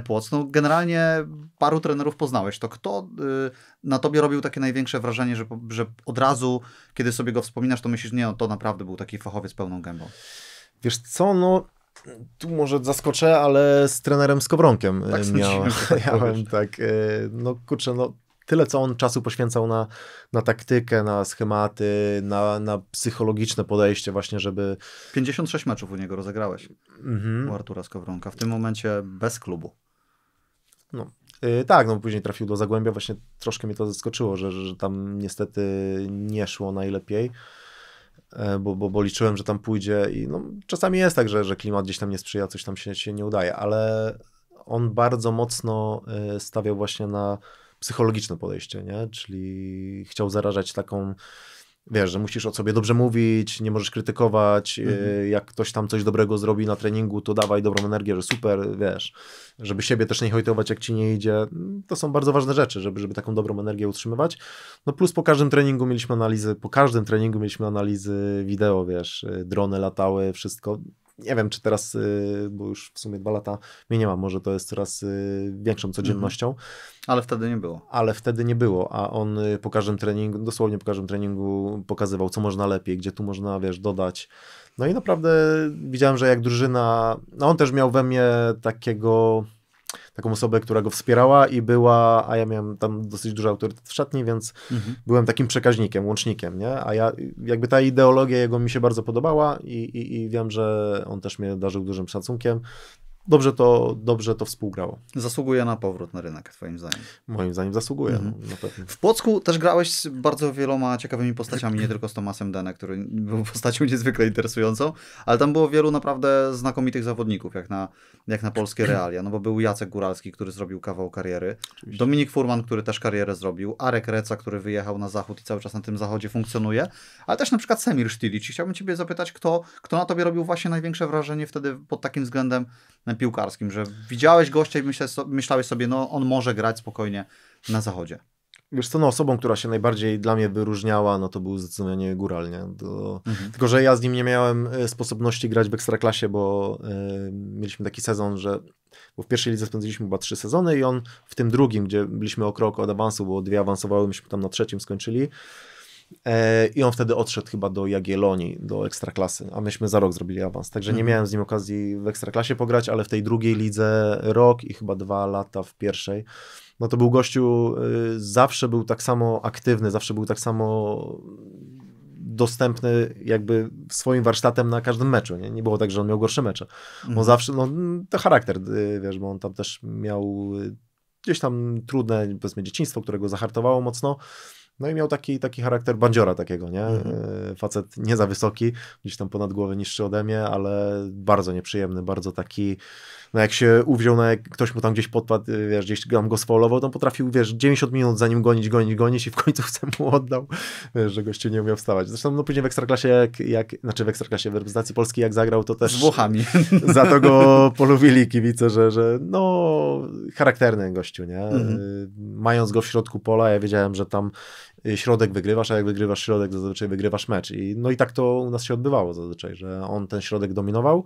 [SPEAKER 1] Płoc. No, generalnie paru trenerów poznałeś. To kto y, na tobie robił takie największe wrażenie, że, że od razu, kiedy sobie go wspominasz, to myślisz, nie, no, to naprawdę był taki fachowiec pełną gębą?
[SPEAKER 2] Wiesz co, no tu może zaskoczę, ale z trenerem Skowronkiem tak, miałem, miałem tak, e, no kurczę, no tyle co on czasu poświęcał na, na taktykę, na schematy, na, na psychologiczne podejście właśnie, żeby...
[SPEAKER 1] 56 meczów u niego rozegrałeś, mhm. u Artura Skowronka, w tym momencie bez klubu.
[SPEAKER 2] No, yy, tak, no później trafił do Zagłębia, właśnie troszkę mnie to zaskoczyło, że, że tam niestety nie szło najlepiej. E, bo, bo, bo liczyłem, że tam pójdzie i no, czasami jest tak, że, że klimat gdzieś tam nie sprzyja, coś tam się, się nie udaje, ale on bardzo mocno e, stawiał właśnie na psychologiczne podejście, nie? czyli chciał zarażać taką wiesz, że musisz o sobie dobrze mówić, nie możesz krytykować, mhm. jak ktoś tam coś dobrego zrobi na treningu, to dawaj dobrą energię, że super, wiesz, żeby siebie też nie hojtować, jak ci nie idzie. To są bardzo ważne rzeczy, żeby, żeby taką dobrą energię utrzymywać. No plus po każdym treningu mieliśmy analizy, po każdym treningu mieliśmy analizy wideo, wiesz, drony latały, wszystko nie wiem, czy teraz, y, bo już w sumie dwa lata mnie nie ma, może to jest coraz y, większą codziennością. Mhm.
[SPEAKER 1] Ale wtedy nie było.
[SPEAKER 2] Ale wtedy nie było, a on y, po każdym treningu, dosłownie po każdym treningu pokazywał, co można lepiej, gdzie tu można, wiesz, dodać. No i naprawdę widziałem, że jak drużyna, no on też miał we mnie takiego taką osobę, która go wspierała i była, a ja miałem tam dosyć duży autorytet w szatni, więc mhm. byłem takim przekaźnikiem, łącznikiem, nie? A ja, jakby ta ideologia jego mi się bardzo podobała i, i, i wiem, że on też mnie darzył dużym szacunkiem, dobrze to, dobrze to współgrało.
[SPEAKER 1] Zasługuje na powrót na rynek, twoim zdaniem?
[SPEAKER 2] Moim zdaniem zasługuje. Mhm.
[SPEAKER 1] No, w Płocku też grałeś z bardzo wieloma ciekawymi postaciami, nie tylko z Tomasem Dene, który był postacią niezwykle interesującą, ale tam było wielu naprawdę znakomitych zawodników, jak na, jak na polskie realia, no bo był Jacek Góralski, który zrobił kawał kariery, Oczywiście. Dominik Furman, który też karierę zrobił, Arek Reca, który wyjechał na zachód i cały czas na tym zachodzie funkcjonuje, ale też na przykład Semir Sztilic. Chciałbym ciebie zapytać, kto, kto na tobie robił właśnie największe wrażenie wtedy pod takim względem piłkarskim, że widziałeś gościa i myślałeś sobie, no on może grać spokojnie na zachodzie.
[SPEAKER 2] Wiesz co, no osobą, która się najbardziej dla mnie wyróżniała, no to był zdecydowanie Góral, nie? To... Mhm. Tylko, że ja z nim nie miałem e, sposobności grać w Ekstraklasie, bo yy, mieliśmy taki sezon, że bo w pierwszej lidze spędziliśmy chyba trzy sezony i on w tym drugim, gdzie byliśmy o krok od awansu, bo dwie awansowały, myśmy tam na trzecim skończyli, E, I on wtedy odszedł chyba do Jagiellonii, do Ekstraklasy, a myśmy za rok zrobili awans. Także nie mhm. miałem z nim okazji w Ekstraklasie pograć, ale w tej drugiej lidze rok i chyba dwa lata w pierwszej. No to był gościu, y, zawsze był tak samo aktywny, zawsze był tak samo dostępny jakby swoim warsztatem na każdym meczu. Nie, nie było tak, że on miał gorsze mecze. On mhm. zawsze, no to charakter, y, wiesz, bo on tam też miał y, gdzieś tam trudne, powiedzmy, dzieciństwo, którego zahartowało mocno. No i miał taki, taki charakter bandziora takiego, nie? Mhm. E, facet nie za wysoki, gdzieś tam ponad głowę niższy ode mnie, ale bardzo nieprzyjemny, bardzo taki, no jak się uwziął, na jak ktoś mu tam gdzieś podpadł, y, wiesz, gdzieś tam go sfaulował, to potrafił, wiesz, 90 minut za nim gonić, gonić, gonić i w końcu mu oddał, wiesz, że gościu nie umiał wstawać. Zresztą, no później w Ekstraklasie, jak, jak znaczy w Ekstraklasie, w reprezentacji Polskiej jak zagrał, to też...
[SPEAKER 1] Z Włochami.
[SPEAKER 2] Za to go polubili kibice, że, że no, charakterny gościu, nie? Mhm. Y, mając go w środku pola, ja wiedziałem, że tam środek wygrywasz, a jak wygrywasz środek, zazwyczaj wygrywasz mecz. I, no i tak to u nas się odbywało zazwyczaj, że on ten środek dominował.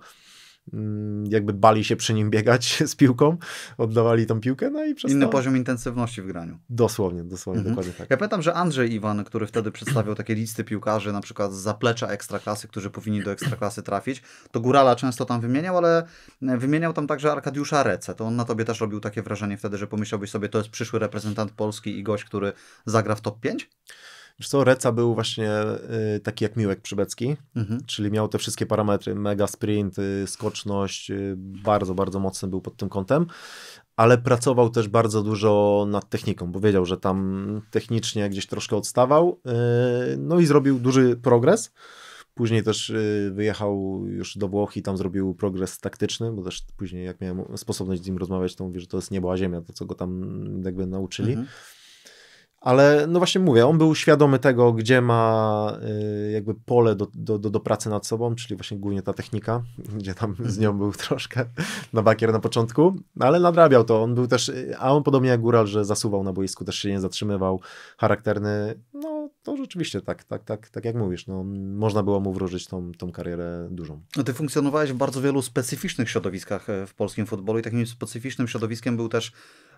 [SPEAKER 2] Mm, jakby bali się przy nim biegać z piłką, oddawali tą piłkę, no i przez
[SPEAKER 1] Inny
[SPEAKER 2] to...
[SPEAKER 1] poziom intensywności w graniu.
[SPEAKER 2] Dosłownie, dosłownie,
[SPEAKER 1] Mhm.
[SPEAKER 2] dokładnie tak.
[SPEAKER 1] Ja pamiętam, że Andrzej Iwan, który wtedy przedstawiał takie listy piłkarzy, na przykład z zaplecza ekstraklasy, którzy powinni do ekstraklasy trafić, to Górala często tam wymieniał, ale wymieniał tam także Arkadiusza Rece. To on na tobie też robił takie wrażenie wtedy, że pomyślałbyś sobie, to jest przyszły reprezentant Polski i gość, który zagra w top 5?
[SPEAKER 2] Wiesz co, Reca był właśnie y, taki jak Miłek Przybecki,
[SPEAKER 1] Mhm.
[SPEAKER 2] czyli miał te wszystkie parametry, mega sprint, y, skoczność, y, bardzo, bardzo mocny był pod tym kątem, ale pracował też bardzo dużo nad techniką, bo wiedział, że tam technicznie gdzieś troszkę odstawał, y, no i zrobił duży progres. Później też y, wyjechał już do Włoch i tam zrobił progres taktyczny, bo też później jak miałem sposobność z nim rozmawiać, to mówię, że to jest niebo a ziemia, to co go tam jakby nauczyli.
[SPEAKER 1] Mhm.
[SPEAKER 2] Ale no właśnie mówię, on był świadomy tego, gdzie ma y, jakby pole do, do, do, pracy nad sobą, czyli właśnie głównie ta technika, gdzie tam z nią był troszkę na bakier na początku, ale nadrabiał to. On był też, y, a on podobnie jak Góral, że zasuwał na boisku, też się nie zatrzymywał, charakterny. No to rzeczywiście tak, tak, tak, tak jak mówisz, no, można było mu wróżyć tą, tą karierę dużą.
[SPEAKER 1] No ty funkcjonowałeś w bardzo wielu specyficznych środowiskach e, w polskim futbolu i takim specyficznym środowiskiem był też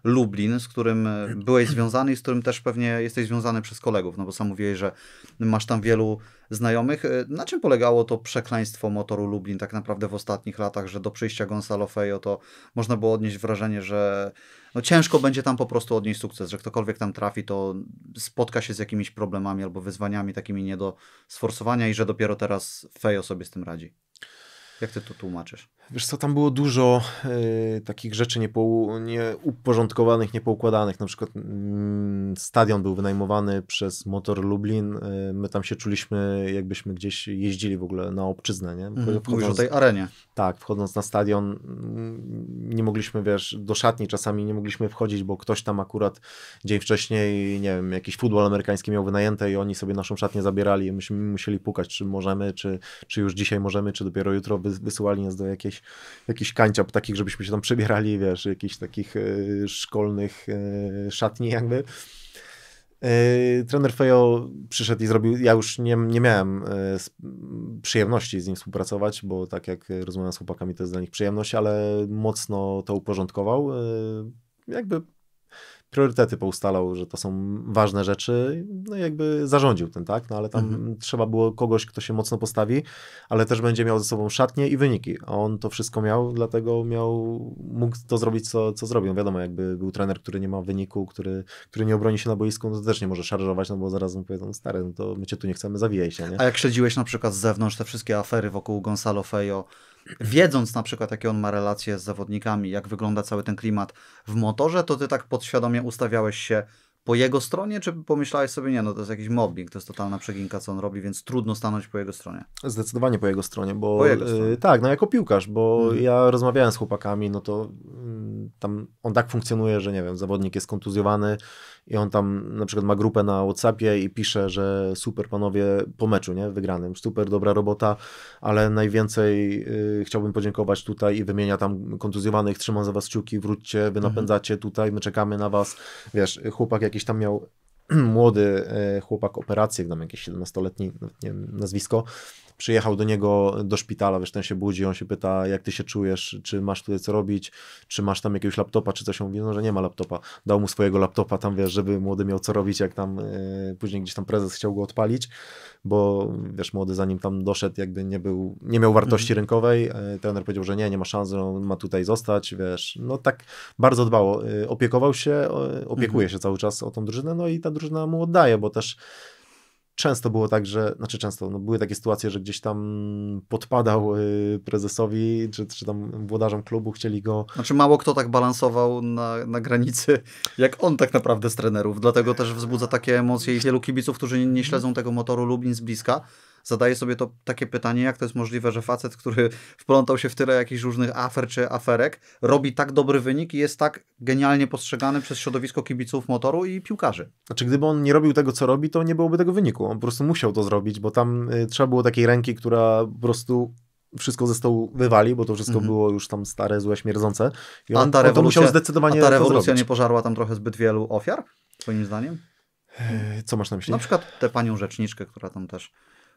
[SPEAKER 1] Lublin, z którym e, byłeś związany i z którym też pewnie jesteś związany przez kolegów, no bo sam mówiłeś, że masz tam wielu znajomych. E, Na czym polegało to przekleństwo motoru Lublin tak naprawdę w ostatnich latach, że do przyjścia Gonzalo Fejo to można było odnieść wrażenie, że no ciężko będzie tam po prostu odnieść sukces, że ktokolwiek tam trafi, to spotka się z jakimiś problemami albo wyzwaniami takimi nie do sforsowania i że dopiero teraz Fejo sobie z tym radzi. Jak ty to tłumaczysz?
[SPEAKER 2] Wiesz co, tam było dużo y, takich rzeczy nieuporządkowanych, niepoukładanych. Na przykład mm, stadion był wynajmowany przez Motor Lublin. Y, my tam się czuliśmy, jakbyśmy gdzieś jeździli w ogóle na obczyznę, nie?
[SPEAKER 1] Mhm.
[SPEAKER 2] Wchodząc-
[SPEAKER 1] Mówisz o tej arenie.
[SPEAKER 2] Tak, wchodząc na stadion, mm, nie mogliśmy, wiesz, do szatni czasami nie mogliśmy wchodzić, bo ktoś tam akurat dzień wcześniej, nie wiem, jakiś futbol amerykański miał wynajęte i oni sobie naszą szatnię zabierali i myśmy musieli pukać, czy możemy, czy, czy już dzisiaj możemy, czy dopiero jutro wys- wysyłali nas do jakiejś, jakichś kanciap takich, żebyśmy się tam przebierali, wiesz, jakichś takich e, szkolnych e, szatni jakby. E, Trener Fejo przyszedł i zrobił. Ja już nie, nie miałem przyjemności z nim współpracować, bo tak jak rozmawiam z chłopakami, to jest dla nich przyjemność, ale mocno to uporządkował. Jakby priorytety poustalał, że to są ważne rzeczy, no i jakby zarządził tym, tak? No ale tam
[SPEAKER 1] Mhm.
[SPEAKER 2] trzeba było kogoś, kto się mocno postawi, ale też będzie miał ze sobą szatnie i wyniki. A on to wszystko miał, dlatego miał, mógł to zrobić, co, co zrobił. No Wiadomo, jakby był trener, który nie ma wyniku, który, który nie obroni się na boisku, no to też nie może szarżować, no bo zaraz mu powiedzą, stary, no to my cię tu nie chcemy, zawijaj się, nie?
[SPEAKER 1] A jak śledziłeś na przykład z zewnątrz te wszystkie afery wokół Gonzalo Fejo, wiedząc na przykład, jakie on ma relacje z zawodnikami, jak wygląda cały ten klimat w motorze, to ty tak podświadomie ustawiałeś się po jego stronie, czy pomyślałeś sobie, nie, no to jest jakiś mobbing, to jest totalna przeginka, co on robi, więc trudno stanąć po jego stronie.
[SPEAKER 2] Zdecydowanie po jego stronie, bo
[SPEAKER 1] Po jego stronie.
[SPEAKER 2] y, tak, no jako piłkarz, bo
[SPEAKER 1] Mhm.
[SPEAKER 2] ja rozmawiałem z chłopakami, no to mm, tam on tak funkcjonuje, że nie wiem, zawodnik jest kontuzjowany i on tam na przykład ma grupę na Whatsappie i pisze, że super panowie po meczu, nie, wygranym, super dobra robota, ale najwięcej y, chciałbym podziękować tutaj i wymienia tam kontuzjowanych, trzymam za was kciuki, wróćcie, wy
[SPEAKER 1] Mhm.
[SPEAKER 2] napędzacie tutaj, my czekamy na was, wiesz, chłopak jakiś tam miał młody e, chłopak operację, tam jakieś 17-letni, nawet nie wiem, nazwisko, przyjechał do niego do szpitala, wiesz, ten się budzi, on się pyta, jak ty się czujesz, czy masz tutaj co robić, czy masz tam jakiegoś laptopa, czy coś, on mówi, no, że nie ma laptopa, dał mu swojego laptopa tam, wiesz, żeby młody miał co robić, jak tam e, później gdzieś tam prezes chciał go odpalić, bo wiesz, młody zanim tam doszedł, jakby nie był, nie miał wartości rynkowej, e, trener powiedział, że nie, nie ma szans, że on ma tutaj zostać, wiesz, no tak bardzo dbało, e, opiekował się, opiekuje się cały czas o tą drużynę, no i ta drużyna mu oddaje, bo też często było tak, że, znaczy często, no były takie sytuacje, że gdzieś tam podpadał y, prezesowi, czy, czy tam włodarzom klubu, chcieli go
[SPEAKER 1] Znaczy mało kto tak balansował na, na granicy, jak on tak naprawdę z trenerów, dlatego też wzbudza takie emocje i wielu kibiców, którzy nie, nie śledzą tego motoru Lublin z bliska, zadaje sobie to takie pytanie, jak to jest możliwe, że facet, który wplątał się w tyle jakichś różnych afer czy aferek, robi tak dobry wynik i jest tak genialnie postrzegany przez środowisko kibiców motoru i piłkarzy.
[SPEAKER 2] Znaczy, gdyby on nie robił tego, co robi, to nie byłoby tego wyniku. On po prostu musiał to zrobić, bo tam y, trzeba było takiej ręki, która po prostu wszystko ze stołu wywali, bo to wszystko
[SPEAKER 1] Mhm.
[SPEAKER 2] było już tam stare, złe, śmierdzące. I
[SPEAKER 1] A
[SPEAKER 2] on,
[SPEAKER 1] ta
[SPEAKER 2] on to
[SPEAKER 1] rewolucja-
[SPEAKER 2] musiał
[SPEAKER 1] A
[SPEAKER 2] zdecydowanie
[SPEAKER 1] ta rewolucja nie pożarła tam trochę zbyt wielu ofiar, twoim zdaniem?
[SPEAKER 2] Y, Co masz na myśli?
[SPEAKER 1] Na przykład tę panią rzeczniczkę, która tam też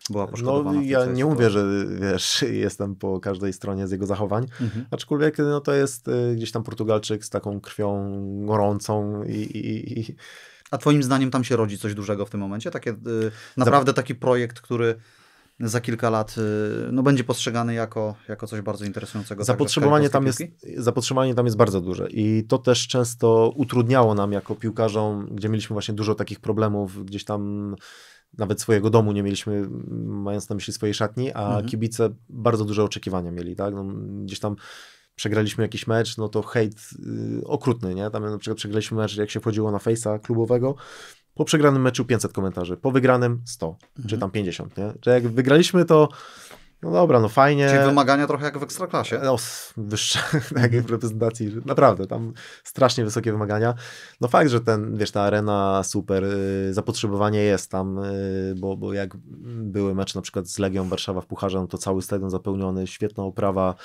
[SPEAKER 1] była poszkodowana.
[SPEAKER 2] No
[SPEAKER 1] w tej
[SPEAKER 2] ja nie mówię,
[SPEAKER 1] sytuacji.
[SPEAKER 2] że wiesz, jestem po każdej stronie z jego zachowań,
[SPEAKER 1] Mhm.
[SPEAKER 2] aczkolwiek no, to jest y, gdzieś tam Portugalczyk z taką krwią gorącą i, i, i
[SPEAKER 1] A twoim zdaniem tam się rodzi coś dużego w tym momencie? Takie, y, naprawdę taki projekt, który za kilka lat y, no, będzie postrzegany jako, jako coś bardzo interesującego.
[SPEAKER 2] Zapotrzebowanie tam, jest, zapotrzebowanie tam jest bardzo duże i to też często utrudniało nam jako piłkarzom, gdzie mieliśmy właśnie dużo takich problemów, gdzieś tam nawet swojego domu nie mieliśmy, mając na myśli swojej szatni, a
[SPEAKER 1] Mhm.
[SPEAKER 2] kibice bardzo duże oczekiwania mieli, tak? No, gdzieś tam przegraliśmy jakiś mecz, no to hejt y, okrutny, nie? Tam na przykład przegraliśmy mecz, jak się wchodziło na fejsa klubowego, po przegranym meczu 500 komentarzy, po wygranym 100, czy
[SPEAKER 1] Mhm.
[SPEAKER 2] tam 50, nie? Że jak wygraliśmy to, no dobra, no fajnie.
[SPEAKER 1] Czyli wymagania trochę jak w Ekstraklasie.
[SPEAKER 2] No, wyższe, tak jak w reprezentacji, naprawdę, tam strasznie wysokie wymagania. No fakt, że ten, wiesz, ta arena super, y, zapotrzebowanie jest tam, y, bo, bo jak były mecze na przykład z Legią Warszawa w Pucharze, no to cały stadion zapełniony, świetna oprawa,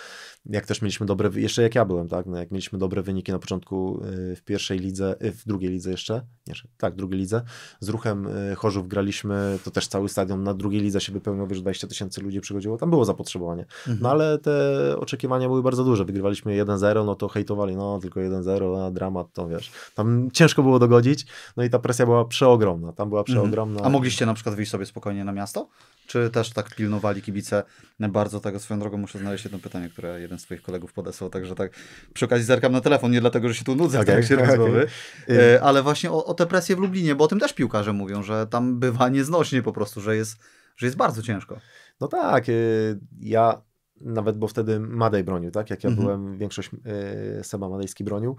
[SPEAKER 2] jak też mieliśmy dobre, jeszcze jak ja byłem, tak, no jak mieliśmy dobre wyniki na początku y, w pierwszej lidze, y, w drugiej lidze jeszcze, nie, tak, w drugiej lidze, z ruchem y, Chorzów graliśmy, to też cały stadion na drugiej lidze się wypełniał, wiesz, 20 tysięcy ludzi przychodziło, tam było zapotrzebowanie.
[SPEAKER 1] Mhm.
[SPEAKER 2] No ale te oczekiwania były bardzo duże. Wygrywaliśmy 1-0, no to hejtowali, no tylko 1-0, a dramat, to wiesz. Tam ciężko było dogodzić, no i ta presja była przeogromna. Tam była przeogromna.
[SPEAKER 1] Mhm. A mogliście na przykład wyjść sobie spokojnie na miasto? Czy też tak pilnowali kibice bardzo tego? Swoją drogą muszę znaleźć jedno pytanie, które jeden z twoich kolegów podesłał, także tak przy okazji zerkam na telefon, nie dlatego, że się tu nudzę w
[SPEAKER 2] Okej,
[SPEAKER 1] trakcie
[SPEAKER 2] okej.
[SPEAKER 1] rozmowy,
[SPEAKER 2] Y-
[SPEAKER 1] e, ale właśnie o, o tę presję w Lublinie, bo o tym też piłkarze mówią, że tam bywa nieznośnie po prostu, że jest, że jest bardzo ciężko.
[SPEAKER 2] No tak, y, ja nawet, bo wtedy Madej bronił, tak? Jak ja
[SPEAKER 1] Mhm.
[SPEAKER 2] byłem, większość y, Seba Madejski bronił.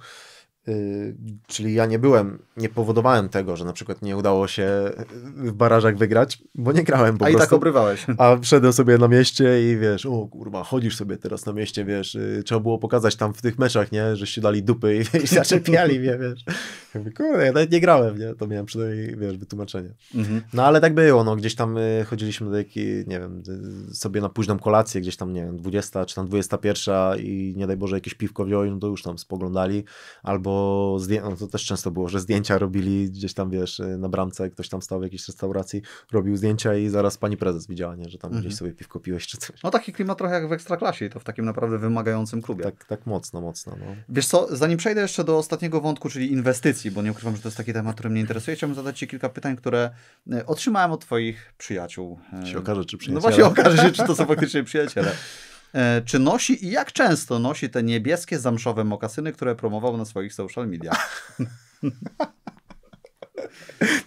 [SPEAKER 2] Y, Czyli ja nie byłem, nie powodowałem tego, że na przykład nie udało się w barażach wygrać, bo nie grałem po
[SPEAKER 1] A i
[SPEAKER 2] prostu.
[SPEAKER 1] tak obrywałeś.
[SPEAKER 2] A wszedłem sobie na mieście i wiesz, o kurwa, chodzisz sobie teraz na mieście, wiesz, y, trzeba było pokazać tam w tych meczach, nie, żeście dali dupy i, i zaczepiali mnie, wiesz. Ja mówię, kurde, ja nawet nie grałem, nie, to miałem przynajmniej, wiesz, wytłumaczenie.
[SPEAKER 1] Mhm.
[SPEAKER 2] No ale tak było, no gdzieś tam y, chodziliśmy do jakiej, nie wiem, sobie na późną kolację, gdzieś tam, nie wiem, 20 czy tam 21 i nie daj Boże jakieś piwko wzięli, no to już tam spoglądali, albo zdję- no, to też często było, że zdjęcia robili gdzieś tam, wiesz, y, na bramce, ktoś tam stał w jakiejś restauracji, robił zdjęcia i zaraz pani prezes widziała, nie, że tam
[SPEAKER 1] Mhm.
[SPEAKER 2] gdzieś sobie piwko piłeś czy coś.
[SPEAKER 1] No taki klimat trochę jak w Ekstraklasie i to w takim naprawdę wymagającym klubie.
[SPEAKER 2] Tak, tak mocno, mocno, no.
[SPEAKER 1] Wiesz co, zanim przejdę jeszcze do ostatniego wątku, czyli inwestycji, bo nie ukrywam, że to jest taki temat, który mnie interesuje, chciałbym zadać Ci kilka pytań, które e, otrzymałem od Twoich przyjaciół.
[SPEAKER 2] Się okaże, czy
[SPEAKER 1] No
[SPEAKER 2] przyjaciele.
[SPEAKER 1] właśnie okaże się, czy to są faktycznie przyjaciele. E, Czy nosi i jak często nosi te niebieskie zamszowe mokasyny, które promował na swoich social mediach?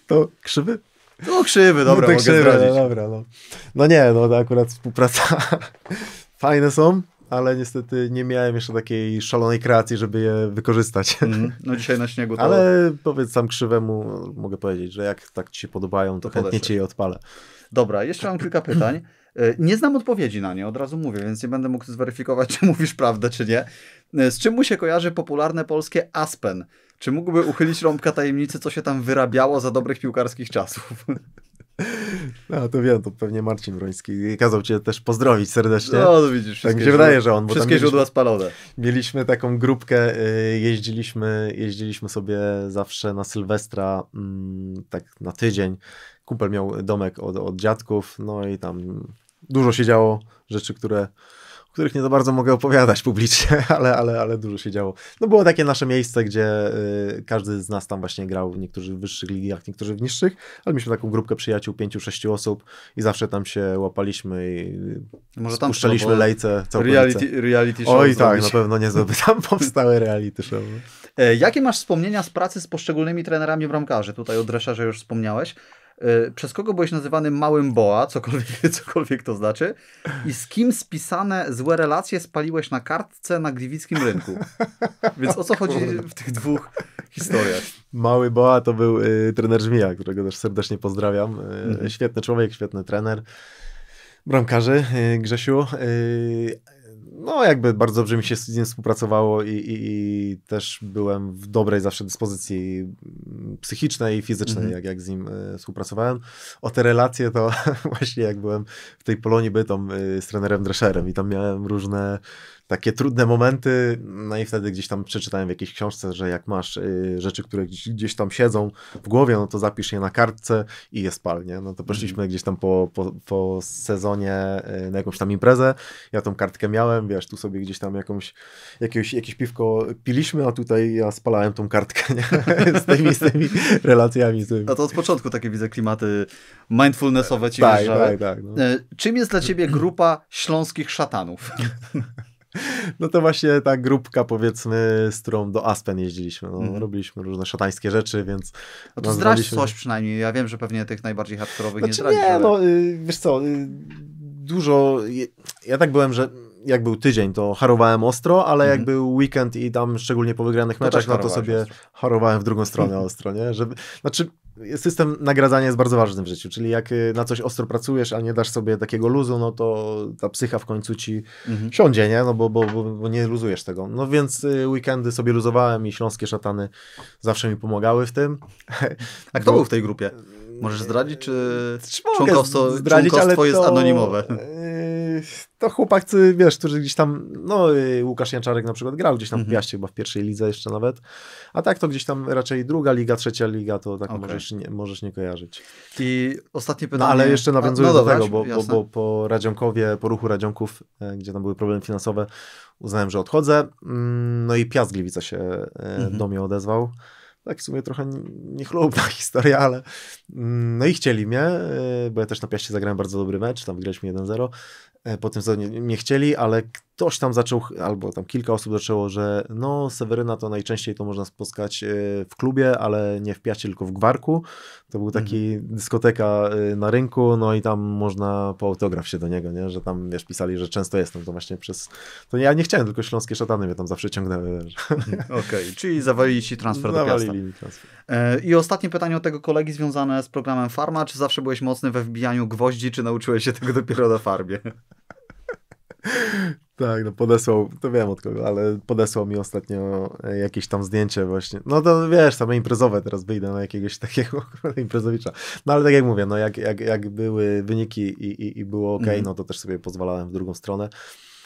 [SPEAKER 2] To krzywy?
[SPEAKER 1] To krzywy, dobra,
[SPEAKER 2] no, to krzywy, no, dobra, no. No nie, no to akurat współpraca fajne są, ale niestety nie miałem jeszcze takiej szalonej kreacji, żeby je wykorzystać.
[SPEAKER 1] Mhm. No dzisiaj na śniegu to...
[SPEAKER 2] Ale powiedz sam krzywemu, mogę powiedzieć, że jak tak ci się podobają, to,
[SPEAKER 1] To
[SPEAKER 2] chętnie ci je odpalę.
[SPEAKER 1] Dobra, jeszcze mam kilka pytań. E, Nie znam odpowiedzi na nie, od razu mówię, więc nie będę mógł zweryfikować, czy mówisz prawdę, czy nie. E, Z czym mu się kojarzy popularne polskie Aspen? Czy mógłby uchylić rąbka tajemnicy, co się tam wyrabiało za dobrych piłkarskich czasów?
[SPEAKER 2] No to wiem, to pewnie Marcin Broński kazał cię też pozdrowić serdecznie.
[SPEAKER 1] No, to widzisz,
[SPEAKER 2] tak mi się wydaje, że on, bo
[SPEAKER 1] Wszystkie
[SPEAKER 2] mieliśmy,
[SPEAKER 1] źródła spalone.
[SPEAKER 2] mieliśmy taką grupkę, y, jeździliśmy, jeździliśmy sobie zawsze na Sylwestra, mm, tak na tydzień. Kumpel miał domek od, od dziadków, no i tam dużo się działo, rzeczy, które o których nie za bardzo mogę opowiadać publicznie, ale, ale, ale dużo się działo. No było takie nasze miejsce, gdzie y, każdy z nas tam właśnie grał, niektórzy w wyższych ligach, niektórzy w niższych, ale mieliśmy taką grupkę przyjaciół, pięciu, sześciu osób i zawsze tam się łapaliśmy i
[SPEAKER 1] Może tam
[SPEAKER 2] lejce
[SPEAKER 1] reality, reality show
[SPEAKER 2] Oj tak, na pewno niezłe by tam powstały reality show.
[SPEAKER 1] E, Jakie masz wspomnienia z pracy z poszczególnymi trenerami bramkarzy? Tutaj o Drescherze już wspomniałeś. E, Przez kogo byłeś nazywany małym Boa, cokolwiek, cokolwiek to znaczy? I z kim spisane złe relacje spaliłeś na kartce na gliwickim rynku? Więc o co chodzi w tych dwóch historiach?
[SPEAKER 2] Mały Boa to był y, trener Żmija, którego też serdecznie pozdrawiam. Y,
[SPEAKER 1] Mhm.
[SPEAKER 2] Świetny człowiek, świetny trener. Bramkarzy, y, Grzesiu. No jakby bardzo dobrze mi się z nim współpracowało i, i, i też byłem w dobrej zawsze dyspozycji mm, psychicznej i fizycznej,
[SPEAKER 1] Mhm.
[SPEAKER 2] jak, jak z nim y, współpracowałem. O te relacje to właśnie jak byłem w tej Polonii Bytom y, z trenerem Drescherem i tam miałem różne takie trudne momenty, no i wtedy gdzieś tam przeczytałem w jakiejś książce, że jak masz y, rzeczy, które gdzieś, gdzieś, tam siedzą w głowie, no to zapisz je na kartce i je spal, nie? No to poszliśmy mm. gdzieś tam po, po, po sezonie y, na jakąś tam imprezę, ja tą kartkę miałem, wiesz, tu sobie gdzieś tam jakąś, jakieś, jakieś piwko piliśmy, a tutaj ja spalałem tą kartkę, nie? z, tymi, z tymi relacjami. Z tymi.
[SPEAKER 1] No to od początku takie widzę klimaty mindfulnessowe ci
[SPEAKER 2] tak, tak, tak, no.
[SPEAKER 1] E, czym jest dla ciebie grupa śląskich szatanów?
[SPEAKER 2] No to właśnie ta grupka, powiedzmy, z którą do Aspen jeździliśmy. No, mm. Robiliśmy różne szatańskie rzeczy, więc.
[SPEAKER 1] No to zdradź coś przynajmniej. Ja wiem, że pewnie tych najbardziej hardkorowych
[SPEAKER 2] znaczy,
[SPEAKER 1] nie zdradzisz.
[SPEAKER 2] Nie, ale... no y, wiesz co, y, dużo. Ja tak byłem, że jak był tydzień, to harowałem ostro, ale mm. jak był weekend i tam szczególnie po wygranych meczach, no to sobie ostro. harowałem w drugą stronę ostro, nie? Żeby, znaczy, system nagradzania jest bardzo ważny w życiu, czyli jak y, na coś ostro pracujesz, a nie dasz sobie takiego luzu, no to ta psycha w końcu ci mhm. siądzie, nie? No bo, bo, bo, bo, nie luzujesz tego. No więc y, weekendy sobie luzowałem i śląskie szatany zawsze mi pomagały w tym.
[SPEAKER 1] A kto był w tej grupie? Możesz zdradzić, czy członkowstwo, zdradzić, członkostwo jest to... anonimowe?
[SPEAKER 2] Y, to chłopacy, wiesz, którzy gdzieś tam, no Łukasz Janczarek na przykład grał gdzieś tam mhm. w Piaście, chyba w pierwszej lidze jeszcze nawet, a tak to gdzieś tam raczej druga liga, trzecia liga, to tak okay. możesz, nie, możesz nie kojarzyć.
[SPEAKER 1] I ostatnie pytanie.
[SPEAKER 2] No ale jeszcze nawiązując no, do tego, bo, bo, bo, po Radzionkowie, po ruchu Radzionków, e, gdzie tam były problemy finansowe, uznałem, że odchodzę, mm, no i Piast Gliwica się e, mhm. do mnie odezwał tak w sumie trochę niechlubna historia, ale mm, no i chcieli mnie, e, bo ja też na Piaście zagrałem bardzo dobry mecz, tam wygraliśmy 1-0, po tym sezonie nie chcieli, ale ktoś tam zaczął, albo tam kilka osób zaczęło, że no Seweryna to najczęściej to można spotkać e, w klubie, ale nie w Piaście, tylko w Gwarku. To był taki mhm. dyskoteka e, na rynku, no i tam można po autograf się do niego, nie? że tam wiesz, pisali, że często jestem, to właśnie przez, to ja nie chciałem, tylko śląskie szatany mnie tam zawsze ciągnęły.
[SPEAKER 1] Okej, okay, czyli zawalili ci transfer Zawalili do Piasta. Mi transfer. E, I ostatnie pytanie od tego kolegi związane z programem Farma, czy zawsze byłeś mocny we wbijaniu gwoździ, czy nauczyłeś się tego dopiero na Farbie?
[SPEAKER 2] Tak, no podesłał, to wiem od kogo, ale podesłał mi ostatnio e, jakieś tam zdjęcie właśnie. No to wiesz, same imprezowe teraz wyjdę na jakiegoś takiego imprezowicza. No ale tak jak mówię, no jak, jak, jak były wyniki i, i, i było ok, mm. no to też sobie pozwalałem w drugą stronę.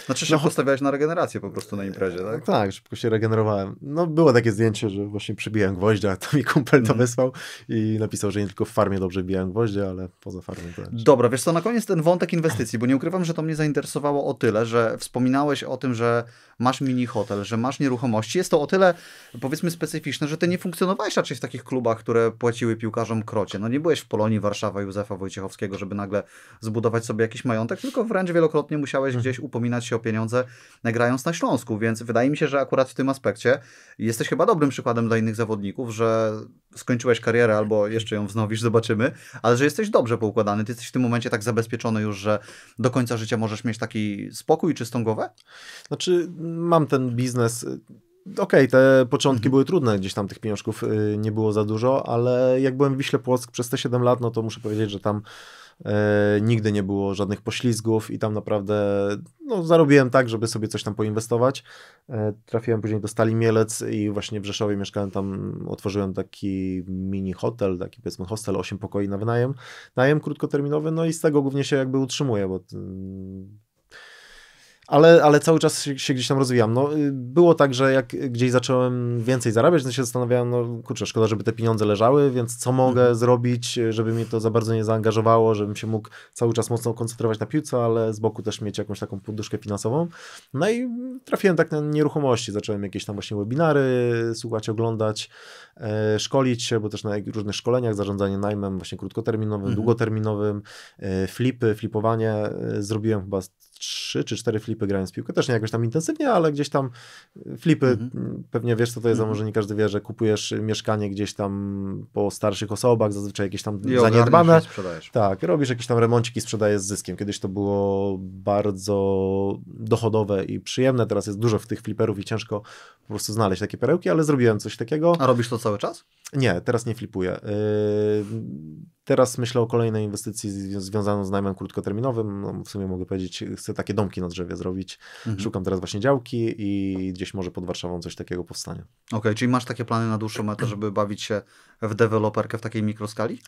[SPEAKER 1] Znaczy szybko no, stawiałeś na regenerację po prostu na imprezie, tak?
[SPEAKER 2] Tak, szybko się regenerowałem. No było takie zdjęcie, że właśnie przybiłem gwoździa, to mi kumpel to mm. wysłał i napisał, że nie tylko w farmie dobrze bijałem gwoździe, ale poza farmą też.
[SPEAKER 1] Dobra, wiesz co, na koniec ten wątek inwestycji, bo nie ukrywam, że to mnie zainteresowało o tyle, że wspominałeś o tym, że masz mini hotel, że masz nieruchomości. Jest to o tyle, powiedzmy, specyficzne, że ty nie funkcjonowałeś raczej w takich klubach, które płaciły piłkarzom krocie. No nie byłeś w Polonii Warszawa Józefa Wojciechowskiego, żeby nagle zbudować sobie jakiś majątek, tylko wręcz wielokrotnie musiałeś mhm. gdzieś upominać się o pieniądze, grając na Śląsku, więc wydaje mi się, że akurat w tym aspekcie jesteś chyba dobrym przykładem dla innych zawodników, że skończyłeś karierę albo jeszcze ją wznowisz, zobaczymy, ale że jesteś dobrze poukładany, ty jesteś w tym momencie tak zabezpieczony już, że do końca życia możesz mieć taki spokój czystą głowę?
[SPEAKER 2] Znaczy, mam ten biznes. Okej, okay, te początki mhm. były trudne, gdzieś tam tych pieniążków y, nie było za dużo, ale jak byłem w Wiśle Płock przez te 7 lat, no to muszę powiedzieć, że tam nigdy nie było żadnych poślizgów i tam naprawdę no, zarobiłem tak, żeby sobie coś tam poinwestować. E, trafiłem później do Stali Mielec i właśnie w Rzeszowie mieszkałem tam, otworzyłem taki mini hotel, taki powiedzmy hostel, 8 pokoi na wynajem, najem krótkoterminowy, no i z tego głównie się jakby utrzymuję, bo mm, ale, ale cały czas się, gdzieś tam rozwijam. No, y, było tak, że jak gdzieś zacząłem więcej zarabiać, to się zastanawiałem, no kurczę, szkoda, żeby te pieniądze leżały, więc co mogę mhm. zrobić, żeby mnie to za bardzo nie zaangażowało, żebym się mógł cały czas mocno koncentrować na piłce, ale z boku też mieć jakąś taką poduszkę finansową. No i trafiłem tak na nieruchomości, zacząłem jakieś tam właśnie webinary słuchać, oglądać, e, szkolić się, bo też na różnych szkoleniach, zarządzanie najmem właśnie krótkoterminowym, mhm. długoterminowym, e, flipy, flipowanie, e, zrobiłem chyba trzy czy cztery flipy grając w piłkę. Też nie jakoś tam intensywnie, ale gdzieś tam flipy, mhm. pewnie wiesz co to jest, mm może nie każdy wie, że kupujesz mieszkanie gdzieś tam po starszych osobach, zazwyczaj jakieś tam I zaniedbane. Tak, robisz jakieś tam remonciki i sprzedajesz z zyskiem. Kiedyś to było bardzo dochodowe i przyjemne, teraz jest dużo w tych fliperów i ciężko po prostu znaleźć takie perełki, ale zrobiłem coś takiego.
[SPEAKER 1] A robisz to cały czas?
[SPEAKER 2] Nie, teraz nie flipuję. Yy, teraz myślę o kolejnej inwestycji związaną z najmem krótkoterminowym. No, w sumie mogę powiedzieć, chcę takie domki na drzewie zrobić. Mhm. Szukam teraz właśnie działki i gdzieś może pod Warszawą coś takiego powstanie.
[SPEAKER 1] Okej, okay, czyli masz takie plany na dłuższą metę, żeby bawić się w deweloperkę w takiej mikroskali?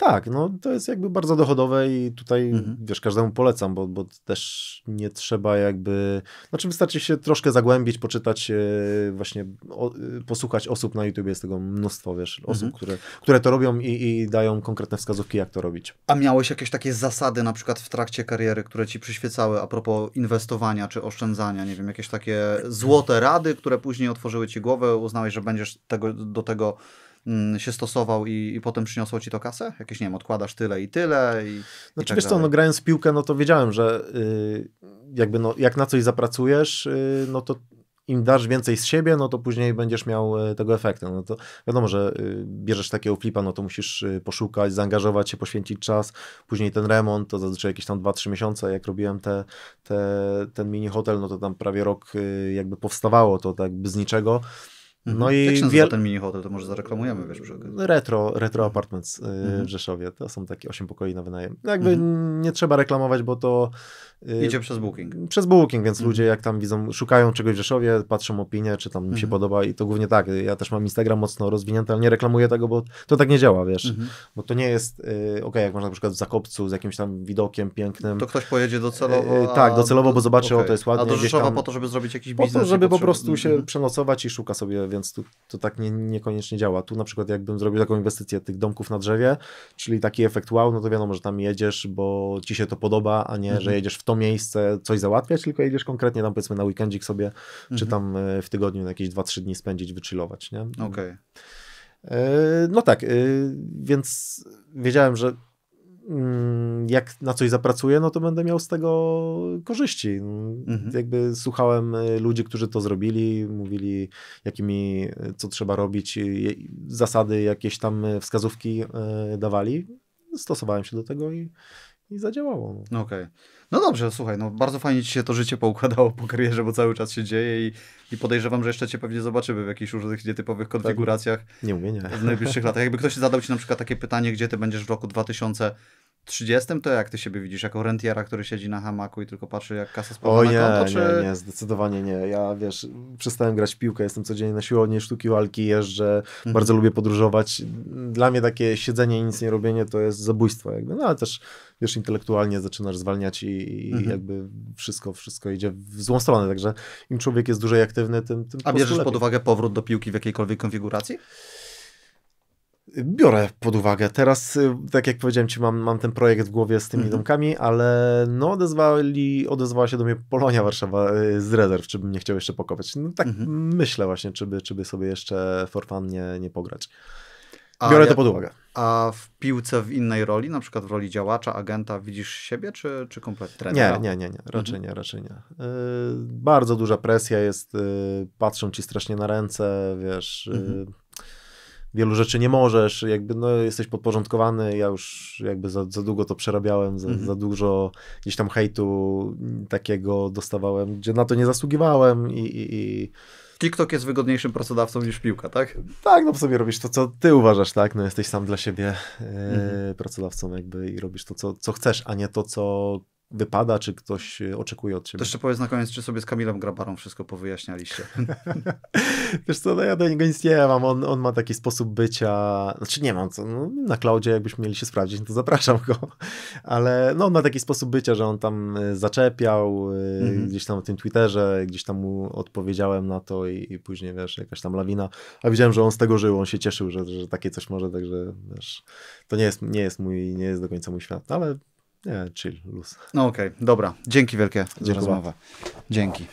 [SPEAKER 2] Tak, no to jest jakby bardzo dochodowe i tutaj,
[SPEAKER 1] Mhm.
[SPEAKER 2] wiesz, każdemu polecam, bo, bo też nie trzeba jakby, znaczy wystarczy się troszkę zagłębić, poczytać e, właśnie, o, e, posłuchać osób na YouTube, jest tego mnóstwo, wiesz, osób,
[SPEAKER 1] Mhm.
[SPEAKER 2] które, które to robią i, i dają konkretne wskazówki, jak to robić.
[SPEAKER 1] A miałeś jakieś takie zasady na przykład w trakcie kariery, które ci przyświecały a propos inwestowania czy oszczędzania? Nie wiem, jakieś takie złote rady, które później otworzyły ci głowę, uznałeś, że będziesz tego, do tego się stosował i, i potem przyniosło ci to kasę? Jakieś, nie wiem, odkładasz tyle i tyle i, i
[SPEAKER 2] Znaczy
[SPEAKER 1] tak
[SPEAKER 2] wiesz co, no grając w piłkę, no to wiedziałem, że y, jakby no, jak na coś zapracujesz, y, no to im dasz więcej z siebie, no to później będziesz miał y, tego efektu. No to wiadomo, że y, bierzesz takiego flipa, no to musisz poszukać, zaangażować się, poświęcić czas. Później ten remont, to zazwyczaj jakieś tam 2-3 miesiące, jak robiłem te, te, ten mini hotel, no to tam prawie rok jakby powstawało to tak z niczego. No
[SPEAKER 1] Mhm.
[SPEAKER 2] i
[SPEAKER 1] Jak się
[SPEAKER 2] wiel...
[SPEAKER 1] ten mini hotel, to może zareklamujemy, wiesz, przy okazji.
[SPEAKER 2] Retro, retro Apartments y,
[SPEAKER 1] Mhm.
[SPEAKER 2] w Rzeszowie. To są takie 8 pokoi na wynajem. No Jakby
[SPEAKER 1] Mhm.
[SPEAKER 2] nie trzeba reklamować, bo to... y,
[SPEAKER 1] Idzie przez booking.
[SPEAKER 2] Przez Booking, więc
[SPEAKER 1] Mhm.
[SPEAKER 2] ludzie jak tam widzą, szukają czegoś w Rzeszowie, patrzą opinię, czy tam im się
[SPEAKER 1] Mhm.
[SPEAKER 2] podoba i to głównie tak. Ja też mam Instagram mocno rozwinięty, ale nie reklamuję tego, bo to tak nie działa, wiesz.
[SPEAKER 1] Mhm.
[SPEAKER 2] Bo to nie jest, y, okej, jak można na przykład w Zakopcu z jakimś tam widokiem pięknym,
[SPEAKER 1] To ktoś pojedzie docelowo.
[SPEAKER 2] E, tak,
[SPEAKER 1] a-
[SPEAKER 2] docelowo, bo zobaczy, o, to jest ładnie,
[SPEAKER 1] A do Rzeszowa
[SPEAKER 2] tam-
[SPEAKER 1] po to, żeby zrobić jakiś
[SPEAKER 2] po
[SPEAKER 1] biznes.
[SPEAKER 2] to,
[SPEAKER 1] i
[SPEAKER 2] żeby po prostu się
[SPEAKER 1] Mhm.
[SPEAKER 2] przenocować i szuka sobie, więc tu, to tak nie, niekoniecznie działa. Tu na przykład jakbym zrobił taką inwestycję tych domków na drzewie, czyli taki efekt wow, no to wiadomo, że tam jedziesz, bo ci się to podoba, a nie,
[SPEAKER 1] Mhm.
[SPEAKER 2] że jedziesz w to miejsce coś załatwiać, tylko jedziesz konkretnie tam powiedzmy na weekendzik sobie, czy
[SPEAKER 1] Mhm.
[SPEAKER 2] tam e, w tygodniu na jakieś 2-3 dni spędzić, wychillować, nie?
[SPEAKER 1] Okej.
[SPEAKER 2] E, No tak, e, więc wiedziałem, że mm, jak na coś zapracuję, no to będę miał z tego korzyści.
[SPEAKER 1] Mhm.
[SPEAKER 2] Jakby słuchałem ludzi, którzy to zrobili, mówili, jakimi, co trzeba robić, zasady, jakieś tam wskazówki dawali. Stosowałem się do tego i, i zadziałało.
[SPEAKER 1] Okej. No dobrze, słuchaj, no bardzo fajnie ci się to życie poukładało po karierze, bo cały czas się dzieje i, i podejrzewam, że jeszcze cię pewnie zobaczymy w jakichś różnych nietypowych konfiguracjach
[SPEAKER 2] Nie mówię, nie.
[SPEAKER 1] w najbliższych latach. Jakby ktoś zadał ci na przykład takie pytanie, gdzie ty będziesz w roku 2030, to jak ty siebie widzisz? Jako rentiera, który siedzi na hamaku i tylko patrzy, jak kasa spada na
[SPEAKER 2] nie,
[SPEAKER 1] konto, czy...
[SPEAKER 2] nie, nie, zdecydowanie nie. Ja, wiesz, przestałem grać w piłkę, jestem codziennie na siłowni, sztuki walki, jeżdżę,
[SPEAKER 1] Mhm.
[SPEAKER 2] bardzo lubię podróżować. Dla mnie takie siedzenie i nic nie robienie to jest zabójstwo jakby, no ale też, wiesz, intelektualnie zaczynasz zwalniać i, i
[SPEAKER 1] Mhm.
[SPEAKER 2] jakby wszystko, wszystko idzie w złą stronę, także im człowiek jest dłużej aktywny, tym, tym
[SPEAKER 1] A bierzesz
[SPEAKER 2] lepiej.
[SPEAKER 1] pod uwagę powrót do piłki w jakiejkolwiek konfiguracji?
[SPEAKER 2] Biorę pod uwagę. Teraz, y, tak jak powiedziałem Ci, mam, mam ten projekt w głowie z tymi
[SPEAKER 1] Mhm.
[SPEAKER 2] domkami, ale no odezwali, odezwała się do mnie Polonia Warszawa y, z rezerw, czy bym nie chciał jeszcze pokopać. No tak
[SPEAKER 1] Mhm.
[SPEAKER 2] myślę właśnie, czy by, czy by sobie jeszcze for fun nie, nie pograć.
[SPEAKER 1] A
[SPEAKER 2] Biorę to pod uwagę.
[SPEAKER 1] A w piłce w innej roli, na przykład w roli działacza, agenta, widzisz siebie, czy, czy kompletnie
[SPEAKER 2] Nie,
[SPEAKER 1] trenera?
[SPEAKER 2] nie, nie, nie, raczej
[SPEAKER 1] Mhm.
[SPEAKER 2] nie, raczej nie. Y, bardzo duża presja jest, y, patrzą Ci strasznie na ręce, wiesz... y,
[SPEAKER 1] Mhm.
[SPEAKER 2] Wielu rzeczy nie możesz, jakby no, jesteś podporządkowany. Ja już jakby za, za długo to przerabiałem, za,
[SPEAKER 1] Mhm.
[SPEAKER 2] za dużo gdzieś tam hejtu takiego dostawałem, gdzie na to nie zasługiwałem i, i, i
[SPEAKER 1] TikTok jest wygodniejszym pracodawcą niż piłka, tak?
[SPEAKER 2] tak, no sobie robisz to, co ty uważasz, tak? No jesteś sam dla siebie e,
[SPEAKER 1] Mhm.
[SPEAKER 2] pracodawcą jakby i robisz to, co, co chcesz, a nie to, co wypada, czy ktoś e, oczekuje od
[SPEAKER 1] To
[SPEAKER 2] ciebie.
[SPEAKER 1] jeszcze powiedz na koniec, czy sobie z Kamilem Grabarą wszystko powyjaśnialiście.
[SPEAKER 2] Wiesz co, no ja do niego nic nie mam, on, on ma taki sposób bycia, znaczy nie mam co, no, na cloudzie jakbyśmy mieli się sprawdzić, no to zapraszam go, ale no on ma taki sposób bycia, że on tam e, zaczepiał e,
[SPEAKER 1] Mhm.
[SPEAKER 2] gdzieś tam na tym Twitterze, gdzieś tam mu odpowiedziałem na to i, i później, wiesz, jakaś tam lawina, a widziałem, że on z tego żył, on się cieszył, że, że takie coś może, także, wiesz, to nie jest, nie jest mój, nie jest do końca mój świat, ale nie, chill, luz.
[SPEAKER 1] No okej, dobra. Dzięki wielkie za
[SPEAKER 2] Dziękuję.
[SPEAKER 1] rozmowę. Dzięki.